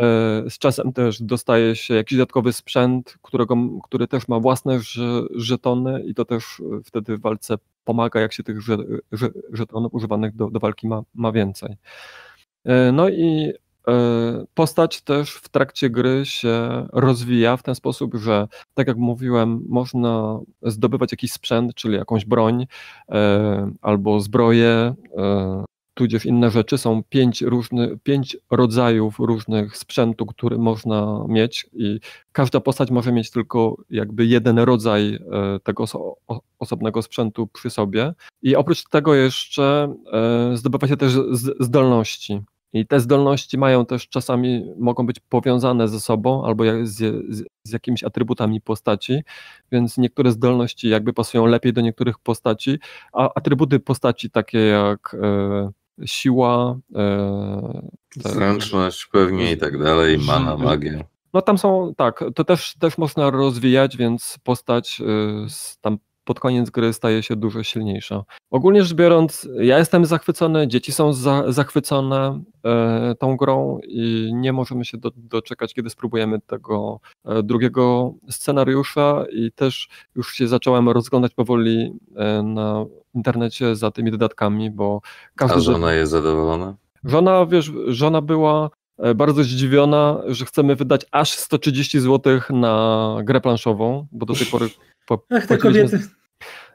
z czasem też dostaje się jakiś dodatkowy sprzęt, którego, który też ma własne żetony i to też wtedy w walce pomaga, jak się tych żetonów używanych do, do walki ma, ma więcej. E, no i E, postać też w trakcie gry się rozwija w ten sposób, że tak jak mówiłem, można zdobywać jakiś sprzęt, czyli jakąś broń e, albo zbroję, e, tudzież inne rzeczy. Są pięć, różny, pięć rodzajów różnych sprzętu, który można mieć i każda postać może mieć tylko jakby jeden rodzaj tego osobnego sprzętu przy sobie. I oprócz tego jeszcze zdobywa się też zdolności. I te zdolności mają też czasami, mogą być powiązane ze sobą albo z, z, jakimiś atrybutami postaci, więc niektóre zdolności jakby pasują lepiej do niektórych postaci, a atrybuty postaci takie jak e, siła, e, zręczność pewnie i tak dalej, mana, magia. No tam są, tak, to też, też można rozwijać, więc postać y, tam pod koniec gry staje się dużo silniejsza. Ogólnie rzecz biorąc, ja jestem zachwycony, dzieci są za, zachwycone e, tą grą i nie możemy się do, doczekać, kiedy spróbujemy tego e, drugiego scenariusza i też już się zacząłem rozglądać powoli e, na internecie za tymi dodatkami, bo każdy... A żona jest zadowolona? Żona, wiesz, żona była e, bardzo zdziwiona, że chcemy wydać aż 130 zł na grę planszową, bo do tej pory po, Ach, te kobiety.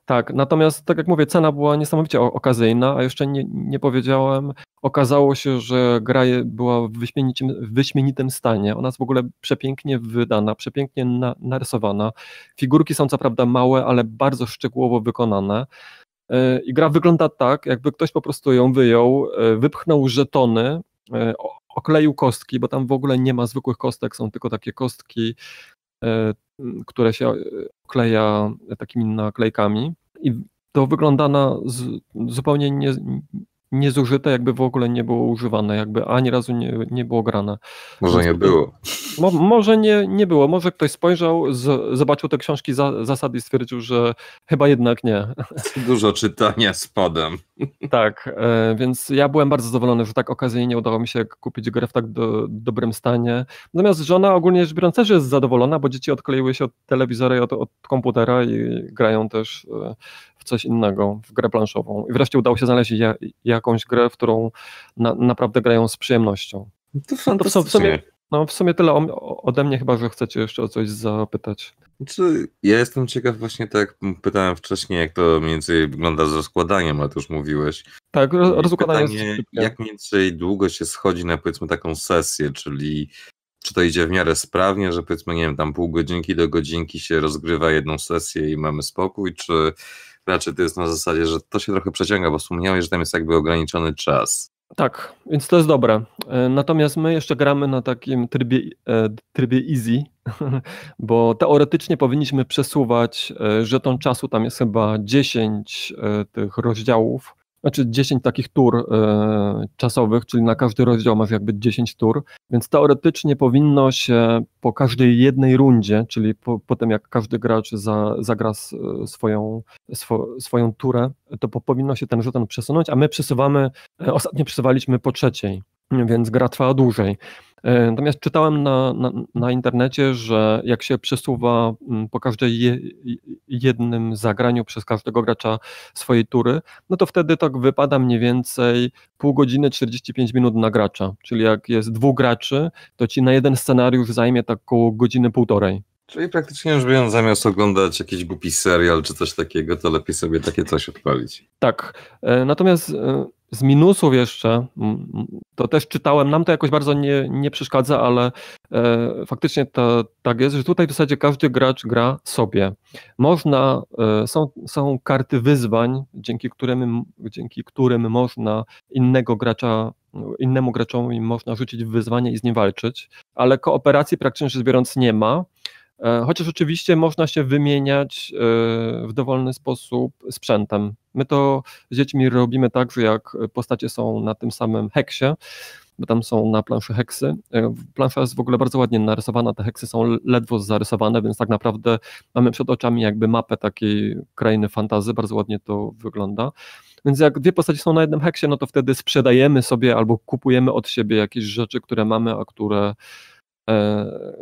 Tak, natomiast tak jak mówię, cena była niesamowicie okazyjna, a jeszcze nie, nie powiedziałem, okazało się, że gra była w wyśmienitym, wyśmienitym stanie. Ona jest w ogóle przepięknie wydana, przepięknie na, narysowana. Figurki są co prawda małe, ale bardzo szczegółowo wykonane. E, I gra wygląda tak, jakby ktoś po prostu ją wyjął, e, wypchnął żetony, e, okleił kostki, bo tam w ogóle nie ma zwykłych kostek, są tylko takie kostki które się kleja takimi naklejkami. I to wygląda na zupełnie nie, niezużyte, jakby w ogóle nie było używane, jakby ani razu nie, nie było grane. Może nie było. Mo, może nie, nie było, może ktoś spojrzał, z, zobaczył te książki za, zasad i stwierdził, że chyba jednak nie. Dużo czytania z podem. Tak, e, więc ja byłem bardzo zadowolony, że tak okazyjnie udało mi się kupić grę w tak do, dobrym stanie. Natomiast żona ogólnie rzecz biorąc też jest zadowolona, bo dzieci odkleiły się od telewizora i od, od komputera i grają też e, w coś innego, w grę planszową. I wreszcie udało się znaleźć ja, jakąś grę, w którą na, naprawdę grają z przyjemnością. To, no to w, sumie, no w sumie tyle ode mnie, chyba że chcecie jeszcze o coś zapytać. Znaczy, ja jestem ciekaw właśnie tak, jak pytałem wcześniej, jak to mniej więcej wygląda z rozkładaniem, ale to już mówiłeś. Tak, rozkładanie pytanie, jest Jak mniej więcej długo się schodzi na powiedzmy taką sesję, czyli czy to idzie w miarę sprawnie, że powiedzmy, nie wiem, tam pół godzinki do godzinki się rozgrywa jedną sesję i mamy spokój, czy raczej to jest na zasadzie, że to się trochę przeciąga, bo wspomniałeś, że tam jest jakby ograniczony czas. Tak, więc to jest dobre. E, natomiast my jeszcze gramy na takim trybie, e, trybie easy, bo teoretycznie powinniśmy przesuwać e, żeton czasu, tam jest chyba 10 tych rozdziałów znaczy 10 takich tur e, czasowych, czyli na każdy rozdział masz jakby 10 tur, więc teoretycznie powinno się po każdej jednej rundzie, czyli po, po tym jak każdy gracz za, zagra swoją, swo, swoją turę, to po, powinno się ten żeton przesunąć, a my przesuwamy, e, ostatnio przesuwaliśmy po trzeciej, więc gra trwała dłużej. E, natomiast czytałem na, na, na internecie, że jak się przesuwa mm, po każdej je, jednym zagraniu przez każdego gracza swojej tury, no to wtedy to wypada mniej więcej pół godziny 45 minut na gracza. Czyli jak jest dwóch graczy, to ci na jeden scenariusz zajmie tak około godziny półtorej. Czyli praktycznie już biorąc, zamiast oglądać jakiś głupi serial czy coś takiego, to lepiej sobie takie coś odpalić. Tak. E, natomiast e, z minusów jeszcze, to też czytałem, nam to jakoś bardzo nie, nie przeszkadza, ale e, faktycznie to tak jest, że tutaj w zasadzie każdy gracz gra sobie. Można, e, są, są karty wyzwań, dzięki którym, dzięki którym można innego gracza innemu graczowi można rzucić wyzwanie i z nim walczyć, ale kooperacji praktycznie rzecz biorąc nie ma. E, chociaż oczywiście można się wymieniać e, w dowolny sposób sprzętem. My to z dziećmi robimy tak, że jak postacie są na tym samym heksie, bo tam są na planszy heksy. E, plansza jest w ogóle bardzo ładnie narysowana, te heksy są ledwo zarysowane, więc tak naprawdę mamy przed oczami jakby mapę takiej krainy fantazy, bardzo ładnie to wygląda. Więc jak dwie postacie są na jednym heksie, no to wtedy sprzedajemy sobie albo kupujemy od siebie jakieś rzeczy, które mamy, a które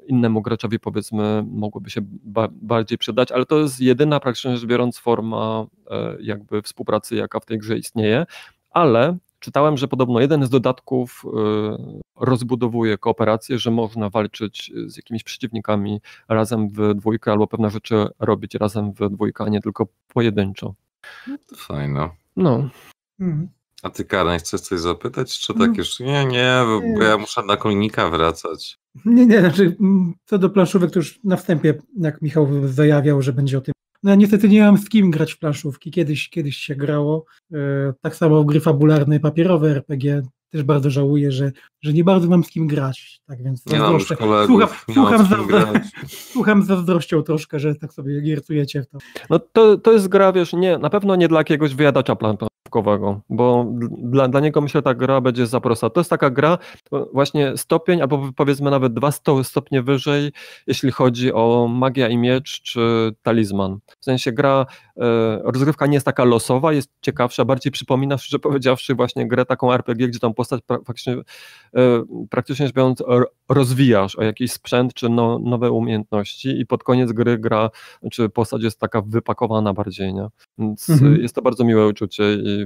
innemu graczowi powiedzmy mogłoby się ba bardziej przydać, ale to jest jedyna praktycznie rzecz biorąc forma e, jakby współpracy, jaka w tej grze istnieje, ale czytałem, że podobno jeden z dodatków e, rozbudowuje kooperację, że można walczyć z jakimiś przeciwnikami razem w dwójkę albo pewne rzeczy robić razem w dwójkę, a nie tylko pojedynczo. No fajno. No. Mhm. A ty, Karen, chcesz coś zapytać, czy tak już? Nie, nie, bo ja muszę na konika wracać. Nie, nie, znaczy mm, co do planszówek, to już na wstępie, jak Michał zajawiał, że będzie o tym. No ja niestety nie mam z kim grać w planszówki. Kiedyś, kiedyś się grało. E, tak samo w gry fabularne, papierowe RPG. Też bardzo żałuję, że, że nie bardzo mam z kim grać. Tak więc nie mam kolegów, słucham, nie słucham, za, słucham zazdrością troszkę, że tak sobie giercujecie w to. No to, to jest gra, wiesz, nie, na pewno nie dla jakiegoś wyjadacza plan, bo dla, dla niego myślę ta gra będzie za prosta. To jest taka gra właśnie stopień, albo powiedzmy nawet dwa stopnie wyżej, jeśli chodzi o magia i miecz czy talizman. W sensie gra, e, rozgrywka nie jest taka losowa, jest ciekawsza, bardziej przypomina, szczerze powiedziawszy, właśnie grę taką RPG, gdzie tą postać praktycznie, e, praktycznie rzecz biorąc rozwijasz o jakiś sprzęt czy no, nowe umiejętności i pod koniec gry gra, czy postać jest taka wypakowana bardziej, nie? Więc mhm. jest to bardzo miłe uczucie i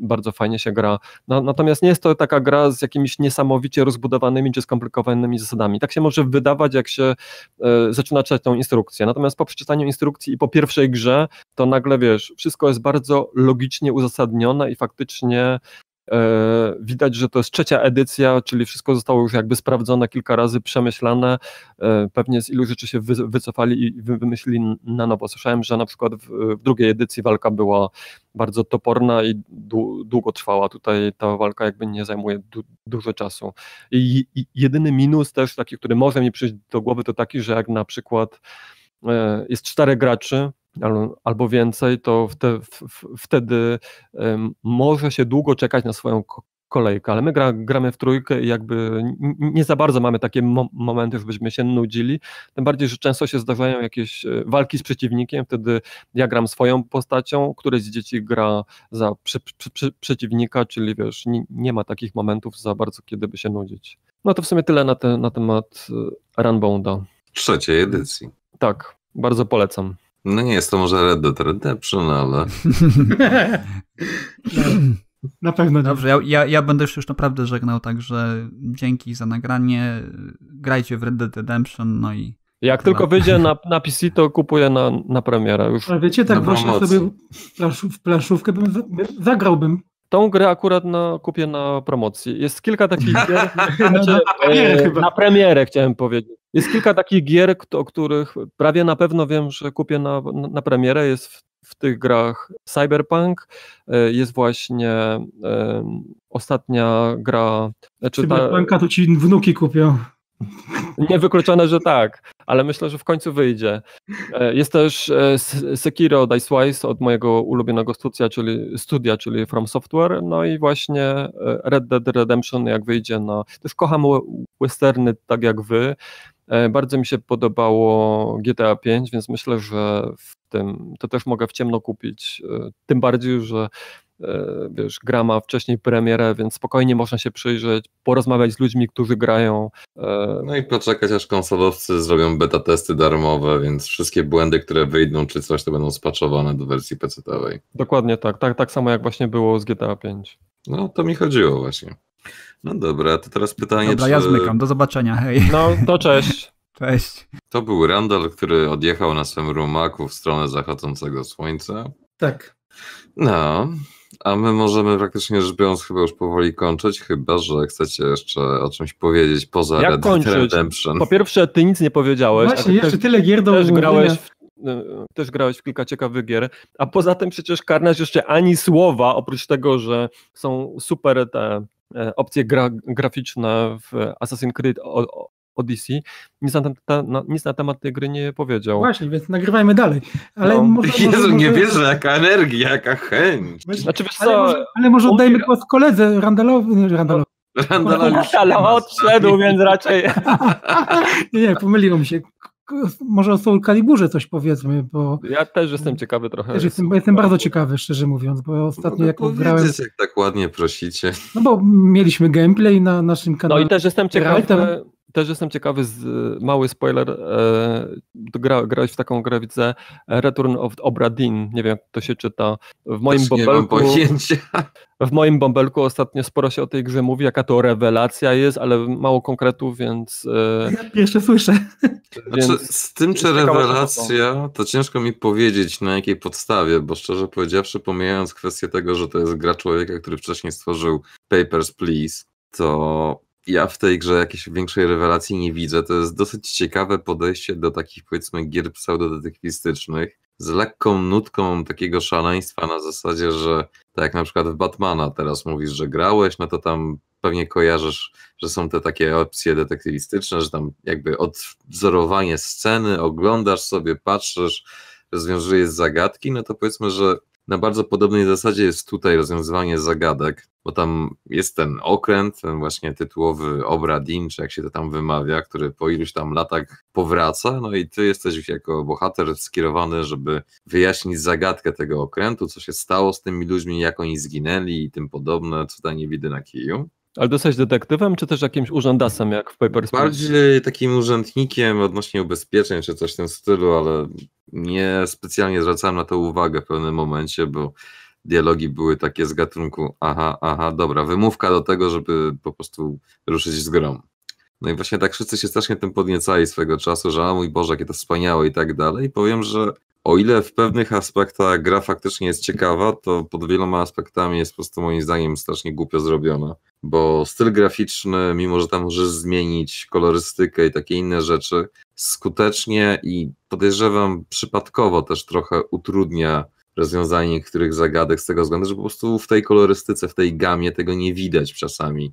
bardzo fajnie się gra. No, natomiast nie jest to taka gra z jakimiś niesamowicie rozbudowanymi czy skomplikowanymi zasadami. Tak się może wydawać, jak się e, zaczyna czytać tą instrukcję. Natomiast po przeczytaniu instrukcji i po pierwszej grze, to nagle wiesz, wszystko jest bardzo logicznie uzasadnione i faktycznie widać, że to jest trzecia edycja, czyli wszystko zostało już jakby sprawdzone kilka razy, przemyślane. E, pewnie z ilu rzeczy się wycofali i wymyślili na nowo. Słyszałem, że na przykład w, drugiej edycji walka była bardzo toporna i długo trwała. Tutaj ta walka jakby nie zajmuje du dużo czasu. I, I jedyny minus też taki, który może mi przyjść do głowy, to taki, że jak na przykład e, jest czterech graczy, albo więcej, to wtedy może się długo czekać na swoją kolejkę, ale my gra, gramy w trójkę i jakby nie za bardzo mamy takie mo momenty, żebyśmy się nudzili, tym bardziej, że często się zdarzają jakieś e, walki z przeciwnikiem, wtedy ja gram swoją postacią, któreś z dzieci gra za prze, prze, przeciwnika, czyli wiesz, nie, nie, ma takich momentów za bardzo, kiedy by się nudzić. No to w sumie tyle na, te, na temat e, Runbounda. Trzeciej edycji. Tak, bardzo polecam. No nie jest to może Red Dead Redemption, ale... Na pewno nie. Dobrze, ja, ja, ja będę już naprawdę żegnał, także dzięki za nagranie. Grajcie w Red Dead Redemption, no i. Jak tylko wyjdzie na, na PC, to kupuję na, na premierę. Już Ale wiecie, tak właśnie sobie w planszówkę bym zagrałbym. Tą grę akurat na, kupię na promocji. Jest kilka takich gier. znaczy, na, premierę e, na premierę chciałem powiedzieć. Jest kilka takich gier, o których prawie na pewno wiem, że kupię na, na premierę. Jest w, w tych grach Cyberpunk, e, jest właśnie e, ostatnia gra. Znaczy Cyberpunka ta, to ci wnuki kupią. Niewykluczone, że tak, ale myślę, że w końcu wyjdzie. E, jest też Sekiro Dicewise od mojego ulubionego studia, czyli, studia, czyli From Software, no i właśnie Red Dead Redemption, jak wyjdzie na... Też kocham westerny tak jak wy. Bardzo mi się podobało GTA 5, więc myślę, że w tym to też mogę w ciemno kupić. Tym bardziej, że wiesz, gra ma wcześniej premierę, więc spokojnie można się przyjrzeć, porozmawiać z ludźmi, którzy grają. No i poczekać aż konsolowcy zrobią beta testy darmowe, więc wszystkie błędy, które wyjdą czy coś, to będą spaczowane do wersji PC-owej. Dokładnie tak, tak, tak samo jak właśnie było z GTA 5. No to mi chodziło właśnie. No dobra, to teraz pytanie. Dobra, czy... ja zmykam, do zobaczenia, hej. No to cześć. Cześć. To był Randall, który odjechał na swym rumaku w stronę zachodzącego słońca. Tak. No, a my możemy praktycznie rzecz biorąc chyba już powoli kończyć, chyba że chcecie jeszcze o czymś powiedzieć poza Jak Red Dead Redemption. Po pierwsze, ty nic nie powiedziałeś. Właśnie, jeszcze też, tyle gier do też grałeś, w, y, też grałeś w kilka ciekawych gier, a poza tym przecież Karnaś jeszcze ani słowa, oprócz tego, że są super te e, opcje gra, graficzne w Assassin's Creed Odyssey, nic na, ta, na, nic na temat tej gry nie powiedział. Właśnie, więc nagrywajmy dalej. Ale no. może, Jezu, może, nie wierzę, jaka energia, jaka chęć. Znaczy, wiesz ale, co, może, ale może oddajmy głos koledze Randalowi. Randalowi. Ale odszedł, więc raczej... nie, nie, pomyliło mi się. Może o Soul Caliburze coś powiedzmy, bo... Ja też jestem ciekawy trochę. Też jestem, jestem bardzo ciekawy, szczerze mówiąc, bo ostatnio jak grałem... jak tak ładnie prosicie. No bo mieliśmy gameplay na naszym kanale. No i też jestem ciekawy, też jestem ciekawy, z, mały spoiler, e, gra, grałeś w taką grę, widzę, Return of Obra Dinn, nie wiem jak to się czyta. W moim bąbelku, W moim bąbelku ostatnio sporo się o tej grze mówi, jaka to rewelacja jest, ale mało konkretów, więc... E, ja pierwsze słyszę. Więc znaczy, z tym, czy rewelacja, to ciężko mi powiedzieć na jakiej podstawie, bo szczerze powiedziawszy, pomijając kwestię tego, że to jest gra człowieka, który wcześniej stworzył Papers, Please, to ja w tej grze jakiejś większej rewelacji nie widzę. To jest dosyć ciekawe podejście do takich powiedzmy gier pseudodetektywistycznych z lekką nutką takiego szaleństwa na zasadzie, że tak jak na przykład w Batmana teraz mówisz, że grałeś, no to tam pewnie kojarzysz, że są te takie opcje detektywistyczne, że tam jakby odwzorowanie sceny, oglądasz sobie, patrzysz, rozwiązujesz zagadki, no to powiedzmy, że na bardzo podobnej zasadzie jest tutaj rozwiązywanie zagadek, bo tam jest ten okręt, ten właśnie tytułowy Obradin, czy jak się to tam wymawia, który po iluś tam latach powraca, no i ty jesteś jako bohater skierowany, żeby wyjaśnić zagadkę tego okrętu, co się stało z tymi ludźmi, jak oni zginęli i tym podobne, co nie widzę na kiju. Ale dostać detektywem, czy też jakimś urzędasem, jak w Papers, Bardziej takim urzędnikiem odnośnie ubezpieczeń, czy coś w tym stylu, ale nie specjalnie zwracałem na to uwagę w pewnym momencie, bo dialogi były takie z gatunku aha, aha, dobra, wymówka do tego, żeby po prostu ruszyć z grą. No i właśnie tak wszyscy się strasznie tym podniecali swego czasu, że a mój Boże, jakie to wspaniałe i tak dalej. I powiem, że o ile w pewnych aspektach gra faktycznie jest ciekawa, to pod wieloma aspektami jest po prostu moim zdaniem strasznie głupio zrobiona, bo styl graficzny, mimo że tam możesz zmienić kolorystykę i takie inne rzeczy, skutecznie i podejrzewam przypadkowo też trochę utrudnia rozwiązanie niektórych zagadek z tego względu, że po prostu w tej kolorystyce, w tej gamie tego nie widać czasami,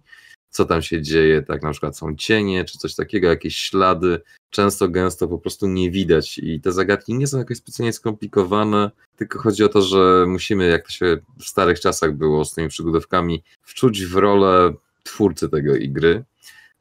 co tam się dzieje, tak na przykład są cienie czy coś takiego, jakieś ślady, często gęsto po prostu nie widać i te zagadki nie są jakoś specjalnie skomplikowane, tylko chodzi o to, że musimy, jak to się w starych czasach było z tymi przygodówkami, wczuć w rolę twórcy tego gry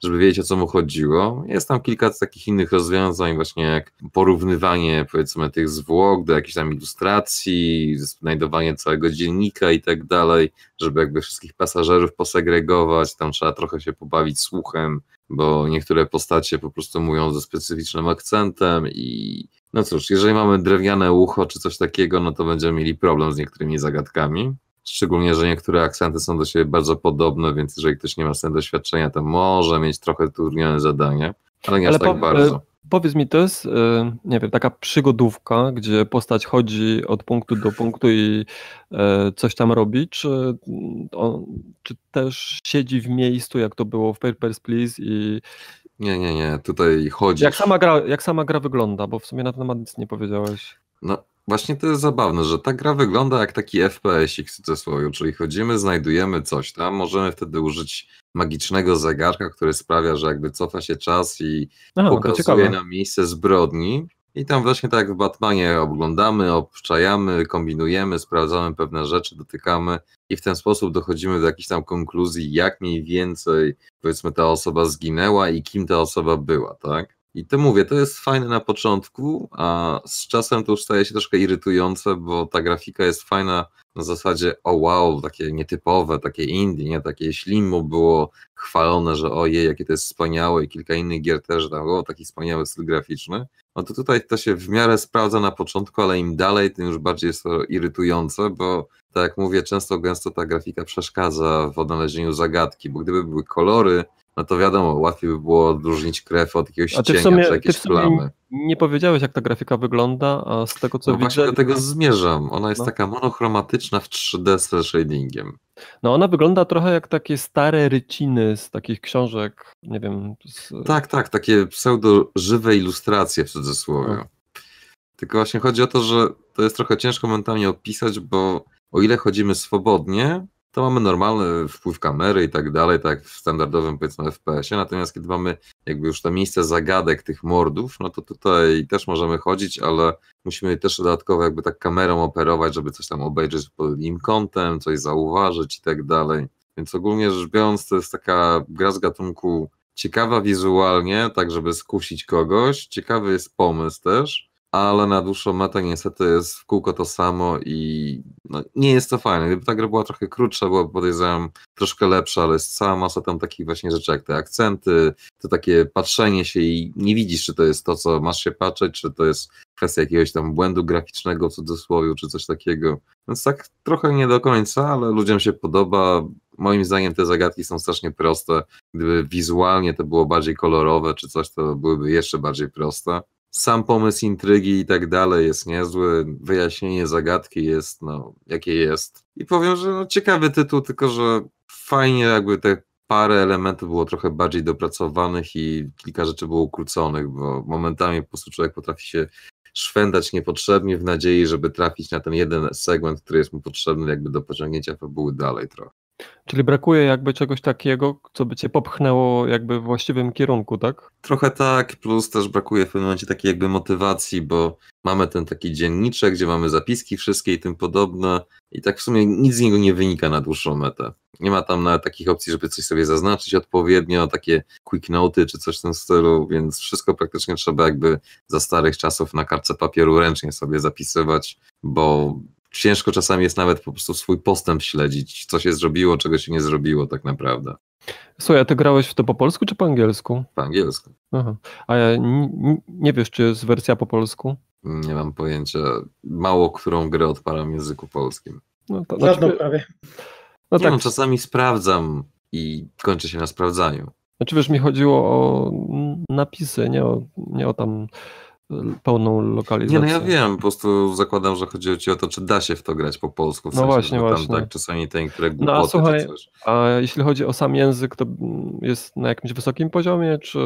żeby wiedzieć o co mu chodziło. Jest tam kilka takich innych rozwiązań, właśnie jak porównywanie powiedzmy tych zwłok do jakichś tam ilustracji, znajdowanie całego dziennika i tak dalej, żeby jakby wszystkich pasażerów posegregować, tam trzeba trochę się pobawić słuchem, bo niektóre postacie po prostu mówią ze specyficznym akcentem i no cóż, jeżeli mamy drewniane ucho czy coś takiego, no to będziemy mieli problem z niektórymi zagadkami. Szczególnie, że niektóre akcenty są do siebie bardzo podobne, więc jeżeli ktoś nie ma z tym doświadczenia, to może mieć trochę trudnione zadanie, ale nie ale aż tak bardzo. Powiedz mi, to jest, e, nie wiem, taka przygodówka, gdzie postać chodzi od punktu do punktu i e, coś tam robi, czy, on, czy też siedzi w miejscu, jak to było w Papers, Please i... Nie, nie, nie, tutaj chodzi. Jak sama gra, jak sama gra wygląda, bo w sumie na ten temat nic nie powiedziałeś. No, Właśnie to jest zabawne, że ta gra wygląda jak taki FPS-ik w cudzysłowie, czyli chodzimy, znajdujemy coś tam, możemy wtedy użyć magicznego zegarka, który sprawia, że jakby cofa się czas i Aha, pokazuje nam miejsce zbrodni. I tam właśnie tak jak w Batmanie oglądamy, obczajamy, kombinujemy, sprawdzamy pewne rzeczy, dotykamy i w ten sposób dochodzimy do jakiejś tam konkluzji, jak mniej więcej powiedzmy ta osoba zginęła i kim ta osoba była, tak? I to mówię, to jest fajne na początku, a z czasem to już staje się troszkę irytujące, bo ta grafika jest fajna na zasadzie o wow, takie nietypowe, takie indie, nie? Takie Slimu było chwalone, że ojej, jakie to jest wspaniałe i kilka innych gier też dało taki wspaniały styl graficzny. No to tutaj to się w miarę sprawdza na początku, ale im dalej, tym już bardziej jest to irytujące, bo tak jak mówię, często gęsto ta grafika przeszkadza w odnalezieniu zagadki, bo gdyby były kolory, no to wiadomo, łatwiej by było odróżnić krew od jakiegoś A ty cienia sumie, czy sumie plamy. nie powiedziałeś, jak ta grafika wygląda, a z tego co No właśnie widzę, do tego zmierzam. Ona jest No. taka monochromatyczna w 3D z shadingiem. no ona wygląda trochę jak takie stare ryciny z takich książek, nie wiem, z, Tak, tak, takie pseudo-żywe ilustracje w cudzysłowie. No. Tylko właśnie chodzi o to, że to jest trochę ciężko mentalnie opisać, bo o ile chodzimy swobodnie, to mamy normalny wpływ kamery i tak dalej, tak w standardowym powiedzmy FPS-ie, natomiast kiedy mamy jakby już to miejsce zagadek tych mordów, no to tutaj też możemy chodzić, ale musimy też dodatkowo jakby tak kamerą operować, żeby coś tam obejrzeć pod innym kątem, coś zauważyć i tak dalej. Więc ogólnie rzecz biorąc, to jest taka gra z gatunku ciekawa wizualnie, tak żeby skusić kogoś, ciekawy jest pomysł też, ale na dłuższą metę niestety jest w kółko to samo i no, nie jest to fajne. Gdyby ta gra była trochę krótsza, była podejrzewam troszkę lepsza, ale jest cała masa tam takich właśnie rzeczy jak te akcenty, to takie patrzenie się i nie widzisz, czy to jest to, co masz się patrzeć, czy to jest kwestia jakiegoś tam błędu graficznego w cudzysłowie, czy coś takiego. Więc tak trochę nie do końca, ale ludziom się podoba. Moim zdaniem te zagadki są strasznie proste. Gdyby wizualnie to było bardziej kolorowe, czy coś, to byłyby jeszcze bardziej proste. Sam pomysł intrygi i tak dalej jest niezły. Wyjaśnienie zagadki jest, no, jakie jest. I powiem, że no, ciekawy tytuł, tylko że fajnie jakby te parę elementów było trochę bardziej dopracowanych i kilka rzeczy było ukróconych, bo momentami po prostu człowiek potrafi się szwendać niepotrzebnie w nadziei, żeby trafić na ten jeden segment, który jest mu potrzebny jakby do pociągnięcia fabuły dalej trochę. Czyli brakuje jakby czegoś takiego, co by cię popchnęło jakby w właściwym kierunku, tak? Trochę tak, plus też brakuje w pewnym momencie takiej jakby motywacji, bo mamy ten taki dzienniczek, gdzie mamy zapiski wszystkie i tym podobne i tak w sumie nic z niego nie wynika na dłuższą metę. Nie ma tam nawet takich opcji, żeby coś sobie zaznaczyć odpowiednio, takie quick noty czy coś w tym stylu, więc wszystko praktycznie trzeba jakby za starych czasów na kartce papieru ręcznie sobie zapisywać, bo ciężko czasami jest nawet po prostu swój postęp śledzić, co się zrobiło, czego się nie zrobiło tak naprawdę. Słuchaj, a ty grałeś w to po polsku czy po angielsku? Po angielsku. Aha. A ja nie wiesz, czy jest wersja po polsku? Nie mam pojęcia. Mało którą grę odpalam w języku polskim. No, to, Żadną znaczy, prawie. no Nie tak, wiem, czasami sprawdzam i kończy się na sprawdzaniu. znaczy wiesz, mi chodziło o napisy, nie o, nie o tam pełną Nie, lokalizację. no ja wiem, po prostu zakładam, że chodzi ci o to, czy da się w to grać po polsku. W No sensie, właśnie, że tam właśnie. tak czasami te niektóre No, a głupoty słuchaj. A jeśli chodzi o sam język, to jest na jakimś wysokim poziomie, czy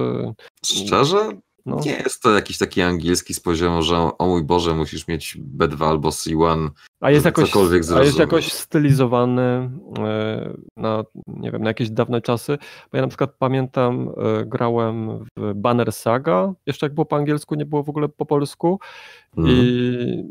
Szczerze? No, Nie jest to jakiś taki angielski z poziomu, że o mój Boże, musisz mieć B2 albo C1. a jest jakoś, cokolwiek a jest jakoś stylizowany e, na, nie wiem, na jakieś dawne czasy, bo ja na przykład pamiętam, e, grałem w Banner Saga, jeszcze jak było po angielsku, nie było w ogóle po polsku Mhm. i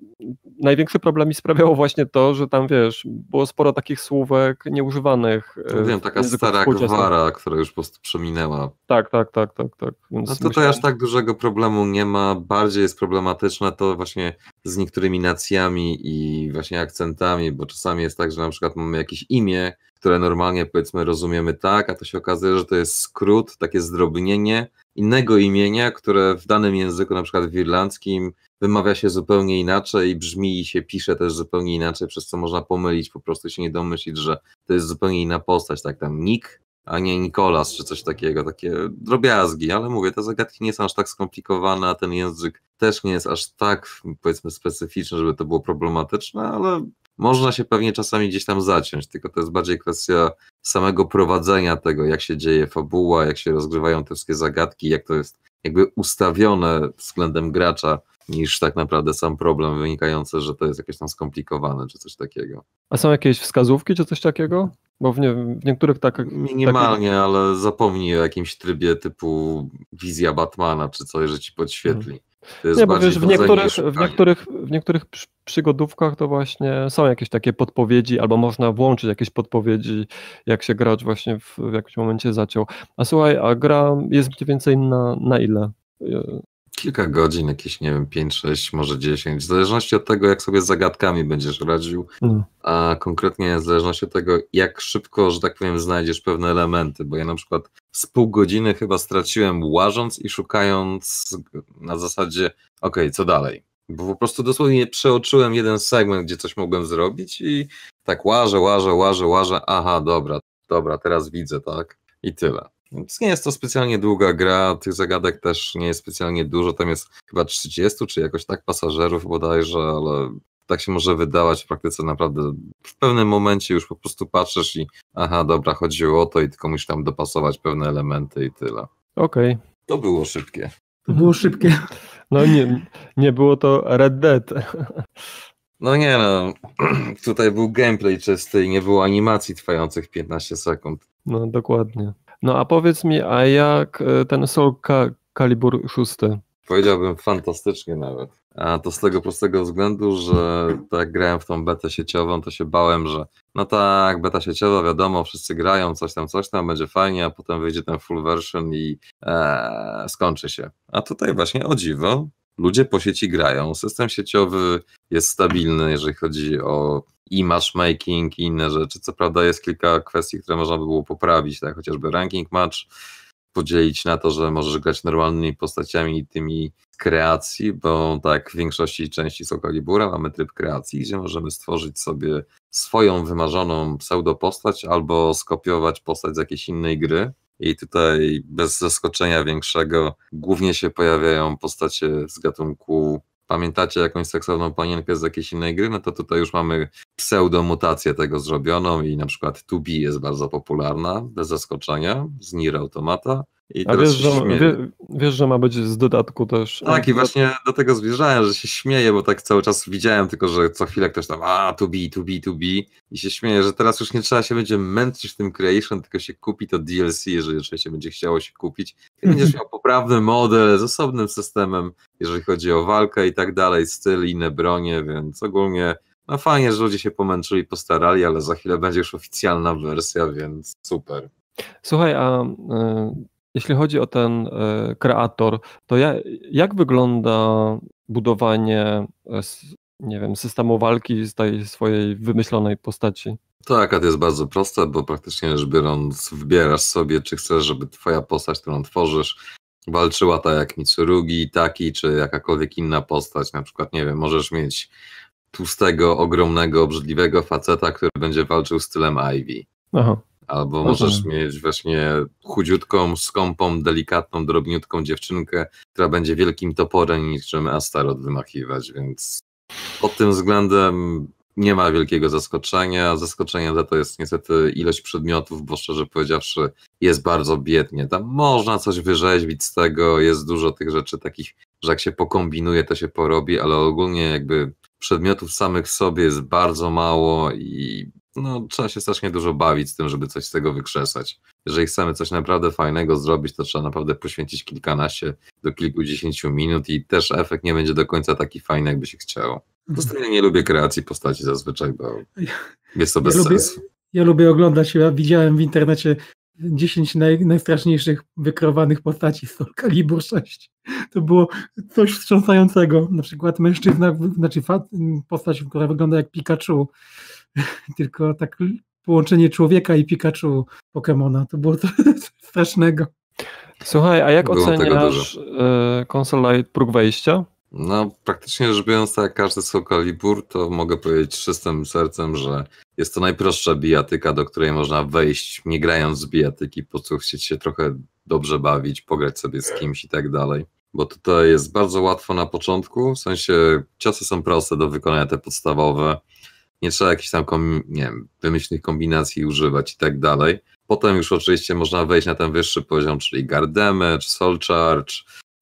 największy problem mi sprawiało właśnie to, że tam, wiesz, było sporo takich słówek nieużywanych. e, No wiem, taka stara gwara, która już po prostu przeminęła. Tak, tak, tak, tak, tak. Więc No tutaj musiałem- aż tak dużego problemu nie ma. Bardziej jest problematyczne to właśnie z niektórymi nacjami i właśnie akcentami, bo czasami jest tak, że na przykład mamy jakieś imię, które normalnie powiedzmy rozumiemy tak, a to się okazuje, że to jest skrót, takie zdrobnienie innego imienia, które w danym języku, na przykład w irlandzkim, wymawia się zupełnie inaczej i brzmi i się pisze też zupełnie inaczej, przez co można pomylić, po prostu się nie domyślić, że to jest zupełnie inna postać, tak tam Nick, a nie Nikolas czy coś takiego, takie drobiazgi, ale mówię, te zagadki nie są aż tak skomplikowane, a ten język też nie jest aż tak powiedzmy specyficzny, żeby to było problematyczne, ale można się pewnie czasami gdzieś tam zaciąć, tylko to jest bardziej kwestia samego prowadzenia tego, jak się dzieje fabuła, jak się rozgrywają te wszystkie zagadki, jak to jest jakby ustawione względem gracza, niż tak naprawdę sam problem wynikający, że to jest jakieś tam skomplikowane, czy coś takiego. A są jakieś wskazówki czy coś takiego? Bo w, nie, w niektórych tak. Minimalnie, ale zapomnij o jakimś trybie typu wizja Batmana, czy coś, że ci podświetli. Nie, bo wiesz, w i niektórych, w niektórych, w niektórych przy- przygodówkach to właśnie są jakieś takie podpowiedzi, albo można włączyć jakieś podpowiedzi, jak się gracz właśnie w, w jakimś momencie zaciął. A słuchaj, a gra jest mniej więcej na, na ile? Kilka godzin, jakieś, nie wiem, 5, 6, może 10, w zależności od tego, jak sobie z zagadkami będziesz radził, mm. a konkretnie w zależności od tego, jak szybko, że tak powiem, znajdziesz pewne elementy, bo ja na przykład z pół godziny chyba straciłem łażąc i szukając na zasadzie, ok, co dalej? Bo po prostu dosłownie przeoczyłem jeden segment, gdzie coś mogłem zrobić i tak łażę, łażę, łażę, łażę, aha, dobra, dobra, teraz widzę, tak? I tyle. Więc nie jest to specjalnie długa gra, tych zagadek też nie jest specjalnie dużo, tam jest chyba 30 czy jakoś tak pasażerów bodajże, ale tak się może wydawać w praktyce naprawdę w pewnym momencie już po prostu patrzysz i aha, dobra, chodziło o to i tylko musisz tam dopasować pewne elementy i tyle. Okej. Okay. To było szybkie. To było szybkie. No nie, nie było to Red Dead. No nie no, tutaj był gameplay czysty i nie było animacji trwających 15 sekund. No dokładnie. No a powiedz mi, a jak e, ten Soul Calibur 6? Powiedziałbym fantastycznie nawet. A to z tego prostego względu, że tak grałem w tą betę sieciową, to się bałem, że no tak, beta sieciowa, wiadomo, wszyscy grają, coś tam, coś tam, będzie fajnie, a potem wyjdzie ten full version i ee, skończy się. A tutaj właśnie o dziwo, ludzie po sieci grają, system sieciowy jest stabilny, jeżeli chodzi o i matchmaking i inne rzeczy. Co prawda jest kilka kwestii, które można by było poprawić, tak chociażby ranking match, podzielić na to, że możesz grać normalnymi postaciami i tymi kreacji, bo tak w większości części Sokolibura mamy tryb kreacji, gdzie możemy stworzyć sobie swoją wymarzoną pseudopostać albo skopiować postać z jakiejś innej gry. I tutaj bez zaskoczenia większego głównie się pojawiają postacie z gatunku pamiętacie jakąś seksowną panienkę z jakiejś innej gry, no to tutaj już mamy pseudomutację tego zrobioną i na przykład 2B jest bardzo popularna, bez zaskoczenia, z Nier Automata. I A wiesz że, wie, wiesz, że ma być z dodatku też. Tak, i właśnie do tego zmierzałem, że się śmieję, bo tak cały czas widziałem tylko, że co chwilę ktoś tam, a, to be, to be, to be. I się śmieję, że teraz już nie trzeba się będzie męczyć w tym creation, tylko się kupi to DLC, jeżeli oczywiście będzie chciało się kupić. I będziesz miał poprawny model z osobnym systemem, jeżeli chodzi o walkę i tak dalej, styl, inne bronie, więc ogólnie no fajnie, że ludzie się pomęczyli, postarali, ale za chwilę będzie już oficjalna wersja, więc super. Słuchaj, a y jeśli chodzi o ten e, kreator, to ja, jak wygląda budowanie, e, nie wiem, systemu walki z tej swojej wymyślonej postaci? Tak, a to jest bardzo proste, bo praktycznie rzecz biorąc wybierasz sobie, czy chcesz, żeby twoja postać, którą tworzysz, walczyła tak jak Mitsurugi, Taki, czy jakakolwiek inna postać. Na przykład, nie wiem, możesz mieć tłustego, ogromnego, obrzydliwego faceta, który będzie walczył stylem Ivy. Aha. Albo możesz mieć właśnie chudziutką, skąpą, delikatną, drobniutką dziewczynkę, która będzie wielkim toporem niczym Astaroth wymachiwać, więc pod tym względem nie ma wielkiego zaskoczenia. Zaskoczeniem za to jest niestety ilość przedmiotów, bo szczerze powiedziawszy jest bardzo biednie. Tam można coś wyrzeźbić z tego, jest dużo tych rzeczy takich, że jak się pokombinuje, to się porobi, ale ogólnie jakby przedmiotów samych w sobie jest bardzo mało i no, trzeba się strasznie dużo bawić z tym, żeby coś z tego wykrzesać. Jeżeli chcemy coś naprawdę fajnego zrobić, to trzeba naprawdę poświęcić kilkanaście do kilkudziesięciu minut i też efekt nie będzie do końca taki fajny, jakby się chciało. Po prostu nie lubię kreacji postaci zazwyczaj, bo jest to bez ja sensu. Lubię, ja lubię oglądać, ja widziałem w internecie 10 naj, najstraszniejszych wykreowanych postaci z Soul Calibur 6. To było coś wstrząsającego. Na przykład mężczyzna, znaczy postać, która wygląda jak Pikachu, tylko tak połączenie człowieka i Pikachu Pokemona. To było coś strasznego. Słuchaj, a jak było oceniasz y, konsolę próg wejścia? No, praktycznie rzecz biorąc, tak jak każdy Soul Calibur, to mogę powiedzieć czystym sercem, że jest to najprostsza bijatyka, do której można wejść, nie grając z bijatyki, po prostu chcieć się trochę dobrze bawić, pograć sobie z kimś i tak dalej. Bo tutaj jest bardzo łatwo na początku, w sensie ciosy są proste do wykonania, te podstawowe nie trzeba jakichś tam, nie wiem, wymyślnych kombinacji używać i tak dalej. Potem już oczywiście można wejść na ten wyższy poziom, czyli guard damage, soul charge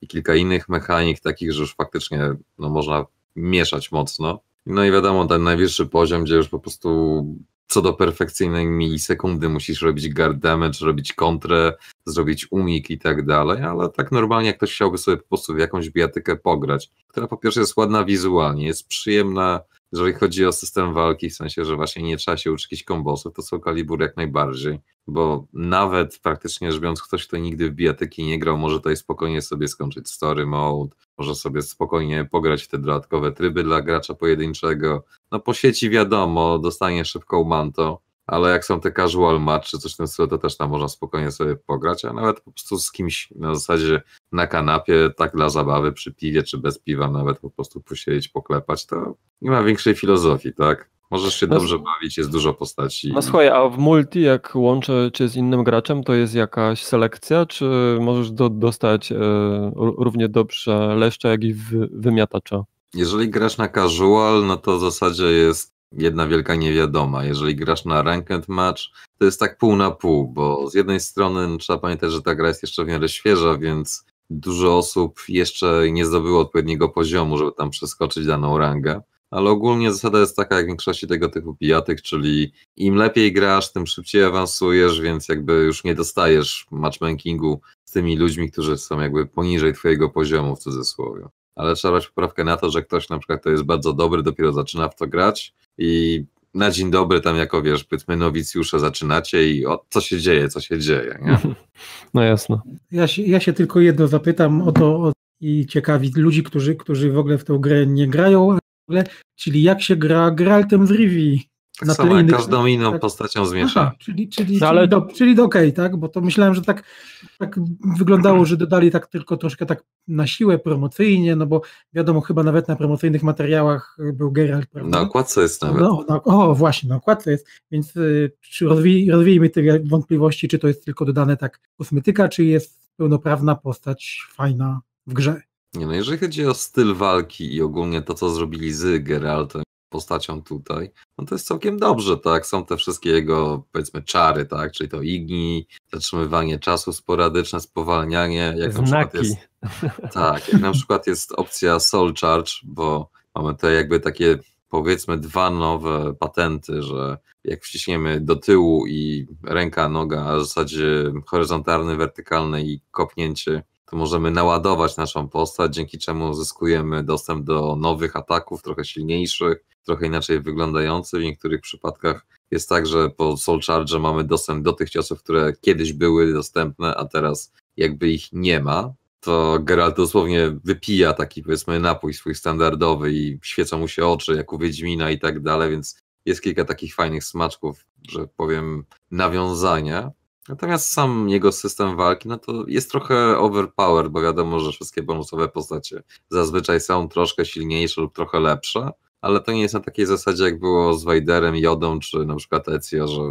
i kilka innych mechanik takich, że już faktycznie no, można mieszać mocno. No i wiadomo, ten najwyższy poziom, gdzie już po prostu co do perfekcyjnej milisekundy musisz robić guard damage, robić kontrę, zrobić unik i tak dalej, ale tak normalnie jak ktoś chciałby sobie po prostu w jakąś bijatykę pograć, która po pierwsze jest ładna wizualnie, jest przyjemna jeżeli chodzi o system walki, w sensie, że właśnie nie trzeba się uczyć kombosów, to są kalibur jak najbardziej, bo nawet praktycznie rzecz biorąc, ktoś, kto nigdy w bijatyki nie grał, może tutaj spokojnie sobie skończyć story mode, może sobie spokojnie pograć w te dodatkowe tryby dla gracza pojedynczego. No po sieci wiadomo, dostanie szybką manto, ale jak są te casual match czy coś w tym stylu, to też tam można spokojnie sobie pograć, a nawet po prostu z kimś na zasadzie na kanapie, tak dla zabawy, przy piwie czy bez piwa, nawet po prostu posiedzieć, poklepać, to nie ma większej filozofii, tak? Możesz się no, dobrze bawić, jest dużo postaci. No słuchaj, a w multi, jak łączę cię z innym graczem, to jest jakaś selekcja, czy możesz do, dostać e, równie dobrze leszcza, jak i wymiatacza? Jeżeli grasz na casual, no to w zasadzie jest jedna wielka niewiadoma. Jeżeli grasz na ranked match, to jest tak pół na pół, bo z jednej strony no, trzeba pamiętać, że ta gra jest jeszcze w miarę świeża, więc dużo osób jeszcze nie zdobyło odpowiedniego poziomu, żeby tam przeskoczyć daną rangę. Ale ogólnie zasada jest taka jak w większości tego typu pijatek, czyli im lepiej grasz, tym szybciej awansujesz, więc jakby już nie dostajesz matchmakingu z tymi ludźmi, którzy są jakby poniżej twojego poziomu w cudzysłowie. Ale trzeba brać poprawkę na to, że ktoś na przykład to jest bardzo dobry, dopiero zaczyna w to grać i na dzień dobry tam jako wiesz, powiedzmy nowicjusze zaczynacie i o, co się dzieje, co się dzieje, nie? No jasno. Ja się, ja się tylko jedno zapytam o to o, i ciekawi ludzi, którzy, którzy w ogóle w tę grę nie grają, ogóle, czyli jak się gra Geraltem z Rivi. Tak na samo innych, każdą inną tak, postacią zmiesza. czyli, czyli, no, ale... czyli, do, czyli do okej, okay, tak? Bo to myślałem, że tak, tak wyglądało, że dodali tak tylko troszkę tak na siłę promocyjnie, no bo wiadomo, chyba nawet na promocyjnych materiałach był Geralt, prawda? Na okładce jest nawet. No, no, o, właśnie, na okładce jest, więc y, czy rozwij, rozwijmy te wątpliwości, czy to jest tylko dodane tak kosmetyka, czy jest pełnoprawna postać fajna w grze. Nie no, jeżeli chodzi o styl walki i ogólnie to, co zrobili z Geraltem, postacią tutaj, no to jest całkiem dobrze, tak? Są te wszystkie jego, powiedzmy, czary, tak? Czyli to igni, zatrzymywanie czasu sporadyczne, spowalnianie, jak Znaki. na przykład jest. Tak, jak na przykład jest opcja Soul Charge, bo mamy te jakby takie powiedzmy dwa nowe patenty, że jak wciśniemy do tyłu i ręka, noga, a w zasadzie horyzontalny, wertykalny i kopnięcie to możemy naładować naszą postać, dzięki czemu zyskujemy dostęp do nowych ataków, trochę silniejszych, trochę inaczej wyglądających. W niektórych przypadkach jest tak, że po Soul Charge mamy dostęp do tych ciosów, które kiedyś były dostępne, a teraz jakby ich nie ma. To Geralt dosłownie wypija taki powiedzmy napój swój standardowy i świecą mu się oczy jak u Wiedźmina i tak dalej, więc jest kilka takich fajnych smaczków, że powiem, nawiązania. Natomiast sam jego system walki, no to jest trochę overpowered, bo wiadomo, że wszystkie bonusowe postacie zazwyczaj są troszkę silniejsze lub trochę lepsze, ale to nie jest na takiej zasadzie, jak było z Wajderem, Jodą, czy na przykład Ezio, że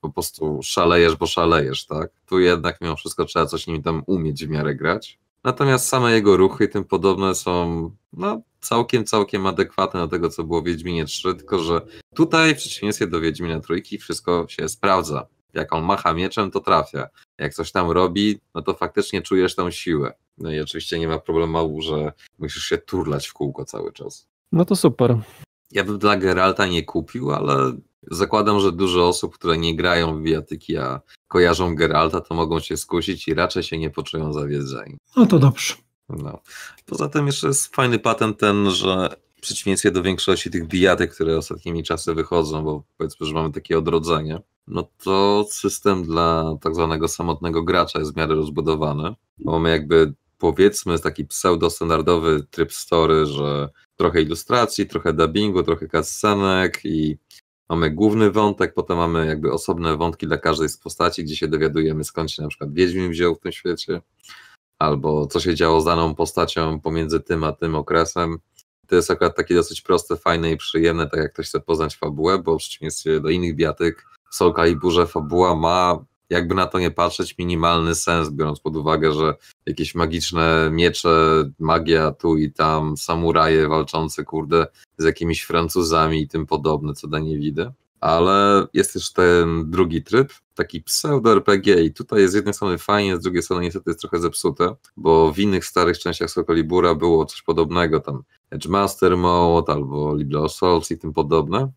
po prostu szalejesz, bo szalejesz, tak? Tu jednak mimo wszystko trzeba coś nim tam umieć w miarę grać. Natomiast same jego ruchy i tym podobne są no, całkiem, całkiem adekwatne do tego, co było w Wiedźminie 3, tylko że tutaj w przeciwieństwie do Wiedźmina Trójki wszystko się sprawdza jak on macha mieczem, to trafia. Jak coś tam robi, no to faktycznie czujesz tą siłę. No i oczywiście nie ma problemu, że musisz się turlać w kółko cały czas. No to super. Ja bym dla Geralta nie kupił, ale zakładam, że dużo osób, które nie grają w bijatyki, a kojarzą Geralta, to mogą się skusić i raczej się nie poczują zawiedzeni. No to dobrze. No. Poza tym jeszcze jest fajny patent ten, że w przeciwieństwie do większości tych bijatek, które ostatnimi czasy wychodzą, bo powiedzmy, że mamy takie odrodzenie, no to system dla tak zwanego samotnego gracza jest w miarę rozbudowany. Mamy jakby powiedzmy taki pseudo-standardowy tryb story, że trochę ilustracji, trochę dubbingu, trochę cutscenek i mamy główny wątek, potem mamy jakby osobne wątki dla każdej z postaci, gdzie się dowiadujemy skąd się na przykład Wiedźmin wziął w tym świecie, albo co się działo z daną postacią pomiędzy tym a tym okresem. To jest akurat takie dosyć proste, fajne i przyjemne, tak jak ktoś chce poznać fabułę, bo w przeciwieństwie do innych biatyk Soul Caliburze fabuła ma, jakby na to nie patrzeć, minimalny sens, biorąc pod uwagę, że jakieś magiczne miecze, magia tu i tam, samuraje walczące, kurde, z jakimiś Francuzami i tym podobne, co da nie widzę. Ale jest też ten drugi tryb, taki pseudo-RPG i tutaj jest z jednej strony fajnie, z drugiej strony niestety jest trochę zepsute, bo w innych starych częściach Soul Calibura było coś podobnego, tam Edge Master Mode albo Libra Souls i tym podobne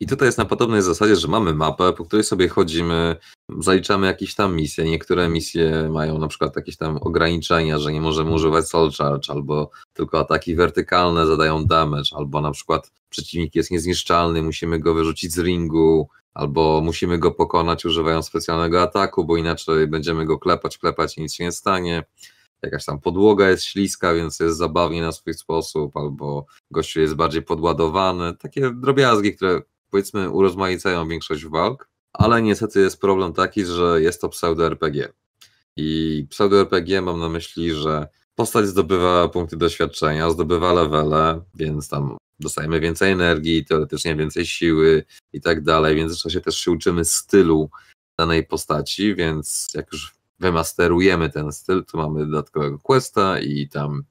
I tutaj jest na podobnej zasadzie, że mamy mapę, po której sobie chodzimy, zaliczamy jakieś tam misje. Niektóre misje mają na przykład jakieś tam ograniczenia, że nie możemy używać soul charge, albo tylko ataki wertykalne zadają damage, albo na przykład przeciwnik jest niezniszczalny, musimy go wyrzucić z ringu, albo musimy go pokonać używając specjalnego ataku, bo inaczej będziemy go klepać, klepać i nic się nie stanie. Jakaś tam podłoga jest śliska, więc jest zabawnie na swój sposób, albo gościu jest bardziej podładowany. Takie drobiazgi, które powiedzmy urozmaicają większość walk, ale niestety jest problem taki, że jest to pseudo-RPG. I pseudo-RPG mam na myśli, że postać zdobywa punkty doświadczenia, zdobywa levele, więc tam dostajemy więcej energii, teoretycznie więcej siły i tak dalej. W międzyczasie też się uczymy stylu danej postaci, więc jak już wymasterujemy ten styl, to mamy dodatkowego questa i tam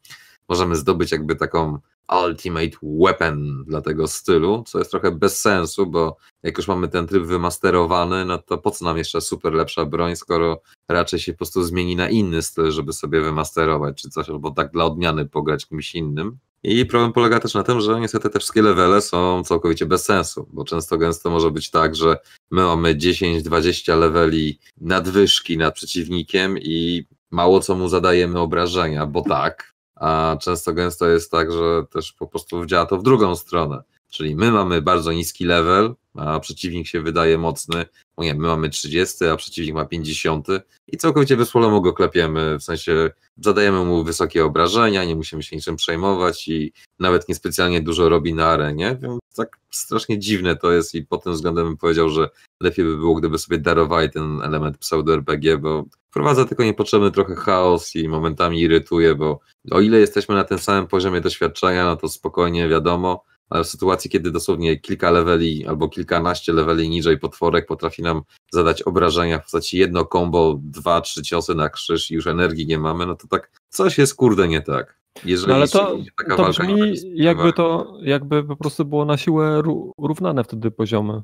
możemy zdobyć jakby taką ultimate weapon dla tego stylu, co jest trochę bez sensu, bo jak już mamy ten tryb wymasterowany, no to po co nam jeszcze super lepsza broń, skoro raczej się po prostu zmieni na inny styl, żeby sobie wymasterować czy coś, albo tak dla odmiany pograć kimś innym. I problem polega też na tym, że niestety te wszystkie levele są całkowicie bez sensu, bo często gęsto może być tak, że my mamy 10-20 leveli nadwyżki nad przeciwnikiem i mało co mu zadajemy obrażenia, bo tak, a często gęsto jest tak, że też po prostu działa to w drugą stronę. Czyli my mamy bardzo niski level, a przeciwnik się wydaje mocny. No nie, my mamy 30, a przeciwnik ma 50 i całkowicie wysłolomo go klepiemy, w sensie zadajemy mu wysokie obrażenia, nie musimy się niczym przejmować i nawet niespecjalnie dużo robi na arenie, więc tak strasznie dziwne to jest i pod tym względem bym powiedział, że lepiej by było, gdyby sobie darowali ten element pseudo-RPG, bo wprowadza tylko niepotrzebny trochę chaos i momentami irytuje, bo o ile jesteśmy na tym samym poziomie doświadczenia, no to spokojnie wiadomo, ale w sytuacji, kiedy dosłownie kilka leveli albo kilkanaście leveli niżej potworek potrafi nam zadać obrażenia w postaci jedno combo, dwa, trzy ciosy na krzyż i już energii nie mamy, no to tak coś jest kurde nie tak. Jeżeli no ale to, to brzmi jakby to jakby po prostu było na siłę równane wtedy poziomy.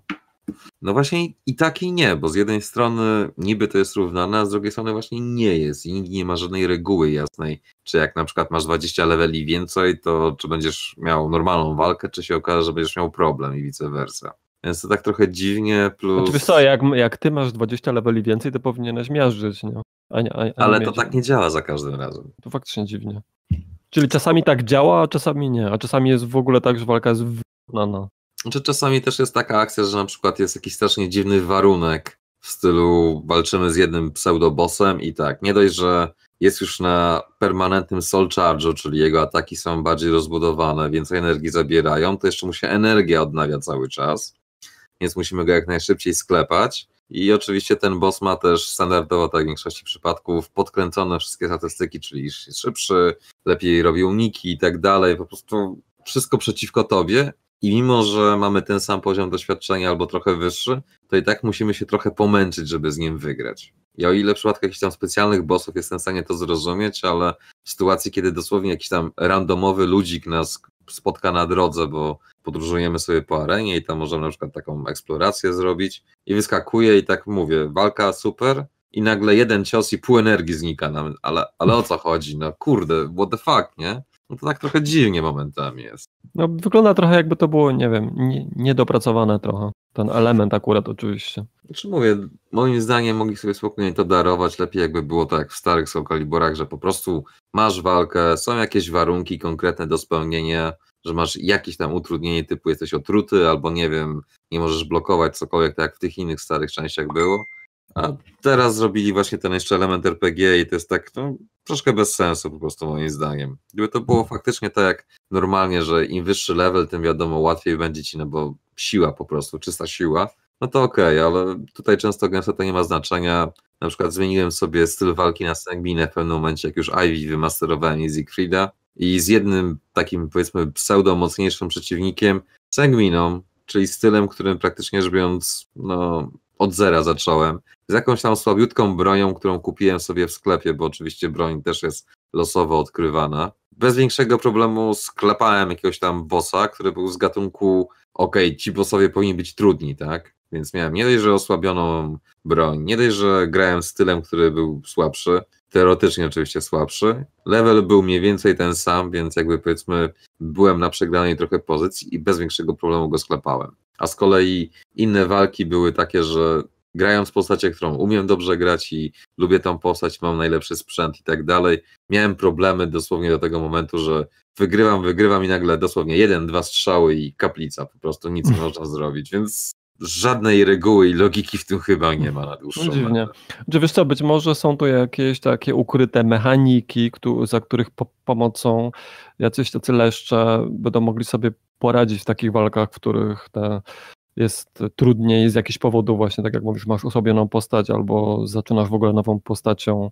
No właśnie i tak i nie, bo z jednej strony niby to jest równane, a z drugiej strony właśnie nie jest i nikt nie ma żadnej reguły jasnej, czy jak na przykład masz 20 leveli więcej, to czy będziesz miał normalną walkę, czy się okaże, że będziesz miał problem i vice versa. Więc to tak trochę dziwnie, plus... Znaczy, wiesz co, jak, jak ty masz 20 leveli więcej, to powinieneś miażdżyć, nie? A nie, a, a Ale to tak nie działa za każdym razem. To faktycznie dziwnie. Czyli czasami tak działa, a czasami nie, a czasami jest w ogóle tak, że walka jest wyrównana. Znaczy czasami też jest taka akcja, że na przykład jest jakiś strasznie dziwny warunek w stylu walczymy z jednym pseudobossem i tak, nie dość, że jest już na permanentnym soul charge'u, czyli jego ataki są bardziej rozbudowane, więcej energii zabierają, to jeszcze mu się energia odnawia cały czas, więc musimy go jak najszybciej sklepać. I oczywiście ten boss ma też standardowo, tak w większości przypadków, podkręcone wszystkie statystyki, czyli jest szybszy, lepiej robi uniki i tak dalej, po prostu wszystko przeciwko tobie i mimo, że mamy ten sam poziom doświadczenia albo trochę wyższy, to i tak musimy się trochę pomęczyć, żeby z nim wygrać. I o ile w przypadku jakichś tam specjalnych bossów jestem w stanie to zrozumieć, ale w sytuacji, kiedy dosłownie jakiś tam randomowy ludzik nas spotka na drodze, bo podróżujemy sobie po arenie i tam możemy na przykład taką eksplorację zrobić i wyskakuje i tak mówię, walka super i nagle jeden cios i pół energii znika nam, ale, ale o co chodzi? No kurde, what the fuck, nie? No to tak trochę dziwnie momentami jest. No wygląda trochę jakby to było, nie wiem, nie, niedopracowane trochę. Ten element akurat oczywiście. Znaczy mówię, moim zdaniem mogli sobie spokojnie to darować, lepiej jakby było tak w starych Soul Caliburach, że po prostu masz walkę, są jakieś warunki konkretne do spełnienia, że masz jakieś tam utrudnienie typu jesteś otruty albo nie wiem, nie możesz blokować cokolwiek tak jak w tych innych starych częściach było a teraz zrobili właśnie ten jeszcze element RPG i to jest tak no, troszkę bez sensu po prostu moim zdaniem. Gdyby to było faktycznie tak jak normalnie, że im wyższy level, tym wiadomo łatwiej będzie ci, no bo siła po prostu, czysta siła, no to okej, okay, ale tutaj często gęsto to nie ma znaczenia. Na przykład zmieniłem sobie styl walki na Sanguinę w pewnym momencie, jak już Ivy wymasterowałem i Siegfrieda i z jednym takim powiedzmy pseudo mocniejszym przeciwnikiem, Sanguiną, czyli stylem, którym praktycznie rzecz biorąc, no od zera zacząłem. Z jakąś tam słabiutką bronią, którą kupiłem sobie w sklepie, bo oczywiście broń też jest losowo odkrywana. Bez większego problemu sklepałem jakiegoś tam bossa, który był z gatunku ok, ci bossowie powinni być trudni, tak? Więc miałem nie dość, że osłabioną broń, nie dość, że grałem stylem, który był słabszy, teoretycznie oczywiście słabszy. Level był mniej więcej ten sam, więc jakby powiedzmy byłem na przegranej trochę pozycji i bez większego problemu go sklepałem. A z kolei inne walki były takie, że grając postacią, którą umiem dobrze grać i lubię tą postać, mam najlepszy sprzęt i tak dalej, miałem problemy dosłownie do tego momentu, że wygrywam, wygrywam i nagle dosłownie jeden, dwa strzały i kaplica, po prostu nic nie można zrobić, więc żadnej reguły i logiki w tym chyba nie ma na dłuższą no Dziwnie. Czy wiesz co, być może są to jakieś takie ukryte mechaniki, za których po pomocą jacyś tacy leszcze będą mogli sobie poradzić w takich walkach, w których te jest trudniej z jakichś powodów właśnie, tak jak mówisz, masz osłabioną postać albo zaczynasz w ogóle nową postacią,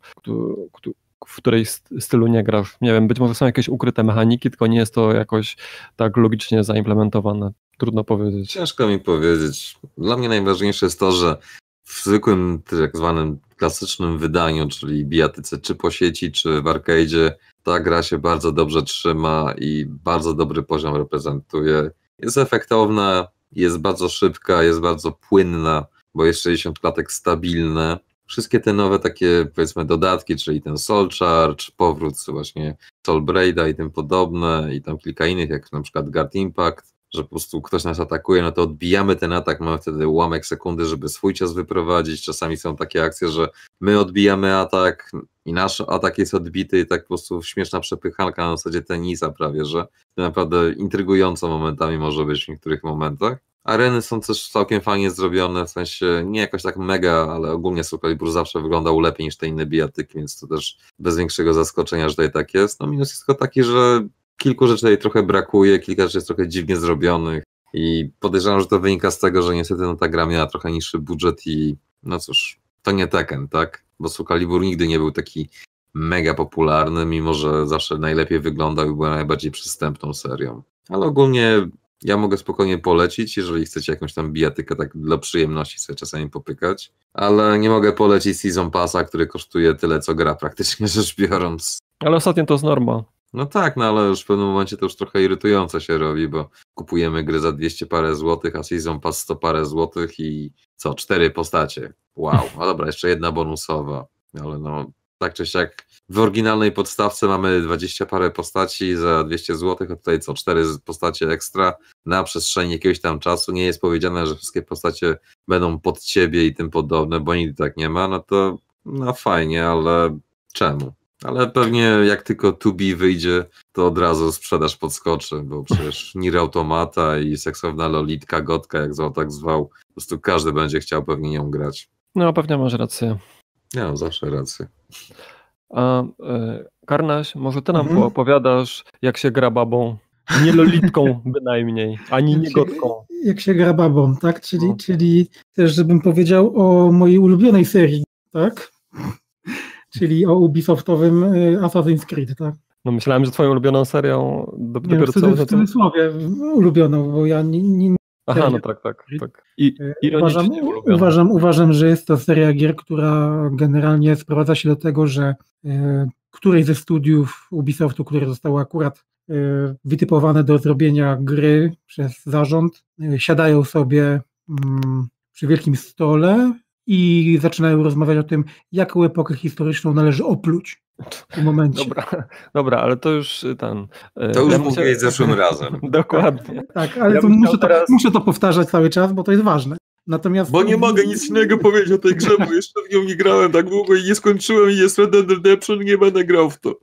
w której stylu nie grasz. Nie wiem, być może są jakieś ukryte mechaniki, tylko nie jest to jakoś tak logicznie zaimplementowane. Trudno powiedzieć. Ciężko mi powiedzieć. Dla mnie najważniejsze jest to, że w zwykłym, tak zwanym klasycznym wydaniu, czyli bijatyce czy po sieci, czy w arcade'zie, ta gra się bardzo dobrze trzyma i bardzo dobry poziom reprezentuje. Jest efektowna, jest bardzo szybka, jest bardzo płynna, bo jest 60 klatek stabilne. Wszystkie te nowe takie, powiedzmy, dodatki, czyli ten Soul Charge, powrót właśnie Soul Braida i tym podobne, i tam kilka innych, jak na przykład Guard Impact, że po prostu ktoś nas atakuje, no to odbijamy ten atak, mamy wtedy ułamek sekundy, żeby swój czas wyprowadzić. Czasami są takie akcje, że my odbijamy atak i nasz atak jest odbity i tak po prostu śmieszna przepychanka na zasadzie tenisa prawie, że naprawdę intrygująco momentami może być w niektórych momentach. Areny są też całkiem fajnie zrobione, w sensie nie jakoś tak mega, ale ogólnie Soul Calibur zawsze wyglądał lepiej niż te inne bijatyki, więc to też bez większego zaskoczenia, że tutaj tak jest. No minus jest tylko taki, że kilku rzeczy tutaj trochę brakuje, kilka rzeczy jest trochę dziwnie zrobionych i podejrzewam, że to wynika z tego, że niestety no, ta gra miała trochę niższy budżet i no cóż, to nie Tekken, tak? Bo Soul Calibur nigdy nie był taki mega popularny, mimo że zawsze najlepiej wyglądał i był najbardziej przystępną serią. Ale ogólnie ja mogę spokojnie polecić, jeżeli chcecie jakąś tam bijatykę tak dla przyjemności sobie czasami popykać, ale nie mogę polecić Season Passa, który kosztuje tyle co gra praktycznie rzecz biorąc. Ale ostatnio to jest norma. No tak, no ale już w pewnym momencie to już trochę irytujące się robi, bo kupujemy gry za 200 parę złotych, a Season Pass 100 parę złotych i co, cztery postacie. Wow, a dobra, jeszcze jedna bonusowa, ale no tak czy siak w oryginalnej podstawce mamy 20 parę postaci za 200 zł, a tutaj co, cztery postacie ekstra na przestrzeni jakiegoś tam czasu. Nie jest powiedziane, że wszystkie postacie będą pod ciebie i tym podobne, bo nigdy tak nie ma, no to no fajnie, ale czemu? Ale pewnie jak tylko Tubi wyjdzie, to od razu sprzedaż podskoczy, bo przecież Nir Automata i seksowna Lolitka, Gotka, jak zwał tak zwał, po prostu każdy będzie chciał pewnie nią grać. No, pewnie masz rację. Ja mam zawsze rację. A e, Karnaś, może ty nam mhm. opowiadasz, jak się gra babą? Nie lolitką bynajmniej, ani nie gotką. Jak się gra babą, tak? Czyli, no. czyli też, żebym powiedział o mojej ulubionej serii, tak? Czyli o Ubisoftowym e, Assassin's Creed, tak? No myślałem, że twoją ulubioną serią dopiero nie, w co... W cudzysłowie ulubioną, bo ja nie, nie, Aha, no tak, tak. tak. I, e, uważam, uważam, uważam, że jest to seria gier, która generalnie sprowadza się do tego, że e, któreś ze studiów Ubisoftu, które zostało akurat e, wytypowane do zrobienia gry przez zarząd, e, siadają sobie mm, przy wielkim stole i zaczynają rozmawiać o tym, jaką epokę historyczną należy opluć w tym momencie. Dobra, dobra ale to już ten... E, to już ja mówiłeś zeszłym razem. Dokładnie. Tak, ale ja to muszę, teraz... to, muszę to powtarzać cały czas, bo to jest ważne. Natomiast... Bo nie mogę nic innego powiedzieć o tej grze, bo jeszcze w nią nie grałem tak długo i nie skończyłem i jest Red Dead Redemption, nie będę grał w to.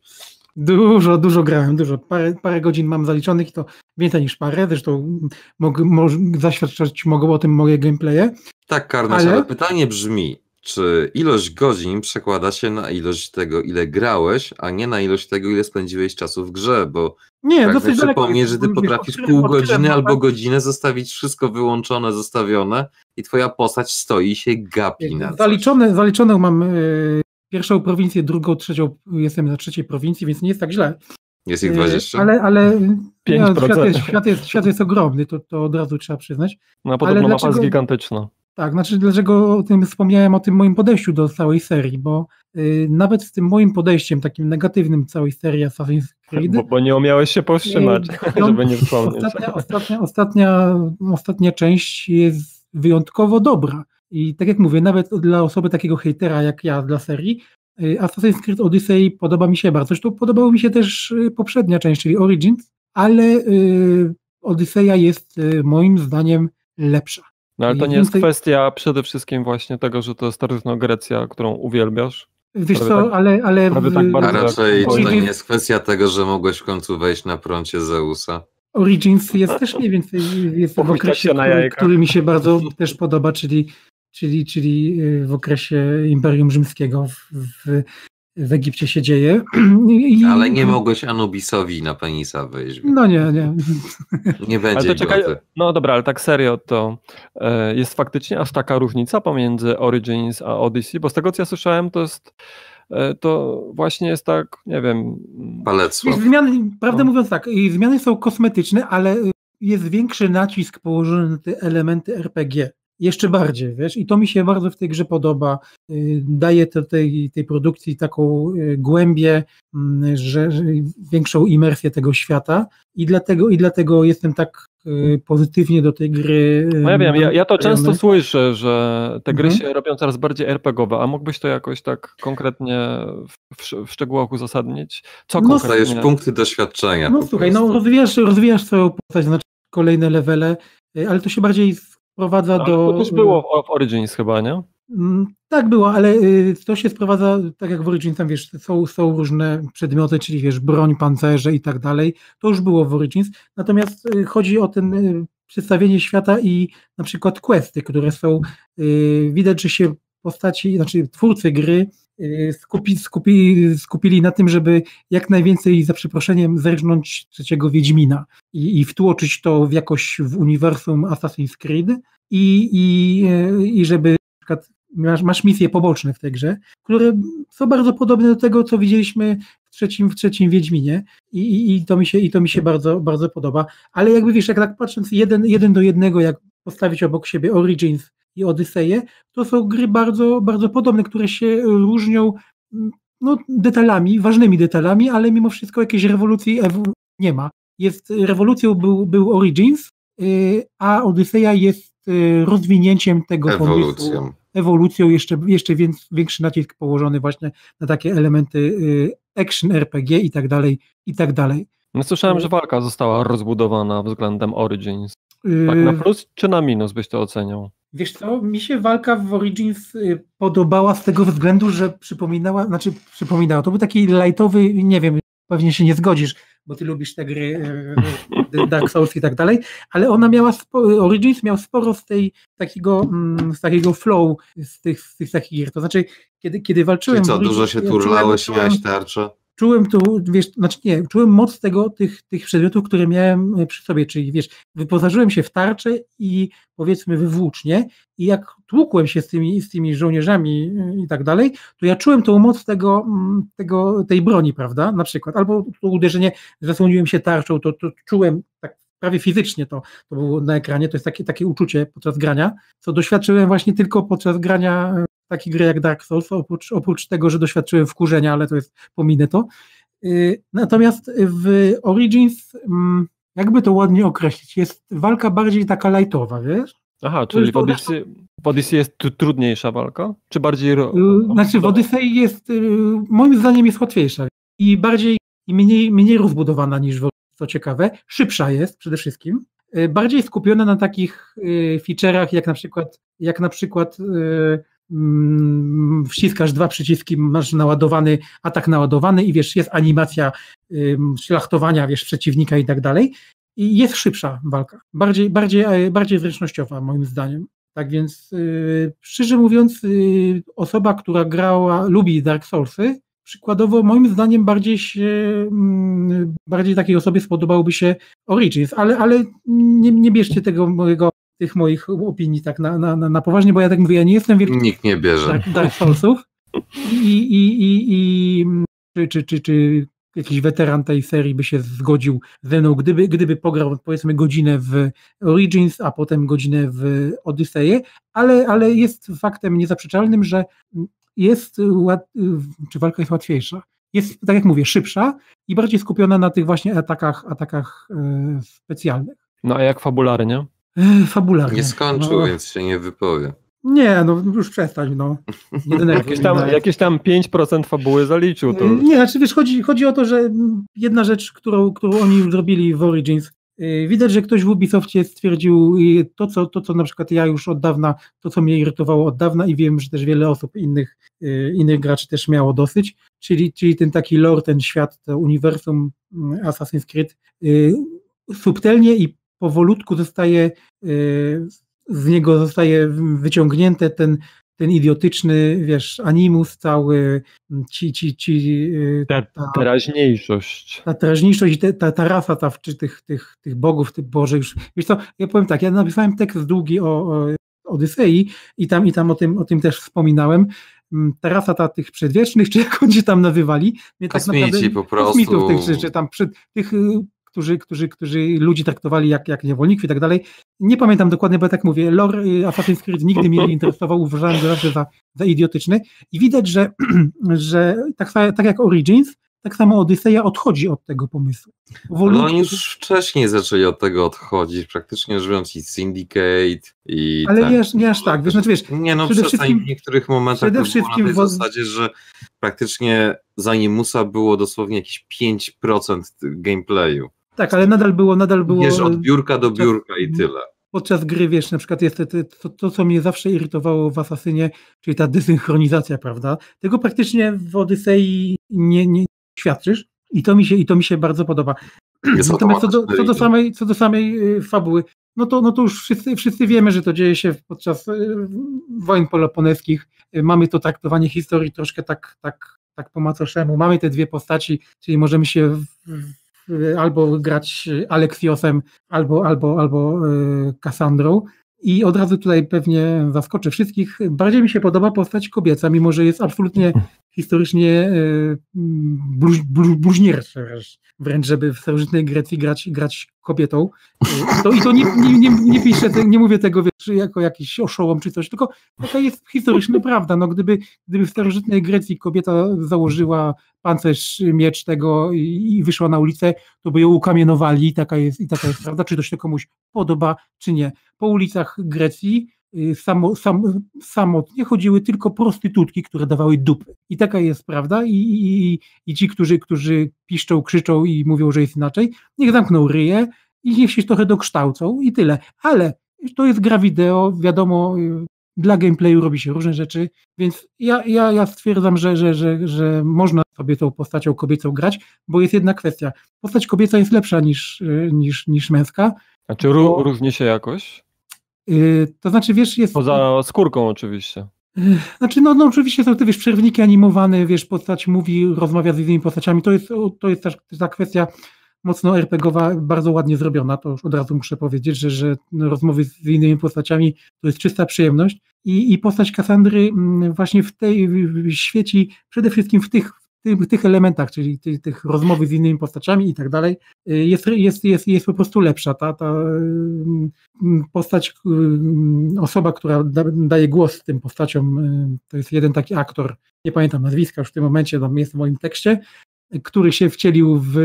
Dużo, dużo grałem, dużo. Parę, parę godzin mam zaliczonych i to więcej niż parę, zresztą mogę, może, zaświadczać mogą o tym moje gameplaye. Tak, Karnasz, ale... ale pytanie brzmi, czy ilość godzin przekłada się na ilość tego, ile grałeś, a nie na ilość tego, ile spędziłeś czasu w grze, bo nie, tak dosyć przypomnieć, że ty potrafisz pół godziny albo godzinę zostawić wszystko wyłączone, zostawione i twoja postać stoi się gapi na zaliczone, zaliczone mam y, pierwszą prowincję, drugą, trzecią, jestem na trzeciej prowincji, więc nie jest tak źle. Jest ich 20? Y, ale, ale no, świat, jest, świat, jest, świat jest ogromny, to, to od razu trzeba przyznać. No a podobno mapa jest gigantyczna. Tak, znaczy dlaczego o tym wspomniałem, o tym moim podejściu do całej serii, bo y, nawet z tym moim podejściem, takim negatywnym całej serii Assassin's Creed... Bo, bo nie umiałeś się powstrzymać, y, żeby nie wspomnieć. Ostatnia, ostatnia, ostatnia, ostatnia część jest wyjątkowo dobra i tak jak mówię, nawet dla osoby takiego hejtera jak ja dla serii, Assassin's Creed Odyssey podoba mi się bardzo. Zresztą podobała mi się też poprzednia część, czyli Origins, ale Odyseja jest moim zdaniem lepsza. No ale to nie jest kwestia przede wszystkim właśnie tego, że to jest Grecja, którą uwielbiasz? Wiesz co, tak, ale... ale w... tak A raczej to nie jest kwestia tego, że mogłeś w końcu wejść na prącie Zeusa? Origins jest też mniej więcej jest w okresie, który, który, mi się bardzo też podoba, czyli, czyli, czyli y, w okresie Imperium Rzymskiego w, w, w Egipcie się dzieje. I... Ale nie mogłeś Anubisowi na penisa wejść. No nie, nie. Nie będzie ale czekaj, No dobra, ale tak serio, to e, jest faktycznie aż taka różnica pomiędzy Origins a Odyssey, bo z tego co ja słyszałem, to jest e, to właśnie jest tak, nie wiem... Palectwo. Zmiany, prawdę no. mówiąc tak, zmiany są kosmetyczne, ale jest większy nacisk położony na te elementy RPG jeszcze bardziej, wiesz, i to mi się bardzo w tej grze podoba. Y, daje to tej, tej produkcji taką y, głębię, mm, że, że większą imersję tego świata i dlatego, i dlatego jestem tak y, pozytywnie do tej gry. No ja wiem, ja, ja to często słyszę, że te gry mhm. się robią coraz bardziej RPGowe, a mógłbyś to jakoś tak konkretnie w, w szczegółach uzasadnić? Co no, konkretnie? Dajesz punkty doświadczenia. No słuchaj, no rozwijasz, rozwijasz swoją postać, znaczy kolejne levele, ale to się bardziej sprowadza no, do. To też było w Origins chyba, nie? Mm, tak było, ale y, to się sprowadza, tak jak w Origins, tam wiesz, są, są różne przedmioty, czyli wiesz, broń, pancerze i tak dalej. To już było w Origins. Natomiast y, chodzi o ten y, przedstawienie świata i na przykład questy, które są, widać, że się postaci, znaczy twórcy gry skupi, skupi, skupili na tym, żeby jak najwięcej, za przeproszeniem, zerżnąć trzeciego Wiedźmina i, i wtłoczyć to w jakoś w uniwersum Assassin's Creed i, i, i żeby na przykład masz, masz misje poboczne w tej grze, które są bardzo podobne do tego, co widzieliśmy w trzecim, w trzecim Wiedźminie i, i, i, to, mi się, i to mi się bardzo, bardzo podoba, ale jakby wiesz, jak tak patrząc jeden, jeden do jednego, jak postawić obok siebie Origins i Odyseję, to są gry bardzo, bardzo podobne, które się różnią mm, no, detalami, ważnymi detalami, ale mimo wszystko jakiejś rewolucji nie ma. Jest, rewolucją był, był Origins, y, a Odyseja jest rozwinięciem tego ewolucją. pomysłu. Ewolucją, jeszcze, jeszcze więc, większy nacisk położony właśnie na takie elementy action, RPG i tak dalej, i tak dalej. No, słyszałem, że walka została rozbudowana względem Origins. Tak na plus czy na minus byś to oceniał? Wiesz co, mi się walka w Origins y, podobała z tego względu, że przypominała, znaczy przypominała, to był taki lightowy, nie wiem, pewnie się nie zgodzisz, bo ty lubisz te gry y, y, Dark Souls i tak dalej, ale ona miała, Origins miał sporo z tej takiego, mm, z takiego flow z tych, z tych takich gier, to znaczy kiedy, kiedy walczyłem... Czyli co, dużo się turlałeś miałeś tarczę? Czułem tu, wiesz, znaczy nie, czułem moc tego, tych, tych przedmiotów, które miałem e, przy sobie, czyli wiesz, wyposażyłem się w tarczę i powiedzmy we włócznie i jak tłukłem się z tymi, z tymi żołnierzami e, i tak dalej, to ja czułem tą moc tego, mm, tego, tej broni, prawda, na przykład, albo to uderzenie, zasłoniłem się tarczą, to, to czułem tak prawie fizycznie to, to było na ekranie, to jest takie, takie uczucie podczas grania, co doświadczyłem właśnie tylko podczas grania e, takie gry jak Dark Souls, oprócz, oprócz tego, że doświadczyłem wkurzenia, ale to jest, pominę to. Y, natomiast w Origins, mm, jakby to ładnie określić, jest walka bardziej taka lightowa, wiesz? Aha, czyli w Odyssey, w Odyssey jest trudniejsza walka? Czy bardziej... Y, znaczy w Odyssey jest, y, moim zdaniem jest łatwiejsza i bardziej, i mniej, mniej rozbudowana niż w co ciekawe, szybsza jest przede wszystkim, bardziej skupiona na takich feature'ach jak na przykład, jak na przykład wciskasz dwa przyciski, masz naładowany, atak naładowany i wiesz, jest animacja szlachtowania, wiesz, przeciwnika i tak dalej. I jest szybsza walka, bardziej, bardziej, e, bardziej zręcznościowa moim zdaniem. Tak więc, yy, szczerze mówiąc, yy, osoba, która grała, lubi Dark Soulsy, przykładowo moim zdaniem bardziej się, yy, bardziej takiej osobie spodobałoby się Origins, ale, ale nie, nie bierzcie tego mojego tych moich opinii tak na, na, na poważnie, bo ja tak mówię, ja nie jestem wielkim Nikt nie bierze. Dark, Dark Soulsów i, i, i, i czy, czy, czy, czy jakiś weteran tej serii by się zgodził ze mną, gdyby, gdyby pograł powiedzmy godzinę w Origins, a potem godzinę w Odyseję, ale, ale jest faktem niezaprzeczalnym, że jest, czy walka jest łatwiejsza. Jest, tak jak mówię, szybsza i bardziej skupiona na tych właśnie atakach, atakach e, specjalnych. No a jak fabularnie? Fabularnie. Nie skończył, no. więc się nie wypowie. Nie, no już przestań, no. Jakieś, tam, jakieś tam 5% fabuły zaliczył. To... Nie, znaczy wiesz, chodzi, chodzi o to, że jedna rzecz, którą, którą oni już zrobili w Origins, y, Widać, że ktoś w Ubisoftie stwierdził to co, to, co na przykład ja już od dawna, to co mnie irytowało od dawna i wiem, że też wiele osób innych, y, innych graczy też miało dosyć, czyli, czyli ten taki lore, ten świat, to uniwersum mm, Assassin's Creed y, subtelnie i powolutku zostaje z niego zostaje wyciągnięte ten, ten idiotyczny, wiesz, animus cały, ci, ci, ci y, ta, ta teraźniejszość. Ta teraźniejszość i ta, ta, ta rasa ta, czy tych, tych, tych bogów, tych Boże już, wiesz co, ja powiem tak, ja napisałem tekst długi o, o Odysei i tam, i tam o, tym, o tym też wspominałem, mm, ta rasa ta, tych przedwiecznych, czy jak oni się tam nazywali, mnie tak naprawdę, po prostu. Kosmitów tych, czy, czy tam przed, tych y, którzy, którzy, którzy ludzi traktowali jak, jak niewolników i tak dalej. Nie pamiętam dokładnie, bo tak mówię, lore y, Assassin's Creed nigdy mnie nie interesował, uważałem go zawsze za, za idiotyczny i widać, że, że tak, tak jak Origins, tak samo Odyseja odchodzi od tego pomysłu. No oni już wcześniej zaczęli od tego odchodzić, praktycznie żywiąc i Syndicate i... Ale ten, nie, nie aż tak, wiesz, znaczy, wiesz... Nie no, przede wszystkim, w niektórych momentach przede wszystkim było na tej zasadzie, że praktycznie za Nimusa było dosłownie jakieś 5% gameplayu. Tak, ale nadal było, nadal było... Wiesz, od biurka do biurka i tyle. Podczas gry, wiesz, na przykład jest to, to, co mnie zawsze irytowało w Asasynie, czyli ta desynchronizacja, prawda? Tego praktycznie w Odysei nie, nie świadczysz i to mi się, i to mi się bardzo podoba. Jest Natomiast co do, co do, samej, co do samej y, fabuły, no to, no to już wszyscy, wszyscy wiemy, że to dzieje się podczas y, wojen peloponeskich. Y, mamy to traktowanie historii troszkę tak, tak, tak po macoszemu. Mamy te dwie postaci, czyli możemy się w, albo grać Aleksiosem, albo, albo, albo Kassandrą. I od razu tutaj pewnie zaskoczę wszystkich. Bardziej mi się podoba postać kobieca, mimo że jest absolutnie historycznie bluźniercze wręcz, żeby w starożytnej Grecji grać, grać kobietą. To, I to nie, nie, nie, nie piszę, nie mówię tego wiesz, jako jakiś oszołom czy coś, tylko taka jest historyczna prawda. No, gdyby, gdyby w starożytnej Grecji kobieta założyła pancerz, miecz tego i, i wyszła na ulicę, to by ją ukamienowali i taka jest, i taka jest prawda, czy to się komuś podoba, czy nie. Po ulicach Grecji samo, sam, samotnie chodziły tylko prostytutki, które dawały dupy. I taka jest prawda. I, i, i ci, którzy, którzy piszczą, krzyczą i mówią, że jest inaczej, niech zamkną ryje i niech się trochę dokształcą i tyle. Ale to jest gra wideo, wiadomo, y, dla gameplayu robi się różne rzeczy, więc ja, ja, ja stwierdzam, że, że, że, że można sobie tą postacią kobiecą grać, bo jest jedna kwestia. Postać kobieca jest lepsza niż, y, niż, niż męska. A czy bo, różni się jakoś? Yy, to znaczy, wiesz, jest... Poza skórką oczywiście. Znaczy, no, no oczywiście są te, wiesz, przerwniki animowane, wiesz, postać mówi, rozmawia z innymi postaciami, to jest, to jest też ta kwestia mocno RPGowa, bardzo ładnie zrobiona, to już od razu muszę powiedzieć, że, że rozmowy z innymi postaciami to jest czysta przyjemność. I, i postać Kassandry mm, właśnie w tej świeci przede wszystkim w tych, tych, elementach, czyli tych, tych rozmowy z innymi postaciami i tak dalej, y, jest, jest, jest, jest po prostu lepsza. Ta, ta mm, postać, mm, osoba, która da, daje głos tym postaciom, y, to jest jeden taki aktor, nie pamiętam nazwiska już w tym momencie, tam jest w moim tekście, który się wcielił w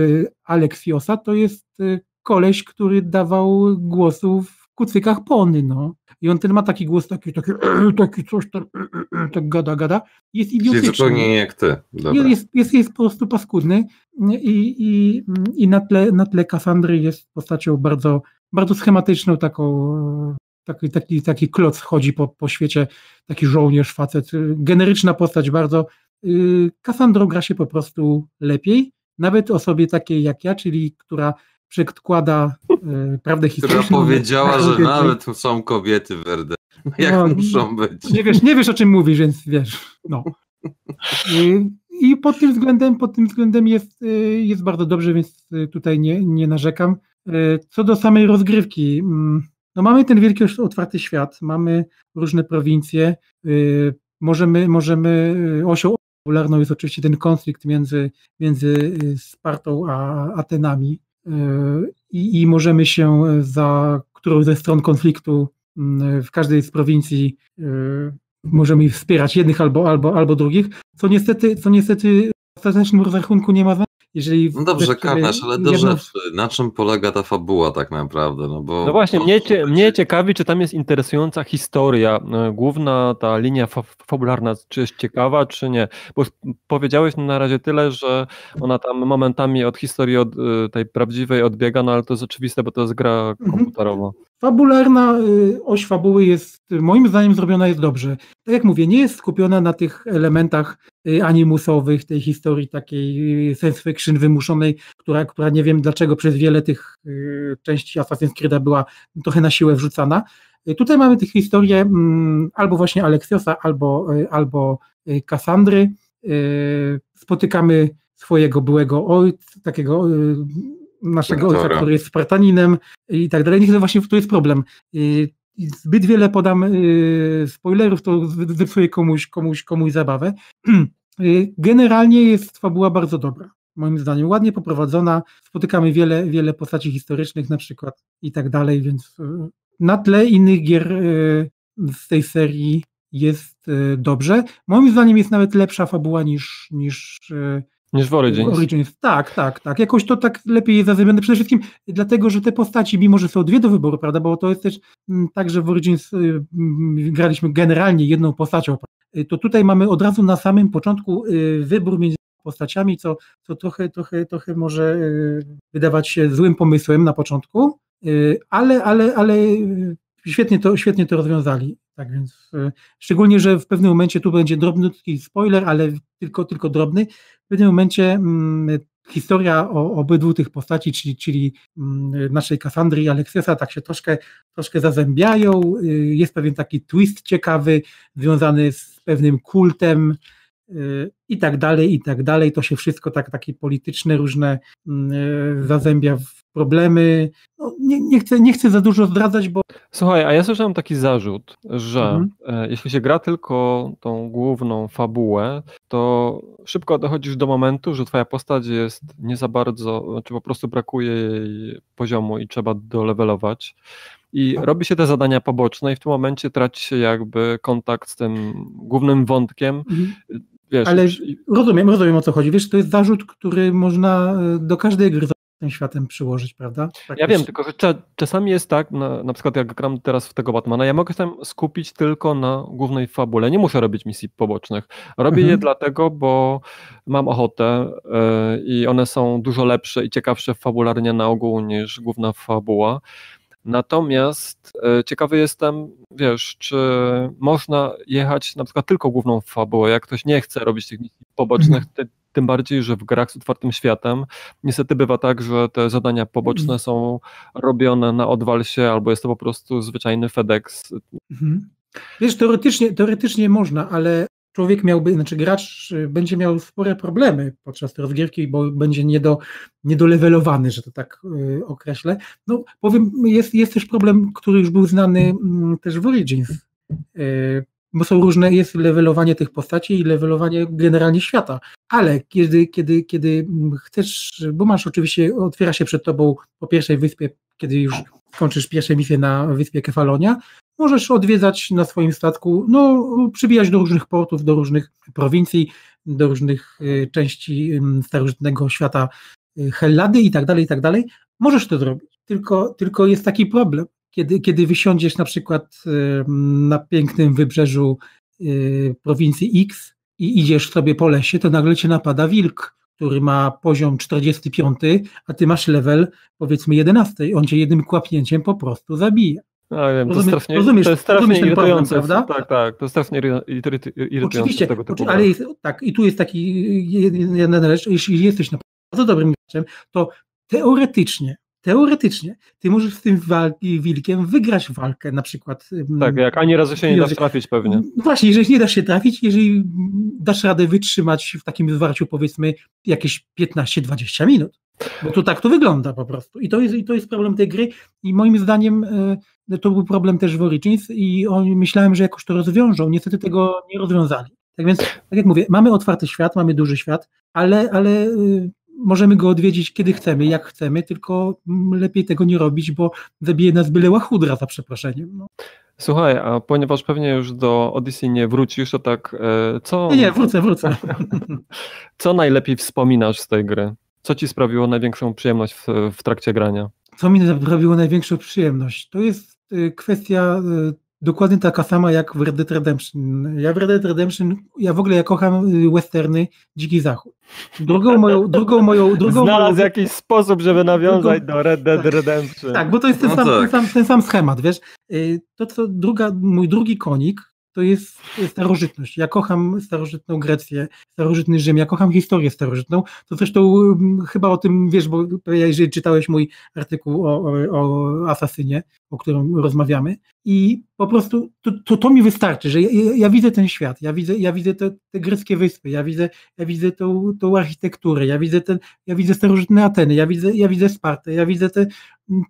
Aleksiosa, to jest y, koleś, który dawał głosów kucykach Pony, no. I on ten ma taki głos, taki, taki, taki coś tam, tak gada, gada. Jest idiotyczny. Czyli zupełnie nie jak ty. Dobra. Jest, jest, jest po prostu paskudny i, i, i na, tle, na tle Kassandry jest postacią bardzo, bardzo schematyczną, taką taki, taki, taki kloc chodzi po, po świecie, taki żołnierz, facet, generyczna postać bardzo, Kassandro gra się po prostu lepiej, nawet osobie takiej jak ja, czyli która przedkłada e, prawdę historyczną. Która powiedziała, że nawet są kobiety w RD. Jak no, muszą być? Nie wiesz, nie wiesz o czym mówisz, więc wiesz. No. I, I pod tym względem, pod tym względem jest, e, jest bardzo dobrze, więc e, tutaj nie, nie narzekam. Co do samej rozgrywki, mm, no mamy ten wielki otwarty świat, mamy różne prowincje, możemy, możemy osią popularną jest oczywiście ten konflikt między, między y, Spartą a Atenami y, i, i możemy się za którą ze stron konfliktu mm, w każdej z prowincji y, możemy wspierać jednych albo, albo, albo drugich, co niestety, co niestety w ostatecznym rozrachunku nie ma jeżeli no dobrze, Karnasz, ale do rzeczy, na czym polega ta fabuła tak naprawdę? No, bo, no właśnie, mnie, cie, mnie ciekawi, czy tam jest interesująca historia, e, główna ta linia fa fabularna, czy jest ciekawa, czy nie, bo powiedziałeś na razie tyle, że ona tam momentami od historii od, e, tej prawdziwej odbiega, no ale to jest oczywiste, bo to jest gra mhm. komputerowa. Fabularna y, oś fabuły jest, moim zdaniem, zrobiona jest dobrze. Tak jak mówię, nie jest skupiona na tych elementach y, animusowych, tej historii takiej y, science fiction wymuszonej, która, która nie wiem dlaczego przez wiele tych części Assassin's Creed'a była trochę na siłę wrzucana. Tutaj mamy tę historię mm, albo właśnie Aleksiosa, albo, albo Kassandry. Spotykamy swojego byłego ojca, takiego naszego ojca, który jest Spartaninem i tak dalej. Niech właśnie tu jest problem. Zbyt wiele podam y, spoilerów, to zepsuje komuś, komuś, komuś zabawę. Y, generalnie jest fabuła bardzo dobra, moim zdaniem. Ładnie poprowadzona. Spotykamy wiele, wiele postaci historycznych na przykład i tak dalej, więc y, na tle innych gier z tej serii jest dobrze. Moim zdaniem jest nawet lepsza fabuła niż, niż Niż w Origins. Origins. Tak, tak, tak. Jakoś to tak lepiej jest zazębione. Przede wszystkim dlatego, że te postaci, mimo że są dwie do wyboru, prawda, bo to jest też mm, tak, że w Origins y, mm, graliśmy generalnie jedną postacią, y, to tutaj mamy od razu na samym początku y, wybór między postaciami, co, co trochę, trochę, trochę może wydawać się złym pomysłem na początku, ale, ale, ale świetnie to, świetnie to rozwiązali. Tak więc, szczególnie, że w pewnym momencie tu będzie drobny spoiler, ale tylko, tylko drobny. W pewnym momencie mm, historia o obydwu tych postaci, czyli, czyli mm, naszej Kassandry i Aleksiesa, tak się troszkę, troszkę zazębiają. Y, jest pewien taki twist ciekawy, związany z pewnym kultem y, i tak dalej, i tak dalej. To się wszystko tak, takie polityczne różne mm, zazębia w problemy. No, nie, nie, chcę, nie chcę za dużo zdradzać, bo. Słuchaj, a ja słyszałem taki zarzut, że mhm. e, jeśli się gra tylko tą główną fabułę, to szybko dochodzisz do momentu, że twoja postać jest nie za bardzo, znaczy po prostu brakuje jej poziomu i trzeba dolevelować. I robi się te zadania poboczne, i w tym momencie traci się jakby kontakt z tym głównym wątkiem. Mhm. Wiesz, Ale rozumiem, rozumiem o co chodzi. Wiesz, to jest zarzut, który można e, do każdej gry tym światem przyłożyć, prawda? Ja wiem, tylko że czasami jest tak, na, na przykład jak gram teraz w tego Batmana, ja mogę się tam skupić tylko na głównej fabule, nie muszę robić misji pobocznych. Robię mhm. je dlatego, bo mam ochotę yy, i one są dużo lepsze i ciekawsze fabularnie na ogół niż główna fabuła. Natomiast e, ciekawy jestem, wiesz, czy można jechać na przykład tylko główną fabułę, jak ktoś nie chce robić tych misji pobocznych, mhm. Tym bardziej, że w grach z otwartym światem niestety bywa tak, że te zadania poboczne mhm. są robione na odwalsie albo jest to po prostu zwyczajny FedEx. Mhm. Wiesz, teoretycznie, teoretycznie można, ale człowiek miałby, znaczy gracz y, będzie miał spore problemy podczas tej rozgierki, bo będzie niedo, niedolewelowany, że to tak y, określę. No powiem, jest, jest też problem, który już był znany y, też w Origins, y, bo są różne, jest levelowanie tych postaci i levelowanie generalnie świata, ale kiedy, kiedy, kiedy chcesz, bo masz oczywiście, otwiera się przed tobą po pierwszej wyspie, kiedy już kończysz pierwsze misje na wyspie Kefalonia, możesz odwiedzać na swoim statku, no, przybijać do różnych portów, do różnych prowincji, do różnych y, części starożytnego świata y, Hellady i tak dalej, i tak dalej. Możesz to zrobić, tylko, tylko jest taki problem, kiedy, kiedy wysiądziesz na przykład na pięknym wybrzeżu y, prowincji X i idziesz sobie po lesie, to nagle cię napada wilk, który ma poziom 45, a ty masz level powiedzmy 11. On cię jednym kłapnięciem po prostu zabija. No, wiem, to, strasznie, rozumiesz, to jest strasznie irytujące, problem, prawda? Tak, tak, to jest strasznie irytujące Oczywiście, tego typu ale jest, tak, i tu jest taki jedna rzecz, jeśli jesteś na bardzo dobrym graczem, to teoretycznie, teoretycznie, ty możesz z tym walki, wilkiem wygrać walkę na przykład. Tak, jak ani razu się nie dasz trafić pewnie. No właśnie, jeżeli nie dasz się trafić, jeżeli dasz radę wytrzymać w takim zwarciu powiedzmy jakieś 15-20 minut. Bo to tak to wygląda po prostu. I to jest, i to jest problem tej gry. I moim zdaniem e, to był problem też w Origins i oni myślałem, że jakoś to rozwiążą. Niestety tego nie rozwiązali. Tak więc, tak jak mówię, mamy otwarty świat, mamy duży świat, ale, ale e, możemy go odwiedzić kiedy chcemy, jak chcemy, tylko lepiej tego nie robić, bo zabije nas byle łachudra za przeproszeniem. No. Słuchaj, a ponieważ pewnie już do Odyssey nie wrócisz, to tak, e, co... Nie, nie, wrócę, wrócę. Co najlepiej wspominasz z tej gry? Co ci sprawiło największą przyjemność w, w trakcie grania? Co mi sprawiło największą przyjemność? To jest y, kwestia y, dokładnie taka sama jak w Red Dead Redemption. Ja w Red Dead Redemption, ja w ogóle ja kocham y, westerny Dziki Zachód. Drugą moją, drugą moją, drugą Znalazł moją, jakiś sposób, żeby nawiązać drugą, do Red Dead tak, Redemption. Tak, bo to jest ten, No sam, tak. ten, sam, ten sam schemat, wiesz. To, co druga, mój drugi konik, to jest starożytność. Ja kocham starożytną Grecję, starożytny Rzym, ja kocham historię starożytną. To zresztą chyba o tym wiesz, bo jeżeli czytałeś mój artykuł o, o, o Asasynie, o którym rozmawiamy, i po prostu to, to, to mi wystarczy, że ja, ja, ja, widzę ten świat, ja widzę, ja widzę te, te greckie wyspy, ja widzę, ja widzę tą, tą architekturę, ja widzę, ten, ja widzę starożytne Ateny, ja widzę, ja widzę Spartę, ja widzę te,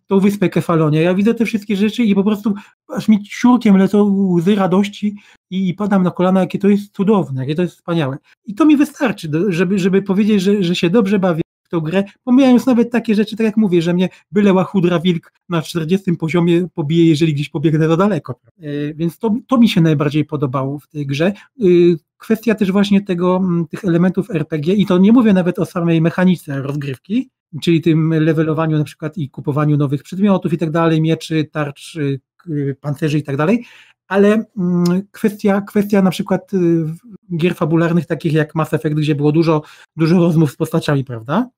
tą wyspę Kefalonia, ja widzę te wszystkie rzeczy i po prostu aż mi siurkiem lecą łzy radości i, i padam na kolana, jakie to jest cudowne, jakie to jest wspaniałe. I to mi wystarczy, żeby, żeby powiedzieć, że, że się dobrze bawię w tą grę, pomijając nawet takie rzeczy, tak jak mówię, że mnie byle łachudra wilk na 40 poziomie pobije, jeżeli gdzieś pobiegnę za daleko. Więc to, to mi się najbardziej podobało w tej grze. Kwestia też właśnie tego, tych elementów RPG i to nie mówię nawet o samej mechanice rozgrywki, czyli tym levelowaniu na przykład i kupowaniu nowych przedmiotów i tak dalej, mieczy, tarcz, pancerzy i tak dalej, ale kwestia, kwestia na przykład gier fabularnych takich jak Mass Effect, gdzie było dużo, dużo rozmów z postaciami, prawda?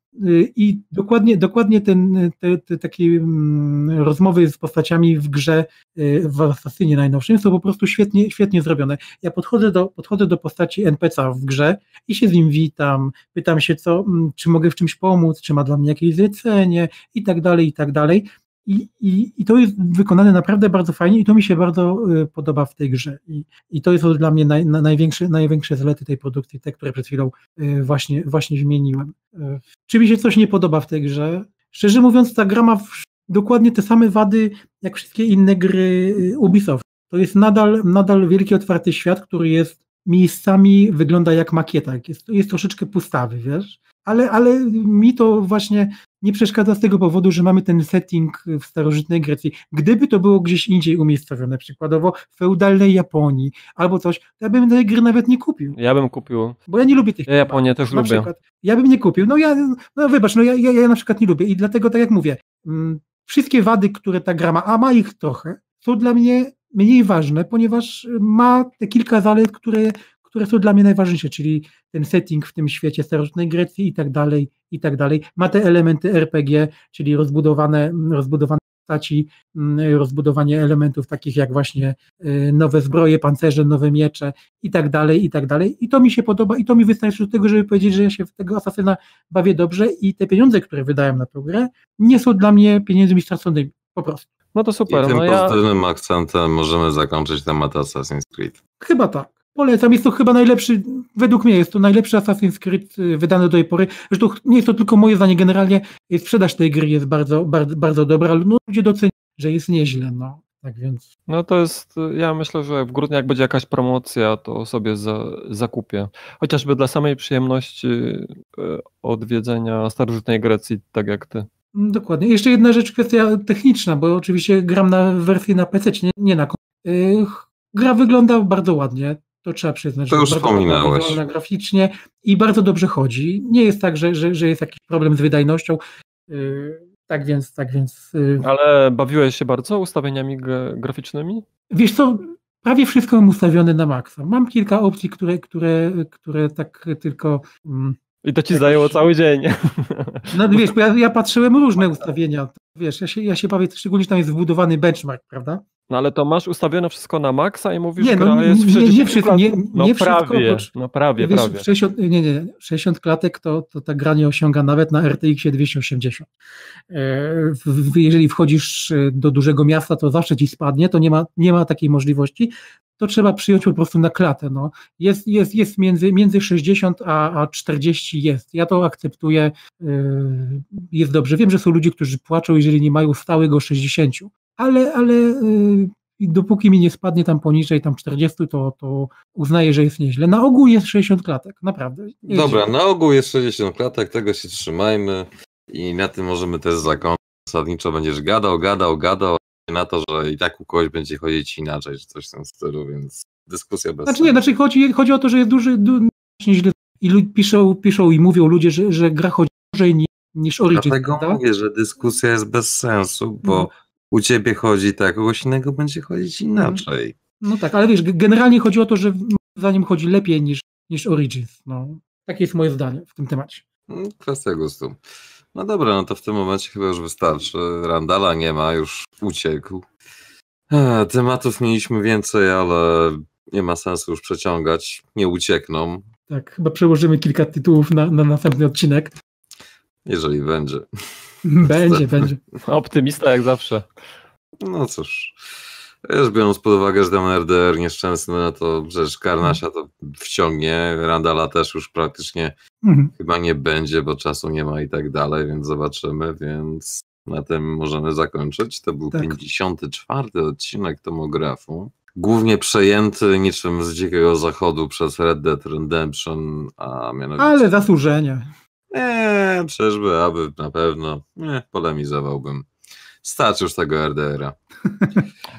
I dokładnie, dokładnie ten, te, te takie rozmowy z postaciami w grze w Assassinie najnowszym są po prostu świetnie, świetnie zrobione. Ja podchodzę do, podchodzę do postaci NPC w grze i się z nim witam, pytam się, co, czy mogę w czymś pomóc, czy ma dla mnie jakieś zlecenie i tak dalej, i tak dalej. I, i, I to jest wykonane naprawdę bardzo fajnie i to mi się bardzo y, podoba w tej grze. I, i to jest dla mnie naj, na, największe, największe zalety tej produkcji, te, które przed chwilą y, właśnie, właśnie wymieniłem. Y, czy mi się coś nie podoba w tej grze? Szczerze mówiąc, ta gra ma dokładnie te same wady, jak wszystkie inne gry Ubisoft. To jest nadal, nadal wielki, otwarty świat, który jest miejscami wygląda jak makieta. Jest, jest troszeczkę pustawy, wiesz? Ale, ale mi to właśnie nie przeszkadza z tego powodu, że mamy ten setting w starożytnej Grecji. Gdyby to było gdzieś indziej umiejscowione, przykładowo w feudalnej Japonii albo coś, to ja bym tej gry nawet nie kupił. Ja bym kupił. Bo ja nie lubię tych Ja Japonię też na lubię. Przykład, ja bym nie kupił. No ja, no wybacz, no ja, ja, ja na przykład nie lubię i dlatego tak jak mówię, mm, wszystkie wady, które ta gra ma, a ma ich trochę, są dla mnie mniej ważne, ponieważ ma te kilka zalet, które, które są dla mnie najważniejsze, czyli ten setting w tym świecie starożytnej Grecji i tak dalej, i tak dalej. Ma te elementy RPG, czyli rozbudowane, rozbudowane postaci, rozbudowanie elementów takich jak właśnie nowe zbroje, pancerze, nowe miecze i tak dalej, i tak dalej. I to mi się podoba i to mi wystarczy do tego, żeby powiedzieć, że ja się w tego asasyna bawię dobrze i te pieniądze, które wydałem na tę grę, nie są dla mnie pieniędzmi straconymi, po prostu. No to super. I tym no ja... pozytywnym akcentem możemy zakończyć temat Assassin's Creed. Chyba tak. Polecam, jest to chyba najlepszy, według mnie jest to najlepszy Assassin's Creed wydany do tej pory. Zresztą nie jest to tylko moje zdanie, generalnie sprzedaż tej gry jest bardzo, bardzo, bardzo dobra, ale no, ludzie doceniają, że jest nieźle, no. Tak więc. No to jest, ja myślę, że w grudniu jak będzie jakaś promocja, to sobie za, zakupię. Chociażby dla samej przyjemności odwiedzenia starożytnej Grecji, tak jak ty. Dokładnie. Jeszcze jedna rzecz, kwestia techniczna, bo oczywiście gram na wersji na PC, nie, nie na Gra wygląda bardzo ładnie, to trzeba przyznać. To już wspominałeś. graficznie i bardzo dobrze chodzi. Nie jest tak, że, że, że jest jakiś problem z wydajnością. Yy, tak więc, tak więc. Yy. Ale bawiłeś się bardzo ustawieniami graficznymi? Wiesz co, prawie wszystko mam ustawione na maksa. Mam kilka opcji, które, które, które tak tylko. Mm, I to ci jakoś... zajęło cały dzień. No wiesz, ja, ja patrzyłem różne ustawienia. Wiesz, ja się, ja się bawię, szczególnie, że tam jest wbudowany benchmark, prawda? No ale to masz ustawione wszystko na maksa i mówisz, nie, że no, gra jest w 60 nie, nie wszystko, nie, no, nie prawie, wszystko, oprócz, no prawie, wiesz, prawie. 60, nie, nie, 60 klatek to, to ta gra nie osiąga nawet na RTX 280. Jeżeli wchodzisz do dużego miasta, to zawsze ci spadnie, to nie ma, nie ma takiej możliwości. To trzeba przyjąć po prostu na klatę. No. Jest, jest, jest między, między 60 a, a 40 jest. Ja to akceptuję. Jest dobrze. Wiem, że są ludzie, którzy płaczą, jeżeli nie mają stałego 60, ale, ale i dopóki mi nie spadnie tam poniżej tam 40, to, to uznaję, że jest nieźle. Na ogół jest 60 klatek, naprawdę. Jest Dobra, źle. na ogół jest 60 klatek, tego się trzymajmy i na tym możemy też zakończyć. Zasadniczo będziesz gadał, gadał, gadał na to, że i tak u kogoś będzie chodzić inaczej, czy coś w tym stylu, więc dyskusja bez Znaczy nie, znaczy chodzi, chodzi o to, że jest duży, du, źle i piszą, piszą i mówią ludzie, że, że gra chodzi dłużej niż niż Origins. Dlatego prawda? mówię, że dyskusja jest bez sensu, bo Mhm. u ciebie chodzi tak, kogoś innego będzie chodzić inaczej. No tak, ale wiesz, generalnie chodzi o to, że za nim chodzi lepiej niż, niż Origins. No. Takie jest moje zdanie w tym temacie. Mm, Kwestia gustu. No dobra, no to w tym momencie chyba już wystarczy. Randala nie ma, już uciekł. E, Tematów mieliśmy więcej, ale nie ma sensu już przeciągać. Nie uciekną, Tak, chyba przełożymy kilka tytułów na, na następny odcinek. jeżeli będzie. Będzie, będzie. Optymista jak zawsze. No cóż. Wiesz, biorąc pod uwagę, że ten RDR nieszczęsny, no to przecież Karnasia to wciągnie, Randala też już praktycznie Mhm. chyba nie będzie, bo czasu nie ma i tak dalej, więc zobaczymy, więc na tym możemy zakończyć. To był Tak. 54 odcinek tomografu. Głównie przejęty niczym z dzikiego zachodu przez Red Dead Redemption, a mianowicie... Ale zasłużenie. Nie, czyżby, aby na pewno. Nie, polemizowałbym. Starczy już tego RDR-a.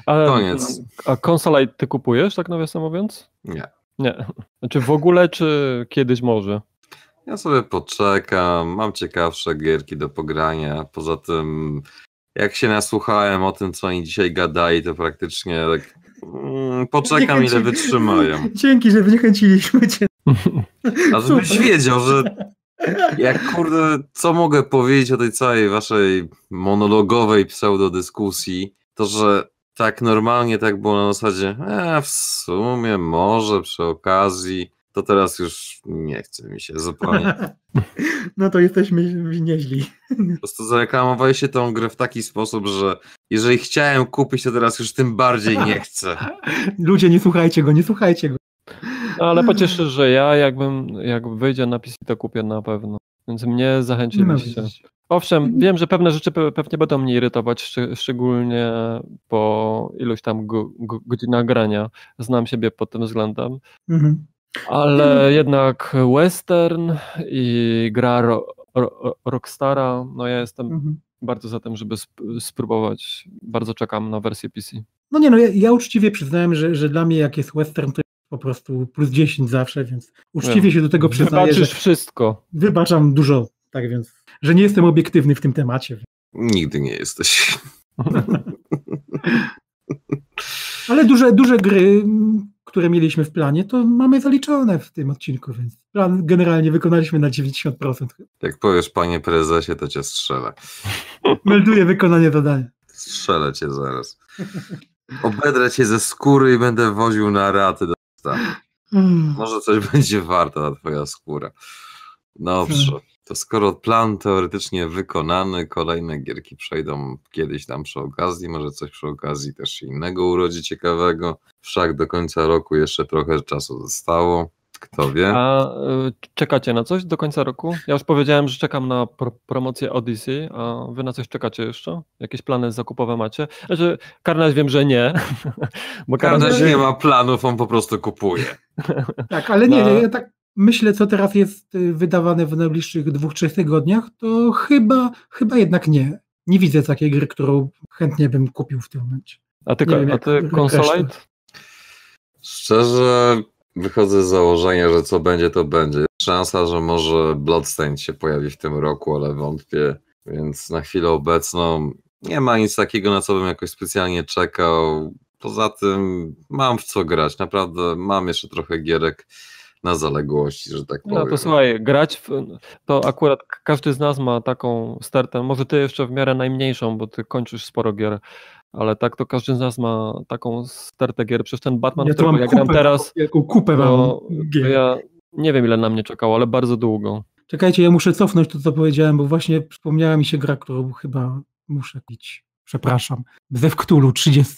A, Koniec. A konsolę ty kupujesz, tak nawiasem mówiąc? Nie. Nie. Znaczy w ogóle, czy kiedyś może? Ja sobie poczekam, mam ciekawsze gierki do pogrania. Poza tym, jak się nasłuchałem o tym, co oni dzisiaj gadali, to praktycznie tak mm, poczekam, ile wytrzymają. Dzięki, że wyniechęciliśmy cię. A żebyś Super. wiedział, że jak kurde, co mogę powiedzieć o tej całej waszej monologowej pseudodyskusji, to że tak normalnie tak było na zasadzie, e, w sumie może przy okazji, to teraz już nie chce mi się zupełnie. No to jesteśmy nieźli. Po prostu zareklamowali się tą grę w taki sposób, że jeżeli chciałem kupić, to teraz już tym bardziej nie chcę. Ludzie, nie słuchajcie go, nie słuchajcie go. Ale pocieszę, że ja jakbym, jak wyjdzie na PC, to kupię na pewno. Więc mnie zachęciliście. Owszem, wiem, że pewne rzeczy pe- pewnie będą mnie irytować, szcz- szczególnie po iluś tam go, go, godzinach grania. Znam siebie pod tym względem. Mhm. Ale jednak western i gra ro, ro, Rockstara, no ja jestem Mhm. bardzo za tym, żeby sp spróbować. Bardzo czekam na wersję PC. No nie no, ja, ja uczciwie przyznałem, że, że dla mnie jak jest western, to jest po prostu plus 10 zawsze, więc uczciwie się do tego przyznaję, że Wybaczysz wszystko. wybaczam dużo, tak więc, że nie jestem obiektywny w tym temacie. Nigdy nie jesteś. Ale duże, duże gry, które mieliśmy w planie, to mamy zaliczone w tym odcinku, więc plan generalnie wykonaliśmy na 90%. Jak powiesz, panie prezesie, to cię strzelę. Melduję wykonanie zadania. Strzelę cię zaraz. Obedrę cię ze skóry i będę woził na raty do stanu. Mm. Może coś będzie warta ta twoja skóra. Dobrze. To skoro plan teoretycznie wykonany, kolejne gierki przejdą kiedyś tam przy okazji, może coś przy okazji też się innego urodzi ciekawego. Wszak do końca roku jeszcze trochę czasu zostało. Kto wie? A y, czekacie na coś do końca roku? Ja już powiedziałem, że czekam na pro promocję Odyssey, a wy na coś czekacie jeszcze? Jakieś plany zakupowe macie? Znaczy, Karnaś wiem, że nie, bo Karnaś Karnaś nie ma planów, on po prostu kupuje. Tak, ale nie, No. ja tak myślę, co teraz jest y, wydawane w najbliższych dwóch, trzech tygodniach, to chyba, chyba jednak nie. Nie widzę takiej gry, którą chętnie bym kupił w tym momencie. A ty, wiem, a ty reszta. Szczerze wychodzę z założenia, że co będzie, to będzie. Szansa, że może Bloodstained się pojawi w tym roku, ale wątpię. Więc na chwilę obecną nie ma nic takiego, na co bym jakoś specjalnie czekał. Poza tym mam w co grać. Naprawdę mam jeszcze trochę gierek na zaległości, że tak powiem. No to słuchaj, grać w, to akurat każdy z nas ma taką stertę, może ty jeszcze w miarę najmniejszą, bo ty kończysz sporo gier, ale tak to każdy z nas ma taką stertę gier. Przecież ten Batman, Ja którego ja gram kupę, teraz, Jaką kupę to, mam gier. ja nie wiem ile na mnie czekało, ale bardzo długo. Czekajcie, ja muszę cofnąć to, co powiedziałem, bo właśnie przypomniała mi się gra, którą chyba muszę pić. Przepraszam. Ze Wktulu 30.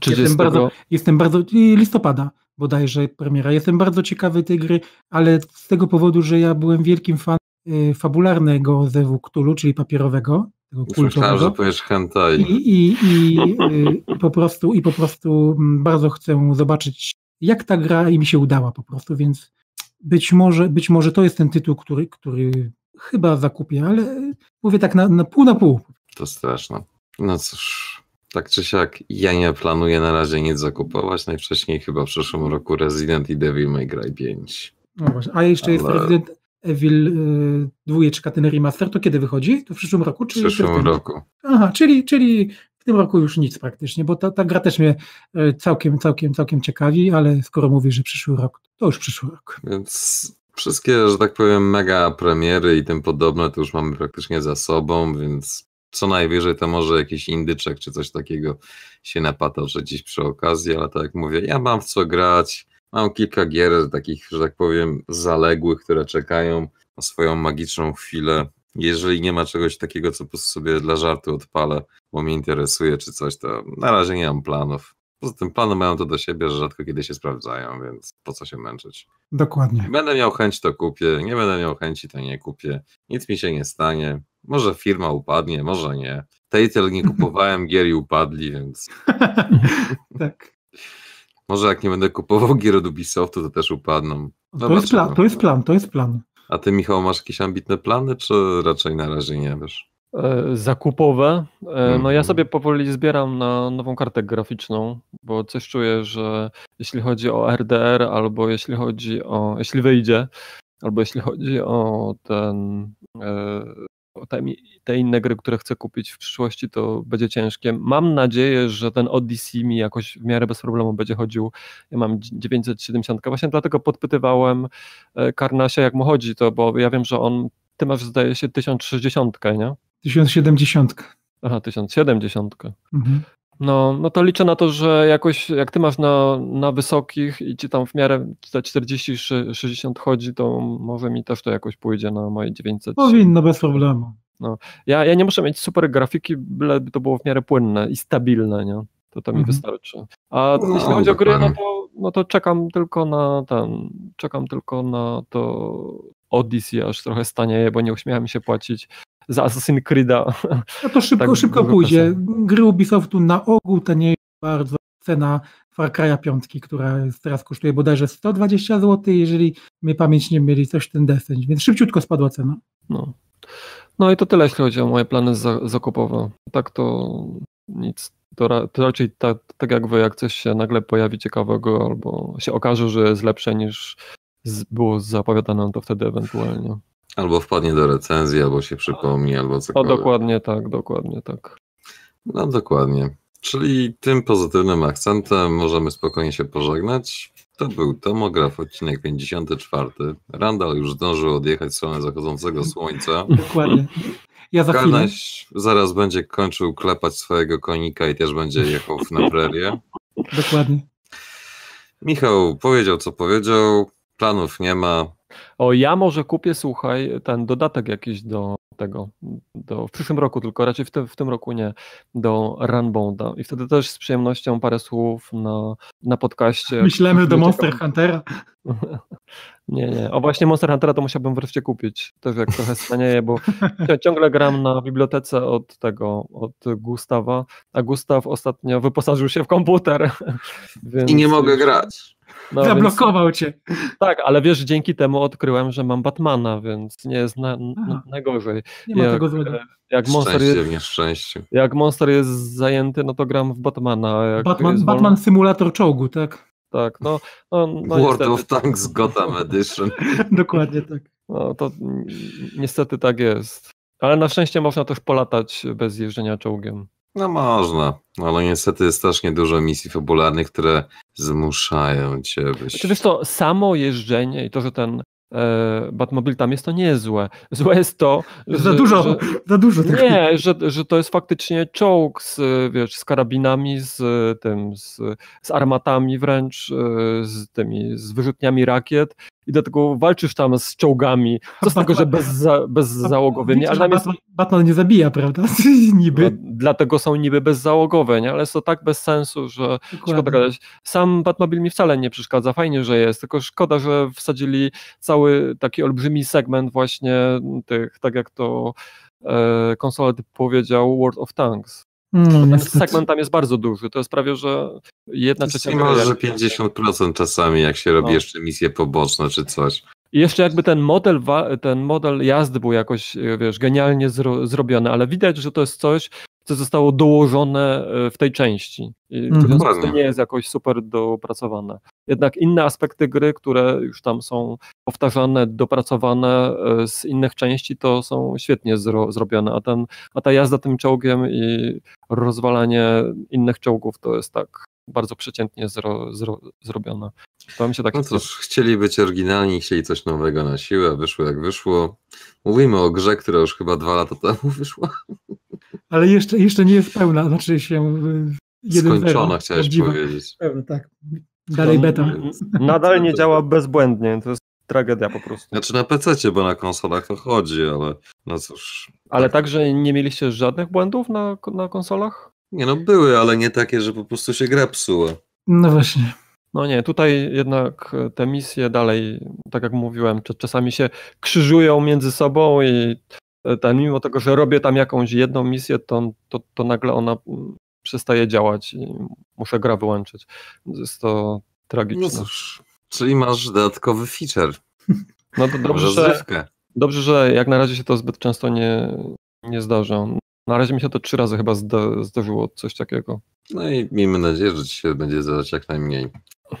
30. bardzo- Jestem bardzo. listopada bodajże premiera. Jestem bardzo ciekawy tej gry, ale z tego powodu, że ja byłem wielkim fanem y, fabularnego Zewu Cthulhu, czyli papierowego, tego myślałem, że powiesz hentai. I, i, i, y, i po prostu, i po prostu mm, bardzo chcę zobaczyć, jak ta gra i mi się udała po prostu, więc być może, być może to jest ten tytuł, który, który chyba zakupię, ale mówię tak na, na pół na pół. To straszne. No cóż, tak czy siak, ja nie planuję na razie nic zakupować. Najwcześniej chyba w przyszłym roku Resident i Devil May Cry 5. No właśnie. A jeszcze jest Ale- Resident, Evil y, dwójeczka, ten remaster, to kiedy wychodzi? To w przyszłym roku? Czy w przyszłym roku. Aha, czyli, czyli w tym roku już nic praktycznie, bo ta, ta gra też mnie y, całkiem, całkiem, całkiem ciekawi, ale skoro mówisz, że przyszły rok, to już przyszły rok. Więc wszystkie, że tak powiem, mega premiery i tym podobne to już mamy praktycznie za sobą, więc co najwyżej to może jakiś indyczek czy coś takiego się że gdzieś przy okazji, ale tak jak mówię, ja mam w co grać, mam kilka gier takich, że tak powiem, zaległych, które czekają na swoją magiczną chwilę. Jeżeli nie ma czegoś takiego, co po prostu sobie dla żartu odpalę, bo mnie interesuje czy coś, to na razie nie mam planów. Poza tym plany mają to do siebie, że rzadko kiedy się sprawdzają, więc po co się męczyć. Dokładnie. Będę miał chęć, to kupię. Nie będę miał chęci, to nie kupię. Nic mi się nie stanie. Może firma upadnie, może nie. Tejtel nie kupowałem, gier i upadli, więc. tak. Może jak nie będę kupował gier od Ubisoftu, to też upadną. To jest, plan, to jest plan, to jest plan. A ty, Michał, masz jakieś ambitne plany, czy raczej na razie nie wiesz? E, zakupowe. E, no ja mhm. sobie powoli zbieram na nową kartę graficzną, bo coś czuję, że jeśli chodzi o RDR, albo jeśli chodzi o, jeśli wyjdzie, albo jeśli chodzi o ten e, o te, te, inne gry, które chcę kupić w przyszłości, to będzie ciężkie. Mam nadzieję, że ten Odyssey mi jakoś w miarę bez problemu będzie chodził. Ja mam 970. Właśnie dlatego podpytywałem Karnasia, jak mu chodzi to, bo ja wiem, że on, ty masz zdaje się 1060, nie? 1070. Aha, 1070. Mhm. No, no to liczę na to, że jakoś jak ty masz na, na wysokich i ci tam w miarę za 40-60 chodzi, to może mi też to jakoś pójdzie na moje 900. Powinno, bez problemu. No. Ja, ja nie muszę mieć super grafiki, byle to było w miarę płynne i stabilne, nie? To to mi mhm. wystarczy. A no, jeśli chodzi o gry, no to, no to czekam tylko na ten, czekam tylko na to Odyssey, aż trochę stanieje, bo nie uśmiecham się płacić za Assassin's Creed'a. No to szybko, tak, szybko pójdzie. Gry Ubisoftu na ogół nie jest bardzo. Cena Far Cry'a 5, która teraz kosztuje bodajże 120 zł, jeżeli mnie pamięć nie mieli coś ten deseń, więc szybciutko spadła cena. No. No i to tyle, jeśli chodzi o moje plany zakupowe. Tak to nic. To, to raczej tak, tak jak wy, jak coś się nagle pojawi ciekawego albo się okaże, że jest lepsze niż było zapowiadane, to wtedy ewentualnie. Albo wpadnie do recenzji, albo się przypomni, albo cokolwiek. O, dokładnie tak, dokładnie tak. No dokładnie. Czyli tym pozytywnym akcentem możemy spokojnie się pożegnać. To był Tomograf, odcinek 54. Randall już zdążył odjechać w stronę zachodzącego słońca. Dokładnie. Ja za chwilę. zaraz będzie kończył klepać swojego konika i też będzie jechał na prerię. Dokładnie. Michał powiedział, co powiedział. Planów nie ma. O, ja może kupię, słuchaj, ten dodatek jakiś do tego, do, w przyszłym roku tylko, raczej w tym, w tym roku nie, do Runbounda i wtedy też z przyjemnością parę słów na, na podcaście. Myślemy do Monster Huntera. Nie, nie. O właśnie Monster Huntera to musiałbym wreszcie kupić. Też jak trochę stanieje, bo ciągle gram na bibliotece od tego, od Gustawa, a Gustaw ostatnio wyposażył się w komputer. Więc... I nie mogę grać. No, Zablokował więc, cię. Tak, ale wiesz, dzięki temu odkryłem, że mam Batmana, więc nie jest na, na, najgorzej. Nie ma jak, tego złego. Jak Monster, jest, jak Monster jest zajęty, no to gram w Batmana. Batman, Batman symulator czołgu, tak? Tak, no. no, no World niestety. of Tanks Gotham Edition. Dokładnie tak. No to niestety tak jest. Ale na szczęście można też polatać bez jeżdżenia czołgiem. No można, ale niestety jest strasznie dużo misji fabularnych, które zmuszają cię być. Znaczy, wiesz to, samo jeżdżenie i to, że ten e, Batmobil tam jest, to nie jest złe. Złe jest to, że... Za dużo, że, za dużo. Nie, że, że to jest faktycznie czołg z, wiesz, z karabinami, z tym, z, z armatami wręcz, e, z tymi, z wyrzutniami rakiet i dlatego walczysz tam z czołgami. Co z tego, że bez, za, bezzałogowymi. Ale Batman, jest... Batman nie zabija, prawda? niby. No, dlatego są niby bezzałogowe, nie? ale jest to tak bez sensu, że Dokładnie. szkoda gadać. Sam Batmobil mi wcale nie przeszkadza, fajnie, że jest, tylko szkoda, że wsadzili cały taki olbrzymi segment właśnie tych, tak jak to e, konsola powiedział, World of Tanks. No, ten segment tam jest bardzo duży. To jest prawie, że jedna trzecia. Niemalże 50% czasami, jak się robi no. jeszcze misje poboczne czy coś. I jeszcze jakby ten model, ten model jazdy był jakoś, wiesz, genialnie zro, zrobiony, ale widać, że to jest coś, co zostało dołożone e, w tej części. I Mhm. w związku z tym nie jest jakoś super dopracowane. Jednak inne aspekty gry, które już tam są powtarzane, dopracowane e, z innych części, to są świetnie zro, zrobione, a, ten, a ta jazda tym czołgiem i rozwalanie innych czołgów to jest tak bardzo przeciętnie zro, zro, zrobione. To mi się tak No cóż, chcieli być oryginalni, chcieli coś nowego na siłę, wyszło jak wyszło. Mówimy o grze, która już chyba dwa lata temu wyszła. Ale jeszcze, jeszcze nie jest pełna, znaczy się y, 1.0. Skończona, chciałeś Prawdziwa. powiedzieć. Pełna, tak. Dalej beta. Nadal nie działa bezbłędnie, to jest tragedia po prostu. Znaczy na PC, bo na konsolach to chodzi, ale no cóż. Ale także nie mieliście żadnych błędów na, na konsolach? Nie no, były, ale nie takie, że po prostu się gra psuła. No właśnie. No nie, tutaj jednak te misje dalej, tak jak mówiłem, cz- czasami się krzyżują między sobą i ten, mimo tego, że robię tam jakąś jedną misję, to, to, to nagle ona przestaje działać i muszę gra wyłączyć. Jest to tragiczne. No cóż. Czyli masz dodatkowy feature. No to dobrze, że, dobrze, że jak na razie się to zbyt często nie, nie zdarza. Na razie mi się to trzy razy chyba zda, zdarzyło coś takiego. No i miejmy nadzieję, że ci się będzie zdarzać jak najmniej.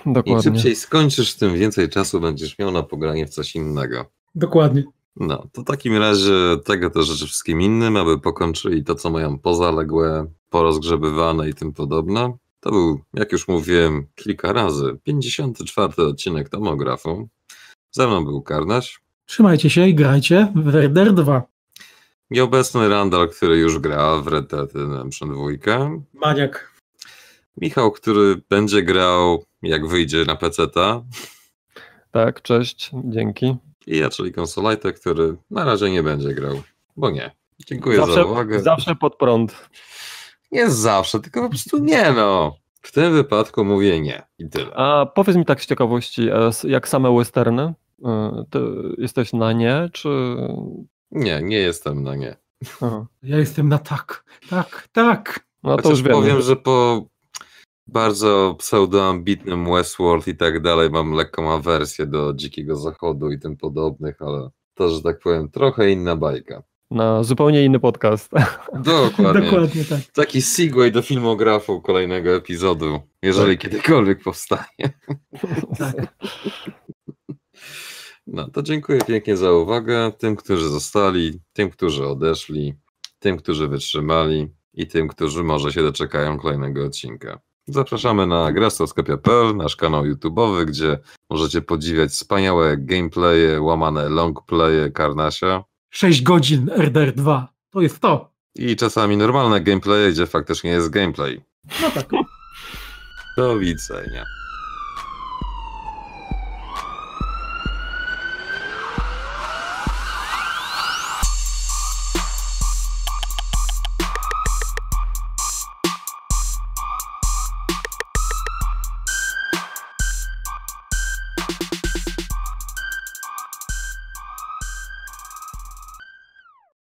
Im Dokładnie. szybciej skończysz, tym więcej czasu będziesz miał na pogranie w coś innego. Dokładnie. No, to w takim razie tego też życzę wszystkim innym, aby pokończyli to, co mają pozaległe, porozgrzebywane i tym podobne. To był, jak już mówiłem kilka razy, 54. odcinek tomografu. Ze mną był Karnaś, Trzymajcie się i grajcie w Red 2. nieobecny Randall, który już gra w Red Dead Redemption 2, Maniak. Michał, który będzie grał jak wyjdzie na PC-ta Tak, cześć, dzięki. I ja, czyli konsolajtek, który na razie nie będzie grał, bo nie. Dziękuję za Zawsze, uwagę. zawsze pod prąd. Nie zawsze, tylko po prostu nie no. W tym wypadku mówię nie i tyle. A powiedz mi tak z ciekawości, e, jak same westerny? E, Ty jesteś na nie, czy... Nie, nie jestem na nie. Aha. Ja jestem na tak. Tak, tak. No to Chociaż już wiemy. powiem, że po bardzo pseudoambitnym Westworld i tak dalej mam lekką awersję do Dzikiego Zachodu i tym podobnych, ale to, że tak powiem, trochę inna bajka. Na zupełnie inny podcast. Dokładnie. Dokładnie tak. Taki segway do filmografu kolejnego epizodu, jeżeli kiedykolwiek powstanie. tak. No to dziękuję pięknie za uwagę tym, którzy zostali, tym, którzy odeszli, tym, którzy wytrzymali i tym, którzy może się doczekają kolejnego odcinka. Zapraszamy na grastoskopia.pl, nasz kanał YouTube'owy, gdzie możecie podziwiać wspaniałe gameplaye, łamane longplaye Karnasia 6 godzin RDR 2. To jest to. i czasami normalne gameplaye, gdzie faktycznie jest gameplay. No tak. Do widzenia.